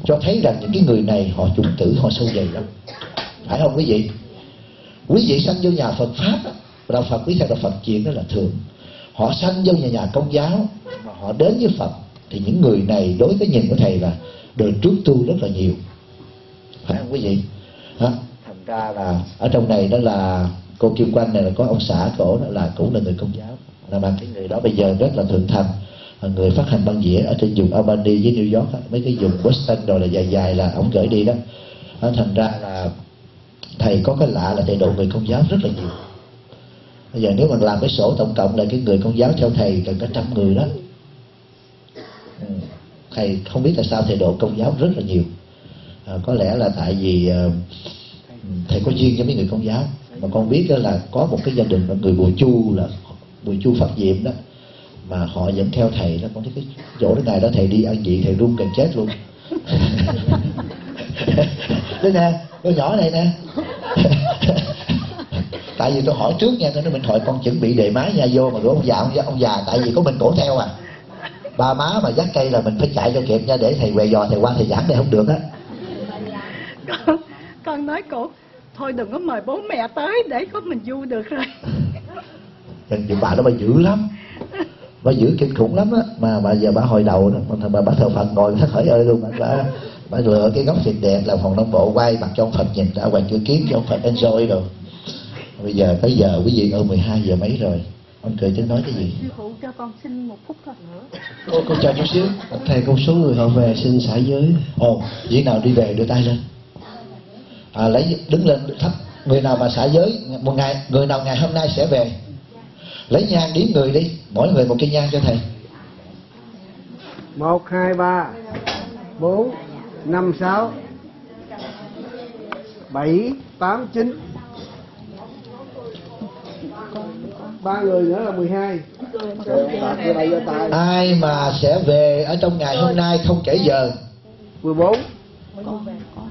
S1: Cho thấy rằng những cái người này họ trùng tử, họ sâu dày lắm. Phải không quý vị? Quý vị sanh vô nhà phật pháp, đạo phật, quý theo đạo phật chuyện đó là thường. Họ sanh vô nhà nhà công giáo, mà họ đến với phật, thì những người này đối với nhìn của thầy là đời trước tu rất là nhiều. Phải không quý vị? Hả? thành ra là ở trong này đó là cô kim quanh này là có ông xã cổ đó là cũng là người công giáo là mà cái người đó bây giờ rất là thượng thành. Người phát hành băng dĩa ở trên vùng Albany với New York mấy cái vùng Western rồi là dài dài là ổng gửi đi đó. Thành ra là thầy có cái lạ là thầy độ người công giáo rất là nhiều. Bây giờ nếu mình làm cái sổ tổng cộng là cái người công giáo theo thầy gần cả trăm người đó. Ừ, thầy không biết tại sao thầy độ công giáo rất là nhiều. À, có lẽ là tại vì uh, thầy có duyên với mấy người công giáo. Mà con biết đó là có một cái gia đình là người bùa chu là bùi chu phát diệm đó mà họ vẫn theo thầy đó con thấy cái chỗ đó ngày đó thầy đi ăn vị thầy run gần chết luôn. Đây nè đứa nhỏ này nè. Tại vì tôi hỏi trước nha tôi nói mình hỏi con chuẩn bị đề máy nha vô mà rủ ông già ông già, ông già tại vì có mình cổ theo à. Ba má mà dắt cây là mình phải chạy cho kịp nha để thầy què dò thầy qua thầy giảng đây không được á.
S6: Con, con nói cổ thôi đừng có mời bố mẹ tới để có mình vui được rồi
S1: Nên chị bà đó bà dữ lắm. Bà dữ kinh khủng lắm á. Mà bà giờ bà hồi đầu đó mà bà, bà thờ phật ngồi thất khởi ơi luôn. Bà, bà, lựa cái góc xịt đẹp là phòng đông bộ quay mặt cho ông phật nhìn ra hoàng chữ kiếm cho ông phật enjoy rồi. Bây giờ tới giờ quý vị ở 12 giờ mấy rồi? Ông cười chứ nói cái gì?
S6: Sư phụ cho con xin một phút thôi. Nữa
S1: cô, cô chờ chút xíu.
S3: Thầy một số người họ về xin xả giới.
S1: Ồ vị nào đi về đưa tay lên. À, lấy đứng lên thấp. Người nào mà xả giới một ngày người nào ngày hôm nay sẽ về lấy nhang điếm người đi mỗi người một cây nhang cho thầy.
S5: Một hai ba bốn năm sáu bảy tám chín. Ba người nữa là 12 Tạc như vậy vô tay
S1: ai mà sẽ về ở trong ngày hôm nay không kể giờ?
S5: 14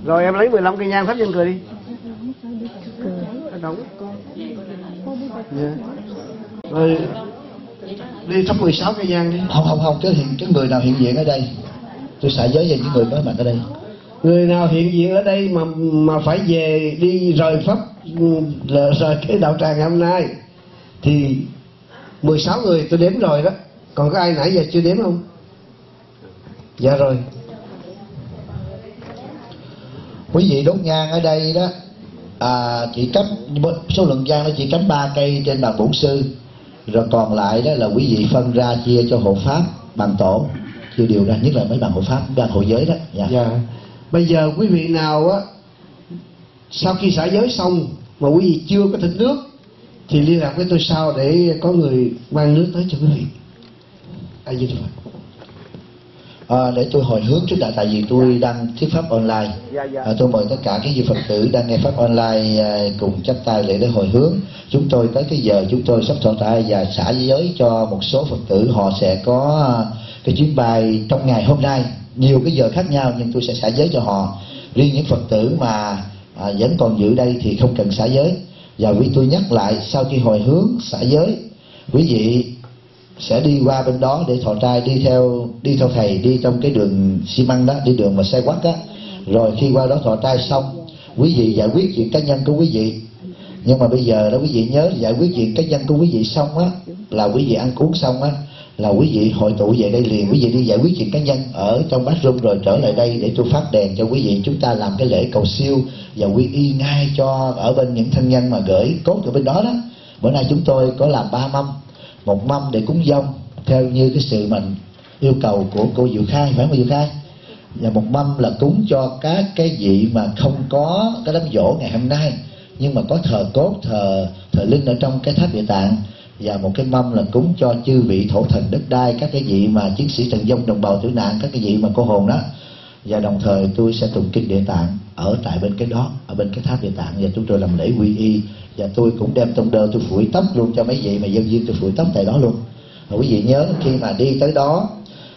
S5: Rồi em lấy 15 cây nhang thắp trên cười đi. Đóng.
S3: Dạ. Rồi đi thắp 16 cây nhang đi.
S1: Không không không cái hiện cái người nào hiện diện ở đây? Tôi xả giới về những người có mặt ở đây.
S3: Người nào hiện diện ở đây mà mà phải về đi rời pháp rời cái đạo tràng ngày hôm nay thì 16 người tôi đếm rồi đó. Còn có ai nãy giờ chưa đếm không? Dạ rồi.
S1: Quý vị đốt nhang ở đây đó à, chỉ cắm số lượng nhang nó chỉ cắm ba cây trên bàn bổn sư rồi còn lại đó là quý vị phân ra chia cho hộ pháp bằng tổ. Chia đều ra, nhất là mấy bàn hộ pháp bàn hộ giới đó. Dạ.
S3: dạ. Bây giờ quý vị nào á, sau khi xả giới xong mà quý vị chưa có thịt nước, thì liên lạc với tôi sau để có người mang nước tới cho quý vị. A di đà phật.
S1: À, để tôi hồi hướng trước đã tại vì tôi đang thuyết pháp online.
S5: Dạ, dạ.
S1: à, tôi mời tất cả các vị phật tử đang nghe pháp online à, cùng chắp tay lễ để hồi hướng. Chúng tôi tới cái giờ chúng tôi sắp thọ tay và xả giới cho một số phật tử. Họ sẽ có cái chuyến bay trong ngày hôm nay. Nhiều cái giờ khác nhau nhưng tôi sẽ xả giới cho họ. Riêng những phật tử mà à, vẫn còn giữ đây thì không cần xả giới. Và quý tôi nhắc lại sau khi hồi hướng xả giới quý vị sẽ đi qua bên đó để thọ trai, đi theo đi theo thầy, đi trong cái đường xi măng đó, đi đường mà xe quắc á rồi khi qua đó thọ trai xong, quý vị giải quyết chuyện cá nhân của quý vị. Nhưng mà bây giờ đó quý vị nhớ, giải quyết chuyện cá nhân của quý vị xong á, là quý vị ăn uống xong á, là quý vị hội tụ về đây liền, quý vị đi giải quyết chuyện cá nhân ở trong bathroom rồi trở lại đây để tôi phát đèn cho quý vị. Chúng ta làm cái lễ cầu siêu và quy y ngay cho ở bên những thân nhân mà gửi cốt ở bên đó đó. Bữa nay chúng tôi có làm ba mâm một mâm để cúng dông, theo như cái sự mình yêu cầu của cô Diệu Khai, phải không Diệu Khai? Và một mâm là cúng cho các cái vị mà không có cái đám dỗ ngày hôm nay, nhưng mà có thờ cốt, thờ thờ linh ở trong cái tháp địa tạng. Và một cái mâm là cúng cho chư vị thổ thần đất đai, các cái vị mà chiến sĩ thần dông đồng bào tử nạn, các cái vị mà cô hồn đó và đồng thời tôi sẽ tụng kinh địa tạng ở tại bên cái đó ở bên cái tháp địa tạng. Và chúng tôi làm lễ quy y. Và tôi cũng đem trong đơ tôi phủi tóc luôn cho mấy vị mà dân viên tôi phủi tóc tại đó luôn. Và quý vị nhớ khi mà đi tới đó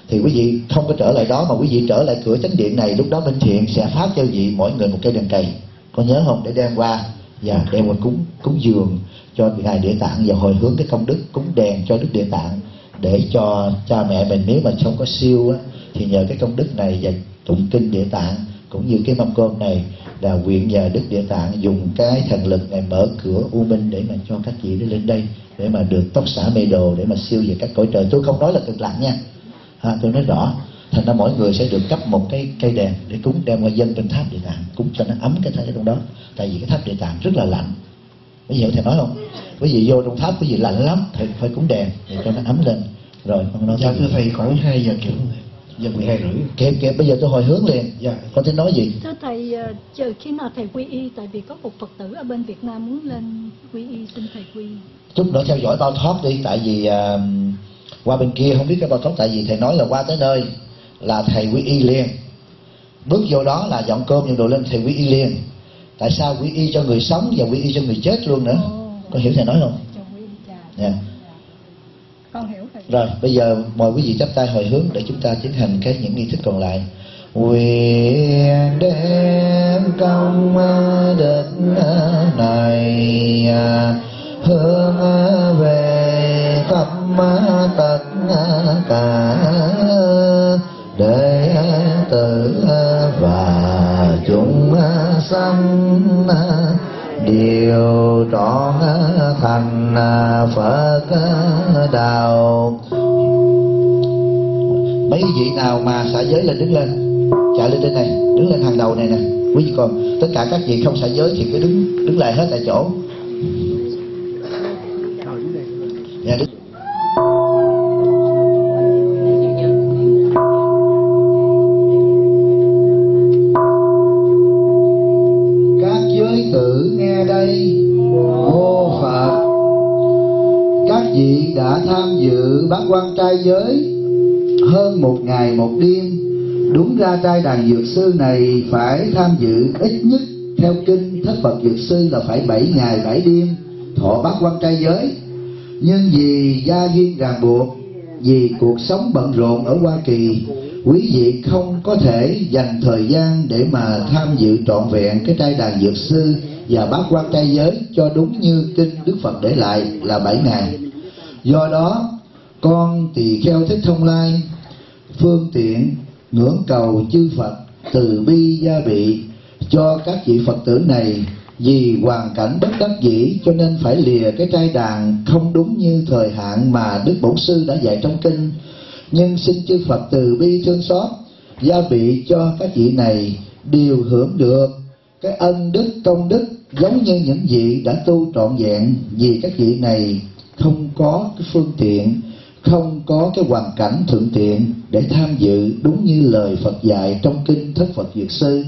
S1: thì quý vị không có trở lại đó mà quý vị trở lại cửa chánh điện này lúc đó minh thiện sẽ phát cho vị mỗi người một cây đèn cầy. Con nhớ không? Để đem qua và đem qua cúng cúng dường cho ngài địa tạng và hồi hướng cái công đức cúng đèn cho đức địa tạng để cho cha mẹ mình nếu mà không có siêu á, thì nhờ cái công đức này và tụng kinh địa tạng cũng như cái mâm cơm này là nguyện nhờ đức địa tạng dùng cái thần lực này mở cửa u minh để mà cho các vị nó lên đây để mà được tóc xả mê đồ để mà siêu về các cõi trời. Tôi không nói là cực lạc nha. Ha, tôi nói rõ. Thành ra mỗi người sẽ được cấp một cái cây đèn để cúng đem qua dân trên tháp địa tạng cúng cho nó ấm cái thể trong đó. Tại vì cái tháp địa tạng rất là lạnh. Có hiểu thầy nói không? Quý vị vô trong tháp quý vị lạnh lắm thầy phải cúng đèn để cho nó ấm lên. Rồi con nói
S3: dạ thưa thầy khoảng 2 giờ kiểu giờ 12 rưỡi.
S1: Kịp kịp bây giờ tôi hồi hướng liền.
S3: Dạ.
S1: con tính nói gì?
S6: Thưa thầy, chờ khi nào thầy quy y? Tại vì có một Phật tử ở bên Việt Nam muốn lên quy y, xin thầy quy
S1: chút nữa theo dõi bao thoát đi tại vì à, qua bên kia không biết cái bao thoát tại vì thầy nói là qua tới nơi là thầy quy y liền. Bước vô đó là dọn cơm dọn đồ lên thầy quy y liền. Tại sao quy y cho người sống và quy y cho người chết luôn nữa? Có hiểu thầy nói không?
S6: Cho quy y cha.
S1: dạ
S6: con hiểu thầy.
S1: rồi, bây giờ mời quý vị chắp tay hồi hướng để chúng ta tiến hành các những nghi thức còn lại nguyện đem công đức này à, hướng về khắp tất cả đệ tử và chúng sanh điều trọn thành Phật đạo. Mấy vị nào mà xả giới lên đứng lên, chạy lên trên này, đứng lên hàng đầu này nè. Quý vị còn, tất cả các vị không xả giới thì cứ đứng đứng lại hết tại chỗ. Dạ đứng đã tham dự bát quan trai giới hơn một ngày một đêm. Đúng ra trai đàn dược sư này phải tham dự ít nhất, theo kinh thất Phật dược sư là phải bảy ngày bảy đêm thọ bát quan trai giới. Nhưng vì gia duyên ràng buộc, vì cuộc sống bận rộn ở Hoa Kỳ, quý vị không có thể dành thời gian để mà tham dự trọn vẹn cái trai đàn dược sư và bát quan trai giới cho đúng như kinh Đức Phật để lại là bảy ngày do đó, con tỳ kheo thích thông lai, phương tiện ngưỡng cầu chư Phật từ bi gia bị cho các vị Phật tử này vì hoàn cảnh bất đắc dĩ cho nên phải lìa cái trai đàn không đúng như thời hạn mà Đức Bổn Sư đã dạy trong kinh. Nhưng xin chư Phật từ bi thương xót, gia bị cho các vị này đều hưởng được cái ân đức công đức giống như những vị đã tu trọn vẹn vì các vị này không có cái phương tiện, không có cái hoàn cảnh thuận tiện để tham dự đúng như lời Phật dạy trong kinh Thất Phật Dược Sư.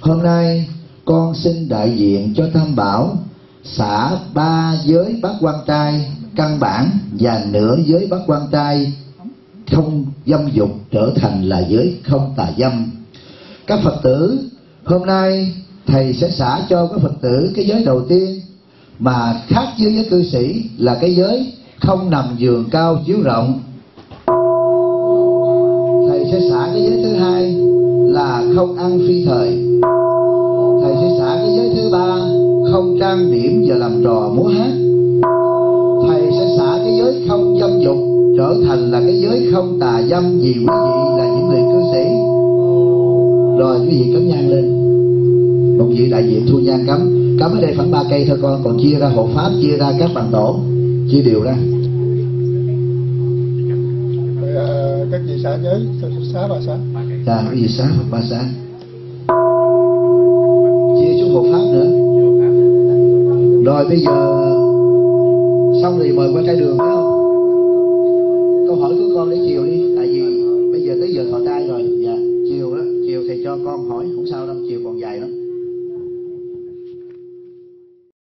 S1: Hôm nay, con xin đại diện cho Tam Bảo xả ba giới bát quan trai, căn bản và nửa giới bát quan trai, không dâm dục trở thành là giới không tà dâm. Các Phật tử, hôm nay thầy sẽ xả cho các Phật tử cái giới đầu tiên mà khác với giới cư sĩ là cái giới không nằm giường cao chiếu rộng. Thầy sẽ xả cái giới thứ hai là không ăn phi thời. Thầy sẽ xả cái giới thứ ba, không trang điểm và làm trò múa hát. Thầy sẽ xả cái giới không dâm dục trở thành là cái giới không tà dâm vì quý vị là những người cư sĩ. Rồi quý vị cấm nhang lên. Một vị đại diện thu nhang cấm cắm ở đây khoảng ba cây thôi con còn chia ra hộ pháp chia ra các bằng tổ. Chia đều ra.
S7: À, các vị xã giới xá bà xã.
S1: Dạ, cái gì sáng hoặc ba sáng Chia chút hộ pháp nữa. Rồi bây giờ Xong thì mời qua trái đường phải không? Câu hỏi của con để chiều đi